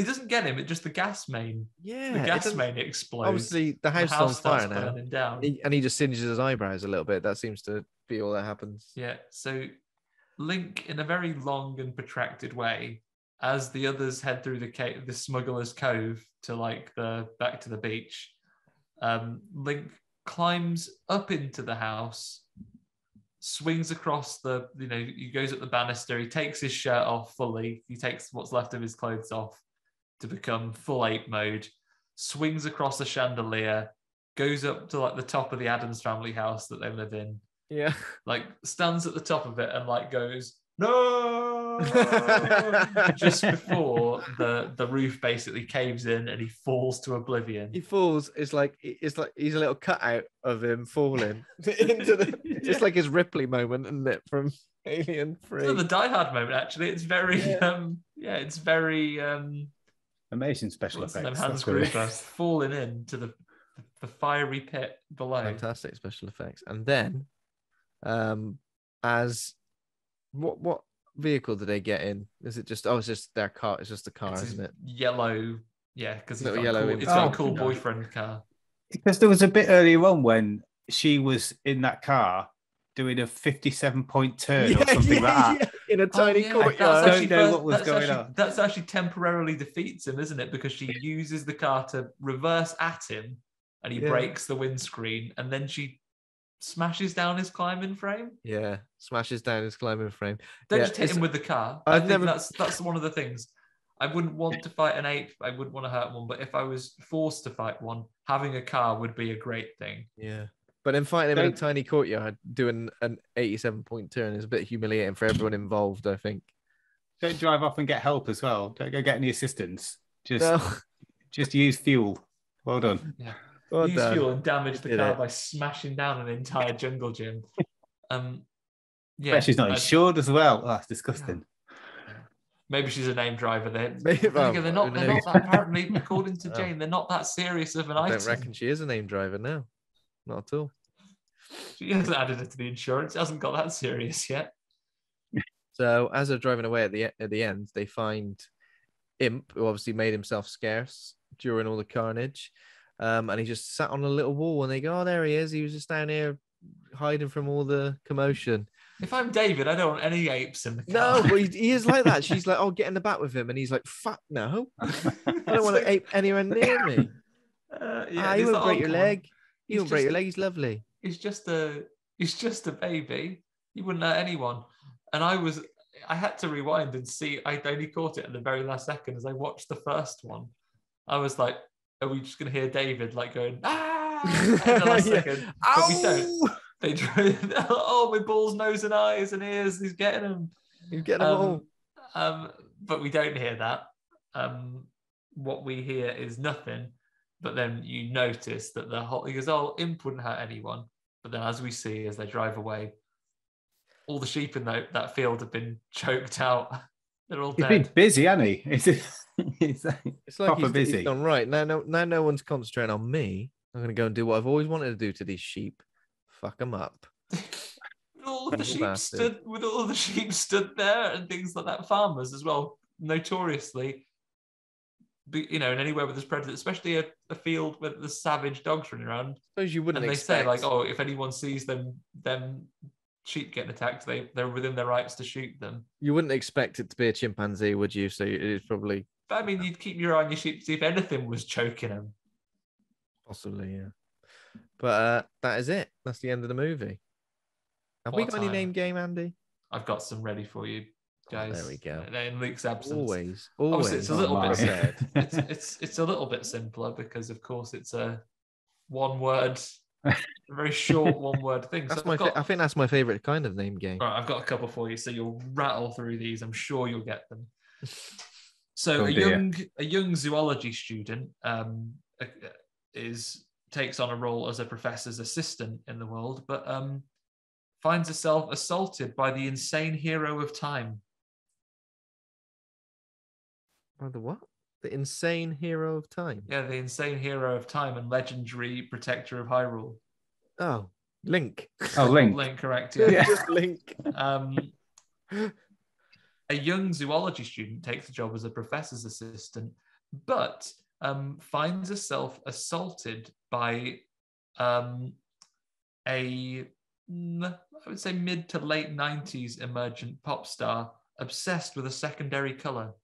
S2: but he doesn't get him it just the gas main
S1: Yeah.
S2: the gas main explodes
S1: Obviously, the
S2: the
S1: house,
S2: house
S1: is on fire now.
S2: burning down
S1: He- and he just singes his eyebrows a little bit. That seems to be all that happens.
S2: Yeah. So Link, in a very long and protracted way, as the others head through the cave, the smuggler's cove to like the back to the beach, um, Link climbs up into the house, swings across the, you know, he goes up the banister, he takes his shirt off fully, he takes what's left of his clothes off to become full ape mode, swings across the chandelier, goes up to like the top of the Addams family house that they live in,
S1: Yeah.
S2: like stands at the top of it and like goes no just before the the roof basically caves in and he falls to oblivion
S1: he falls. It's like it's like he's a little cutout of him falling into the. It's like his Ripley moment, isn't it, from Alien Three?
S2: It's the Die Hard moment actually it's very
S1: Yeah.
S2: um yeah it's very um
S3: Amazing special
S2: what's
S3: effects.
S2: Hans
S3: That's really-
S2: Gruber falling into the the fiery pit below
S1: Fantastic special effects. And then, um, as what what vehicle do they get in? Is it just? Oh, it's just their car. It's just a car,
S2: It's
S1: isn't it?
S2: Yellow, yeah, because he's
S1: Little
S2: got
S1: yellow
S2: cool,
S1: in-
S2: it's got
S3: Oh,
S2: a cool
S3: no.
S2: boyfriend car.
S3: Because there was a bit earlier on when she was in that car doing a 57 point turn or something like that.
S1: In a oh, tiny
S2: Oh, yeah,
S1: courtyard.
S3: I
S2: That's
S3: don't
S2: actually,
S3: know
S2: first-
S3: what was going
S2: actually,
S3: on.
S2: That's actually temporarily defeats him, isn't it? Because she uses the car to reverse at him, and he
S1: Yeah.
S2: breaks the windscreen, and then she smashes down his climbing frame.
S1: Yeah, smashes down his climbing frame.
S2: Don't
S1: Yeah,
S2: just hit
S1: it's-
S2: him with the car. i
S1: I've
S2: think
S1: never-
S2: that's that's one of the things. I wouldn't want to fight an ape. I wouldn't want to hurt one. But if I was forced to fight one, having a car would be a great thing.
S1: Yeah. But then fighting him in a tiny courtyard doing an 87 point turn is a bit humiliating for everyone involved, I think.
S3: Don't drive off and get help as well. Don't go get any assistance. Just
S1: No.
S3: just use fuel. Well done.
S1: Well
S2: Use
S1: done.
S2: fuel and damage the
S1: Did
S2: car
S1: it.
S2: by smashing down an entire jungle gym. Um, yeah,
S3: Yeah, she's not insured as well. Oh, that's disgusting.
S2: Maybe she's a name driver. They're,
S1: Maybe-
S2: then
S1: well,
S2: they're not. They're not that apparently, according to
S1: Oh.
S2: Jane, they're not that serious of an
S1: I
S2: item.
S1: don't reckon she is a name driver now. Not at all.
S2: She hasn't added it to the insurance. It hasn't got that serious yet.
S1: So as they're driving away at the at the end, they find Imp, who obviously made himself scarce during all the carnage, um, and he just sat on a little wall. And they go, "Oh, there he is. He was just down here hiding from all the commotion."
S2: If I'm David, I don't want any apes in the car.
S1: No, but he, he is like that. She's like, "Oh, get in the back with him," and he's like, "Fuck no, I don't want an ape anywhere near me."
S2: Uh,
S1: ah,
S2: and
S1: he won't break
S2: "Oh,
S1: your
S2: come on."
S1: leg.
S2: He's
S1: won't break
S2: just
S1: your
S2: a-
S1: leg. He's lovely.
S2: He's just a he's just a baby. He wouldn't hurt anyone. And I was I had to rewind and see. I only caught it at the very last second as I watched the first one. I was like, "Are we just gonna hear David like going ah?" At the last
S1: Yeah.
S2: second, but we don't. They oh, my balls, nose, and eyes and ears. He's getting them.
S1: You get them all.
S2: Um, um, but we don't hear that. Um, what we hear is nothing. But then you notice that the whole he goes, "Oh, imp wouldn't hurt anyone." But then, as we see as they drive away, all the sheep in that, that field have been choked out. They're all dead.
S3: He's been busy, hasn't he? He's, he's uh,
S1: It's like
S3: proper
S1: he's,
S3: busy.
S1: he's gone right now. No, now no one's concentrating on me. I'm gonna go and do what I've always wanted to do to these sheep. Fuck them up.
S2: With all of the sheep
S1: bastard.
S2: stood with all the sheep stood there and things like that. Farmers as well, notoriously, be, you know, in anywhere where there's predators, especially a, a field where there's savage dogs running around.
S1: I suppose you wouldn't
S2: and they
S1: expect.
S2: say like, oh, if anyone sees them, them sheep getting attacked, they they're within their rights to shoot them.
S1: you wouldn't expect it to be a chimpanzee, would you? So it is probably
S2: But I mean, you'd keep your eye on your sheep to see if anything was choking them.
S1: possibly, yeah. But uh, that is it. That's the end of the movie. Have we
S2: What
S1: got any name game, Andy?
S2: I've got some ready for you guys.
S1: Oh, there we go.
S2: In Luke's absence.
S1: Always,
S2: Obviously,
S1: always.
S2: it's a little
S3: Oh,
S2: bit
S1: sad.
S2: it's, it's it's a little bit simpler because of course it's a one word, a very short one word thing.
S1: That's
S2: so
S1: my.
S2: I've
S1: Fa- I think that's my favorite kind of name game.
S2: right, I've got a couple for you, so you'll rattle through these. I'm sure you'll get them. So
S3: Oh,
S2: a
S3: dear.
S2: young a young zoology student um, is takes on a role as a professor's assistant in the world, but um, finds herself assaulted by the insane hero of time.
S1: By the what? The insane hero of time.
S2: Yeah, the insane hero of time and legendary protector of Hyrule.
S1: Oh, Link.
S3: oh, Link.
S2: Link, correct? Yeah.
S3: Yeah.
S1: Just Link.
S2: Um, a young zoology student takes a job as a professor's assistant, but um, finds herself assaulted by um, a, mm, would say, mid to late 90s emergent pop star obsessed with a secondary color.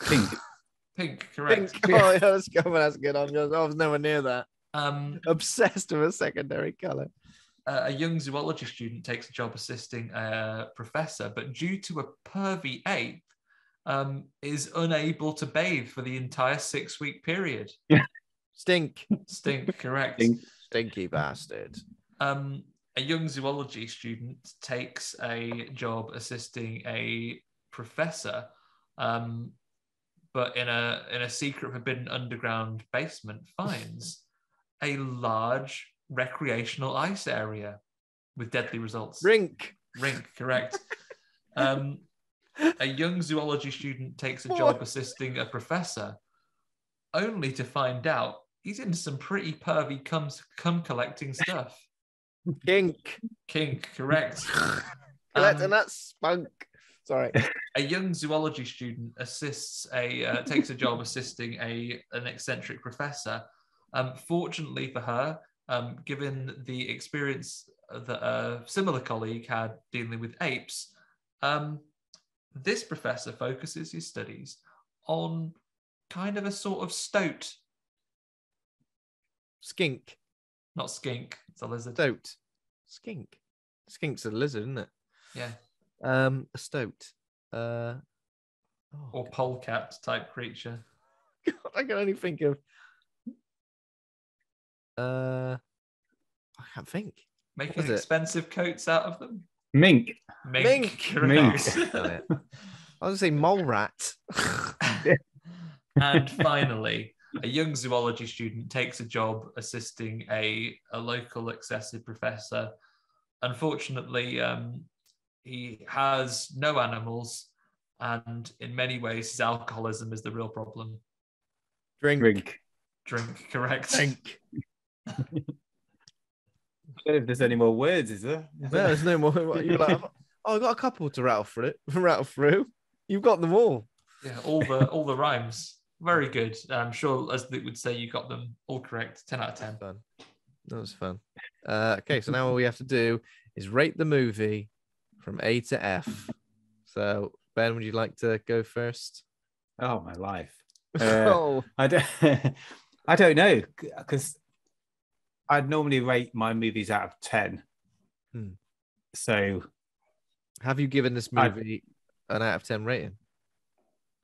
S3: Pink.
S2: Pink, correct.
S1: Pink. Oh, yeah, that's good. That's good. I was, I was nowhere near that.
S2: Um,
S1: Obsessed with a secondary color.
S2: uh, a young zoology student takes a job assisting a professor, but due to a pervy ape, um, is unable to bathe for the entire six week period.
S1: Stink.
S2: Stink, correct.
S3: Stink.
S1: Stinky bastard.
S2: Um, a young zoology student takes a job assisting a professor, um, but in a in a secret forbidden underground basement finds a large recreational ice area with deadly results.
S1: Rink.
S2: Rink, correct. um, a young zoology student takes a job assisting a professor, only to find out he's in some pretty pervy cum, cum collecting stuff.
S1: Kink.
S2: Kink, correct.
S1: Collecting
S2: Um,
S1: that spunk. Sorry.
S2: a young zoology student assists a uh, takes a job assisting a an eccentric professor. Um, fortunately for her, um, given the experience that a similar colleague had dealing with apes, um, this professor focuses his studies on kind of a sort of stoat,
S1: Skink.
S2: not skink. It's a lizard.
S1: Stoat. Skink. Skink's a lizard, isn't it?
S2: Yeah,
S1: Um, a stoat. Uh, oh,
S2: or polecat type creature.
S1: God, I can only think of. Uh, I can't think.
S2: Making
S1: was it?
S2: expensive coats out of them.
S3: Mink.
S2: Mink.
S1: Mink.
S2: correct.
S1: Damn it. I was gonna say mole rat.
S2: and finally, a young zoology student takes a job assisting a, a local excessive professor. Unfortunately, um, he has no animals, and in many ways, his alcoholism is the real problem.
S1: Drink.
S3: Drink.
S2: Drink, correct?
S1: Drink.
S3: I don't know if there's any more words, is there?
S1: No, there's no more. You're like, oh, I got a couple to rattle through. Rattle through. You've got them all.
S2: Yeah, all the all the rhymes. Very good. I'm sure, as they would say, you got them all correct. Ten out of ten.
S1: Fun. That was fun. Uh, okay, so now all we have to do is rate the movie from A to F. So Ben, would you like to go first?
S3: Oh, my life. Uh,
S1: oh,
S3: I don't, I don't know because I'd normally rate my movies out of 10.
S1: Hmm.
S3: So,
S1: have you given this movie an out of ten rating?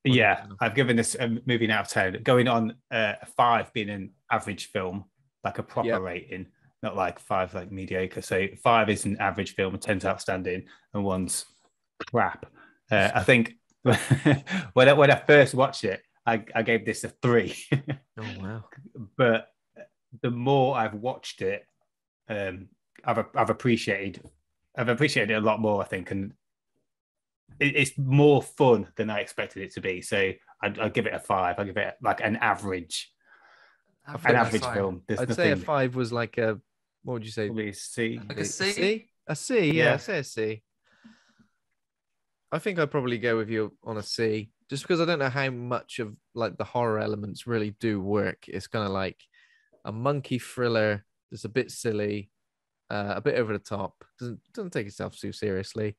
S3: yeah, I've given this a movie an out of 10, going on uh, a five being an average film, like a proper
S1: Yep.
S3: rating, not like five, like mediocre. So, five is an average film, 10's outstanding, and one's crap. Uh, I think when I, when I first watched it, I, I gave this a three.
S1: Oh wow.
S3: but the more I've watched it, um, I've I've appreciated I've appreciated it a lot more. I think, and it, it's more fun than I expected it to be. So I'd, I'd give it a five. I give it like an average, an
S2: Average
S3: average film. There's
S1: I'd
S3: nothing
S1: say a five was like a what would you say?
S3: probably C.
S2: Like a C?
S1: C? A C, yeah,
S3: Yeah.
S1: I'd say a C. I think I'd probably go with you on a C, just because I don't know how much of like the horror elements really do work. It's kind of like a monkey thriller that's a bit silly, uh, a bit over the top. Doesn't doesn't take itself too seriously.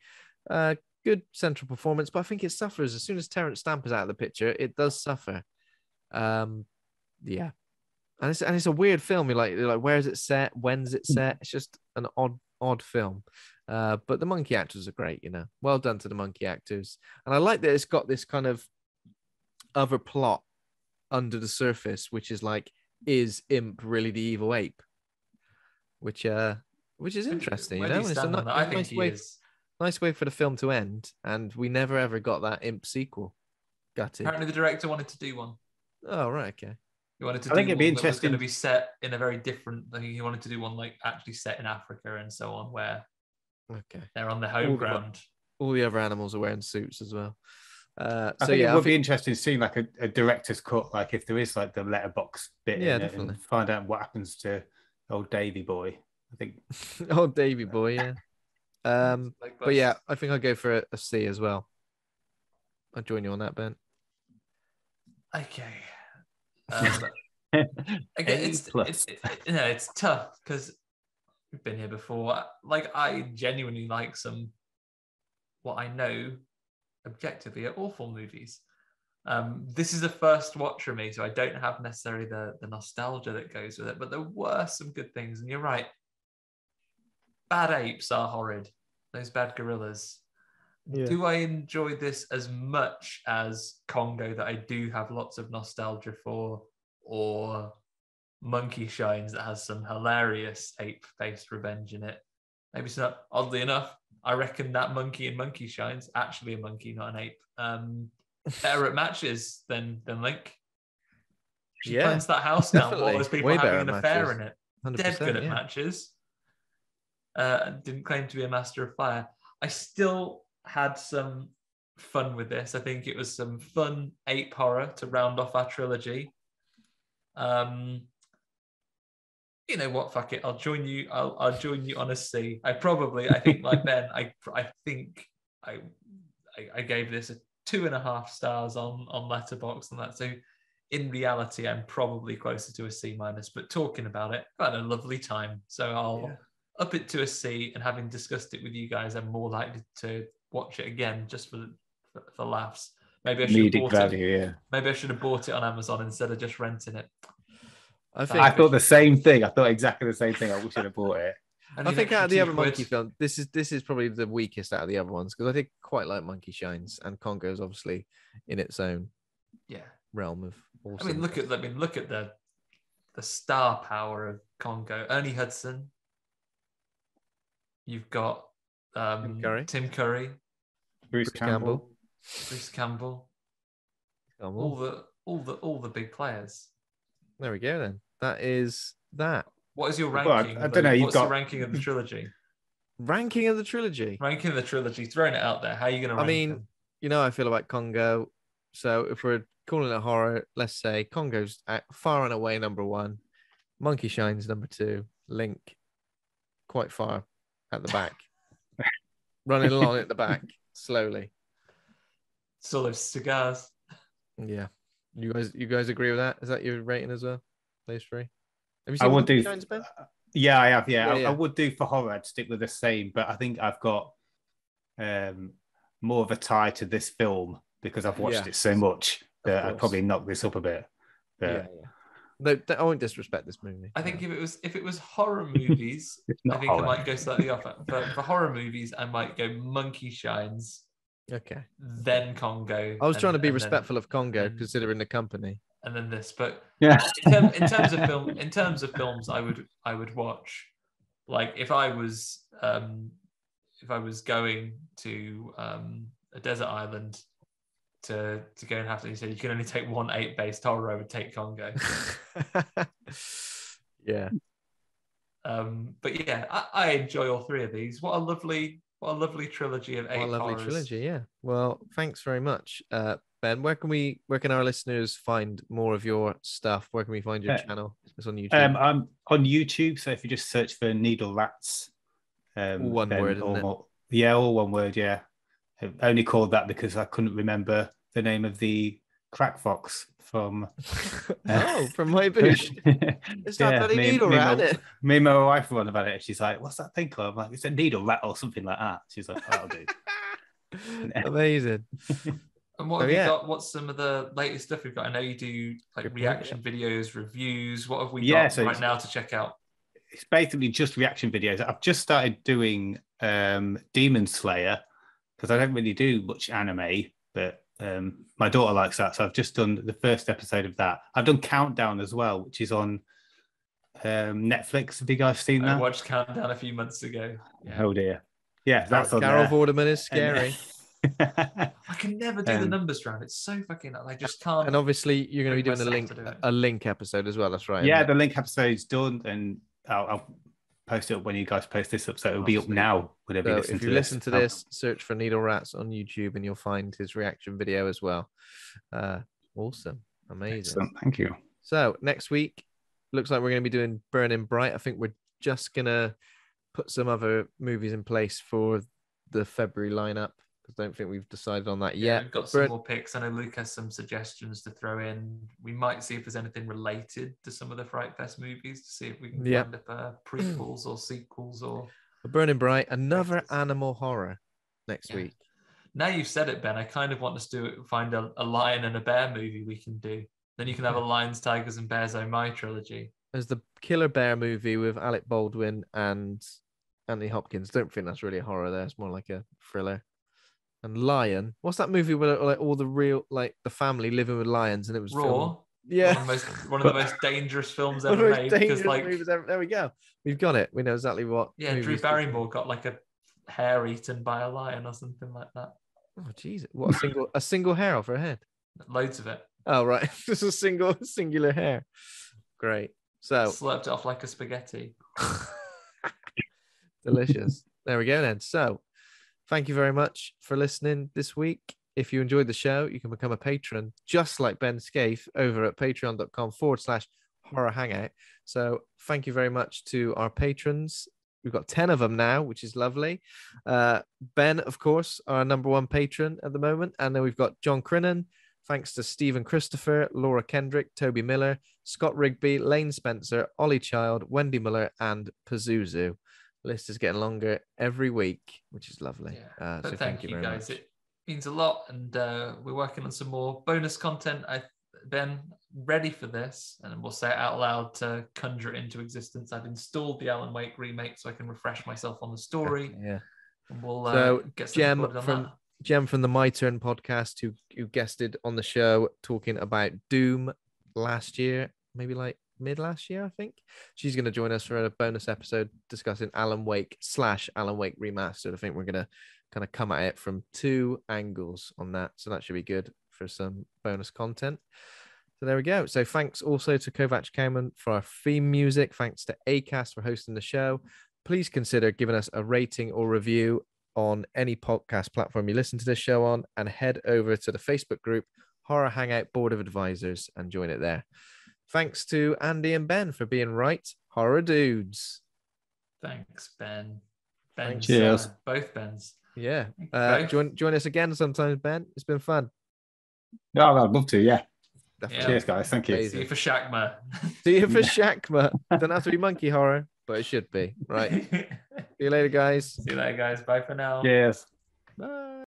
S1: Uh, good central performance, but I think it suffers as soon as Terence Stamp is out of the picture. It does suffer. Um, yeah, and it's and it's a weird film. You're like, you're like, where is it set? When's it set? It's just an odd odd film. Uh, but the monkey actors are great, you know. Well done to the monkey actors, and I like that it's got this kind of other plot under the surface, which is like, is Imp really the evil ape? Which uh, which is interesting,
S2: Where
S1: you
S2: do
S1: know.
S2: you
S1: And it's a
S2: stand
S1: ni-
S2: on that? I think
S1: nice
S2: he
S1: way,
S2: is.
S1: nice way for the film to end, and we never ever got that Imp sequel. Gutted.
S2: Apparently, the director wanted to do one.
S1: Oh right, okay.
S2: He wanted to
S3: I
S2: do
S3: think it'd be
S2: one that was going
S3: interesting-
S2: to be set in a very different. I think he wanted to do one like actually set in Africa and so on, where
S1: Okay.
S2: they're on the
S1: All
S2: home
S1: the-
S2: ground.
S1: All the other animals are wearing suits as well. Uh,
S3: I
S1: so
S3: think
S1: yeah,
S3: it
S1: I
S3: would be
S1: think-
S3: interesting seeing like a, a director's cut, like if there is like the letterbox bit,
S1: Yeah,
S3: in it
S1: definitely.
S3: and find out what happens to old Davy boy. I think
S1: old Davy boy, yeah. Um,
S2: Like,
S1: but yeah, I think I'll go for a, a C as well. I'll join you on that, Ben.
S2: Okay. Um, again, it's, it's it, you know it's tough because we've been here before. Like I genuinely like some what I know objectively are awful movies. Um, this is a first watch for me, so I don't have necessarily the the nostalgia that goes with it. But there were some good things, and you're right. Bad apes are horrid. Those bad gorillas. Do I enjoy this as much as Congo that I do have lots of nostalgia for, or Monkey Shines that has some hilarious ape-based revenge in it? Maybe it's not. Oddly enough, I reckon that monkey in Monkey Shines actually a monkey, not an ape. Um, better at matches than than Link. She
S1: Yeah,
S2: that house down while
S1: definitely.
S2: there's people
S1: Way
S2: having an affair in it dead good at
S1: yeah.
S2: matches. Uh, didn't claim to be a master of fire. I still had some fun with this. I think it was some fun ape horror to round off our trilogy. Um, you know what, fuck it, I'll join you. I'll I'll join you on a C. I probably, I think, like Ben, I I think I I, I gave this a two and a half stars on on Letterboxd and that. So in reality, I'm probably closer to a C minus. But talking about it, I've had a lovely time. So I'll
S1: Yeah.
S2: up it to a C. And having discussed it with you guys, I'm more likely to watch it again just for for, for laughs. Maybe I should have
S3: Comedic
S2: bought it.
S3: yeah.
S2: Maybe I should have bought it on Amazon instead of just renting it.
S1: I think
S3: I thought the same thing. I thought exactly the same thing. I wish I'd have bought it.
S1: I think
S2: extra
S1: out of the other
S2: quid.
S1: monkey film, this is this is probably the weakest out of the other ones because I think quite like Monkey Shines and Congo is obviously in its own
S2: Yeah.
S1: realm of.
S2: I mean, look at I mean, look at the the star power of Congo. Ernie Hudson. You've got um,
S1: Tim Curry.
S2: Tim Curry,
S3: Bruce,
S1: Bruce
S3: Campbell.
S1: Campbell.
S2: Bruce Campbell,
S1: Come
S2: all the all the all the big players.
S1: There we go then. That is that
S2: What is your
S3: Well, I-
S2: ranking?
S3: I don't know, you've
S2: What's the
S3: got-
S2: ranking of the trilogy?
S1: ranking of the trilogy.
S2: ranking of the trilogy. Throwing it out there. How are you going to
S1: I mean,
S2: them?
S1: you know how I feel about Congo. So if we're calling it horror, let's say Congo's at far and away number one, Monkey Shines number two, Link quite far at the back, running along at the back slowly.
S2: Still those cigars.
S1: Yeah, you guys, you guys agree with that? Is that your rating as well? Those three. Have you
S3: I would do.
S1: Shines, Ben?
S3: Yeah, I have. Yeah,
S1: Yeah,
S3: I,
S1: yeah.
S3: I would do for horror. I'd stick with the same, but I think I've got um, more of a tie to this film because I've watched
S1: Yeah.
S3: it so much that I'd probably knock this up a bit. But
S1: Yeah, yeah. No, th- I won't disrespect this movie.
S2: I think if it was if it was horror movies, I think
S3: horror.
S2: I might go slightly off. For, for horror movies, I might go Monkey Shines,
S1: Okay.
S2: then Congo.
S1: I was
S2: and-
S1: trying to be
S2: and then-
S1: respectful of Congo,
S2: and-
S1: considering the company.
S2: and then this. But
S3: Yeah.
S2: in, term, in terms of film, in terms of films, I would I would watch. Like if I was um, if I was going to um, a desert island to to go and have to, you said you can only take one eight base. horror. I would take Congo.
S1: yeah.
S2: Um, but yeah, I, I enjoy all three of these. What a lovely what a lovely trilogy of eight
S1: What a lovely
S2: horrors.
S1: trilogy. Yeah. Well, thanks very much, uh, Ben. Where can we, where can our listeners find more of your stuff? Where can we find your
S3: Uh,
S1: channel? It's on YouTube.
S3: Um, I'm on YouTube, so if you just search for Needle Rats, um,
S1: one
S3: then
S1: word, isn't
S3: all- Yeah, all one word. Yeah, I only called that because I couldn't remember the name of the crack fox from.
S1: oh, from my bush. It's that bloody
S3: me,
S1: needle
S3: me,
S1: rat,
S3: my, me and my wife were on about it. and She's like, "What's that thing called?" I'm like, "It's a needle rat or something like that." She's like, "That'll do."
S1: Amazing.
S2: And what
S1: So,
S2: have
S1: yeah.
S2: you got? What's some of the latest stuff we've got? I know you do like reaction videos, reviews. What have we
S3: Yeah,
S2: got
S3: so
S2: right now to check out?
S3: it's basically just reaction videos. I've just started doing um, Demon Slayer because I don't really do much anime, but um, my daughter likes that. So I've just done the first episode of that. I've done Countdown as well, which is on um, Netflix. Have you guys seen that?
S2: I watched Countdown a few months ago. Yeah.
S3: Oh dear. Yeah, that's on
S1: Carol. Vorderman is scary.
S3: And-
S2: I can never do the
S3: Um,
S2: numbers round. It's so fucking. I just can't.
S1: and obviously, you're going to be doing a link,
S2: do
S1: a link episode as well. That's right.
S3: yeah, the
S1: it?
S3: link episode's done, and I'll, I'll post it up when you guys post this up. So it'll be up now. Whenever
S1: So
S3: you listen
S1: if
S3: to
S1: you
S3: this.
S1: listen to
S3: I'll-
S1: this, search for Needle Rats on YouTube, and you'll find his reaction video as well. Uh, awesome, amazing.
S3: Excellent. Thank you.
S1: So next week looks like we're going to be doing Burning Bright. I think we're just gonna put some other movies in place for the February lineup because I don't think we've decided on that
S2: Yeah,
S1: yet.
S2: we've got some
S1: Burn-
S2: more picks. I know Luke has some suggestions to throw in. We might see if there's anything related to some of the Fright Fest movies to see if we can
S1: Yeah.
S2: find up uh, prequels or sequels or.
S1: Burning Bright, another animal horror next
S2: Yeah.
S1: week.
S2: Now you've said it, Ben. I kind of want us to find a, a lion and a bear movie we can do. Then you can have a lions, tigers, and bears. Oh my trilogy.
S1: There's the Killer Bear movie with Alec Baldwin and Anthony Hopkins. Don't think that's really a horror. There, it's more like a thriller. And Lion, what's that movie where like all the real like the family living with lions and it was filmed-
S2: Roar.
S1: Yeah,
S2: One of, the most, one of the most dangerous films ever made.
S1: Dangerous
S2: like,
S1: ever- There we go. We've got it. We know exactly what.
S2: yeah, Drew Barrymore got like a hair eaten by a lion or something like that.
S1: Oh, jeez. What a single a single hair off her head.
S2: Loads of it.
S1: Oh, right. Just a single singular hair. Great. So
S2: Slurped it off like a spaghetti.
S1: delicious. there we go then. So thank you very much for listening this week. If you enjoyed the show, you can become a patron just like Ben Scaife over at patreon.com forward slash horror hangout. So thank you very much to our patrons. We've got 10 of them now, which is lovely. Uh, ben, of course, our number one patron at the moment. And then we've got John Crinnan. Thanks to Stephen Christopher, Laura Kendrick, Toby Miller, Scott Rigby, Lane Spencer, Ollie Child, Wendy Miller, and Pazuzu. List is getting longer every week, which is lovely.
S2: Yeah.
S1: Uh, so
S2: thank, you
S1: very
S2: guys.
S1: much.
S2: It means a lot, and uh, we're working on some more bonus content. I've been ready for this, and we'll say it out loud to conjure it into existence. I've installed the Alan Wake remake so I can refresh myself on the story,
S1: Yeah.
S2: and we'll uh,
S1: So,
S2: get some
S1: Jem from
S2: that.
S1: Jem from the My Turn podcast, who who guested on the show talking about Doom last year, maybe like mid last year, I think. She's going to join us for a bonus episode discussing Alan Wake slash Alan Wake remastered. I think we're going to kind of come at it from two angles on that, so that should be good for some bonus content. So there we go. So thanks also to Kovac Cowman for our theme music. Thanks to Acast for hosting the show. Please consider giving us a rating or review on any podcast platform you listen to this show on, and head over to the Facebook group Horror Hangout Board of Advisors and join it there. Thanks to Andy and Ben for being right. Horror dudes.
S2: Thanks, Ben. Ben,
S1: Thanks.
S3: Cheers.
S2: both Bens.
S1: Yeah. Uh,
S2: both.
S1: join join us again sometimes, Ben. It's been fun.
S3: Yeah, I'd love to. Yeah.
S1: Definitely.
S3: Cheers, guys. Thank you.
S2: See you for Shakma.
S1: See you for Shakma. Don't have to be monkey horror, but it should be. Right. See you later, guys.
S2: See you later, guys. Bye for now.
S3: Cheers.
S1: Bye.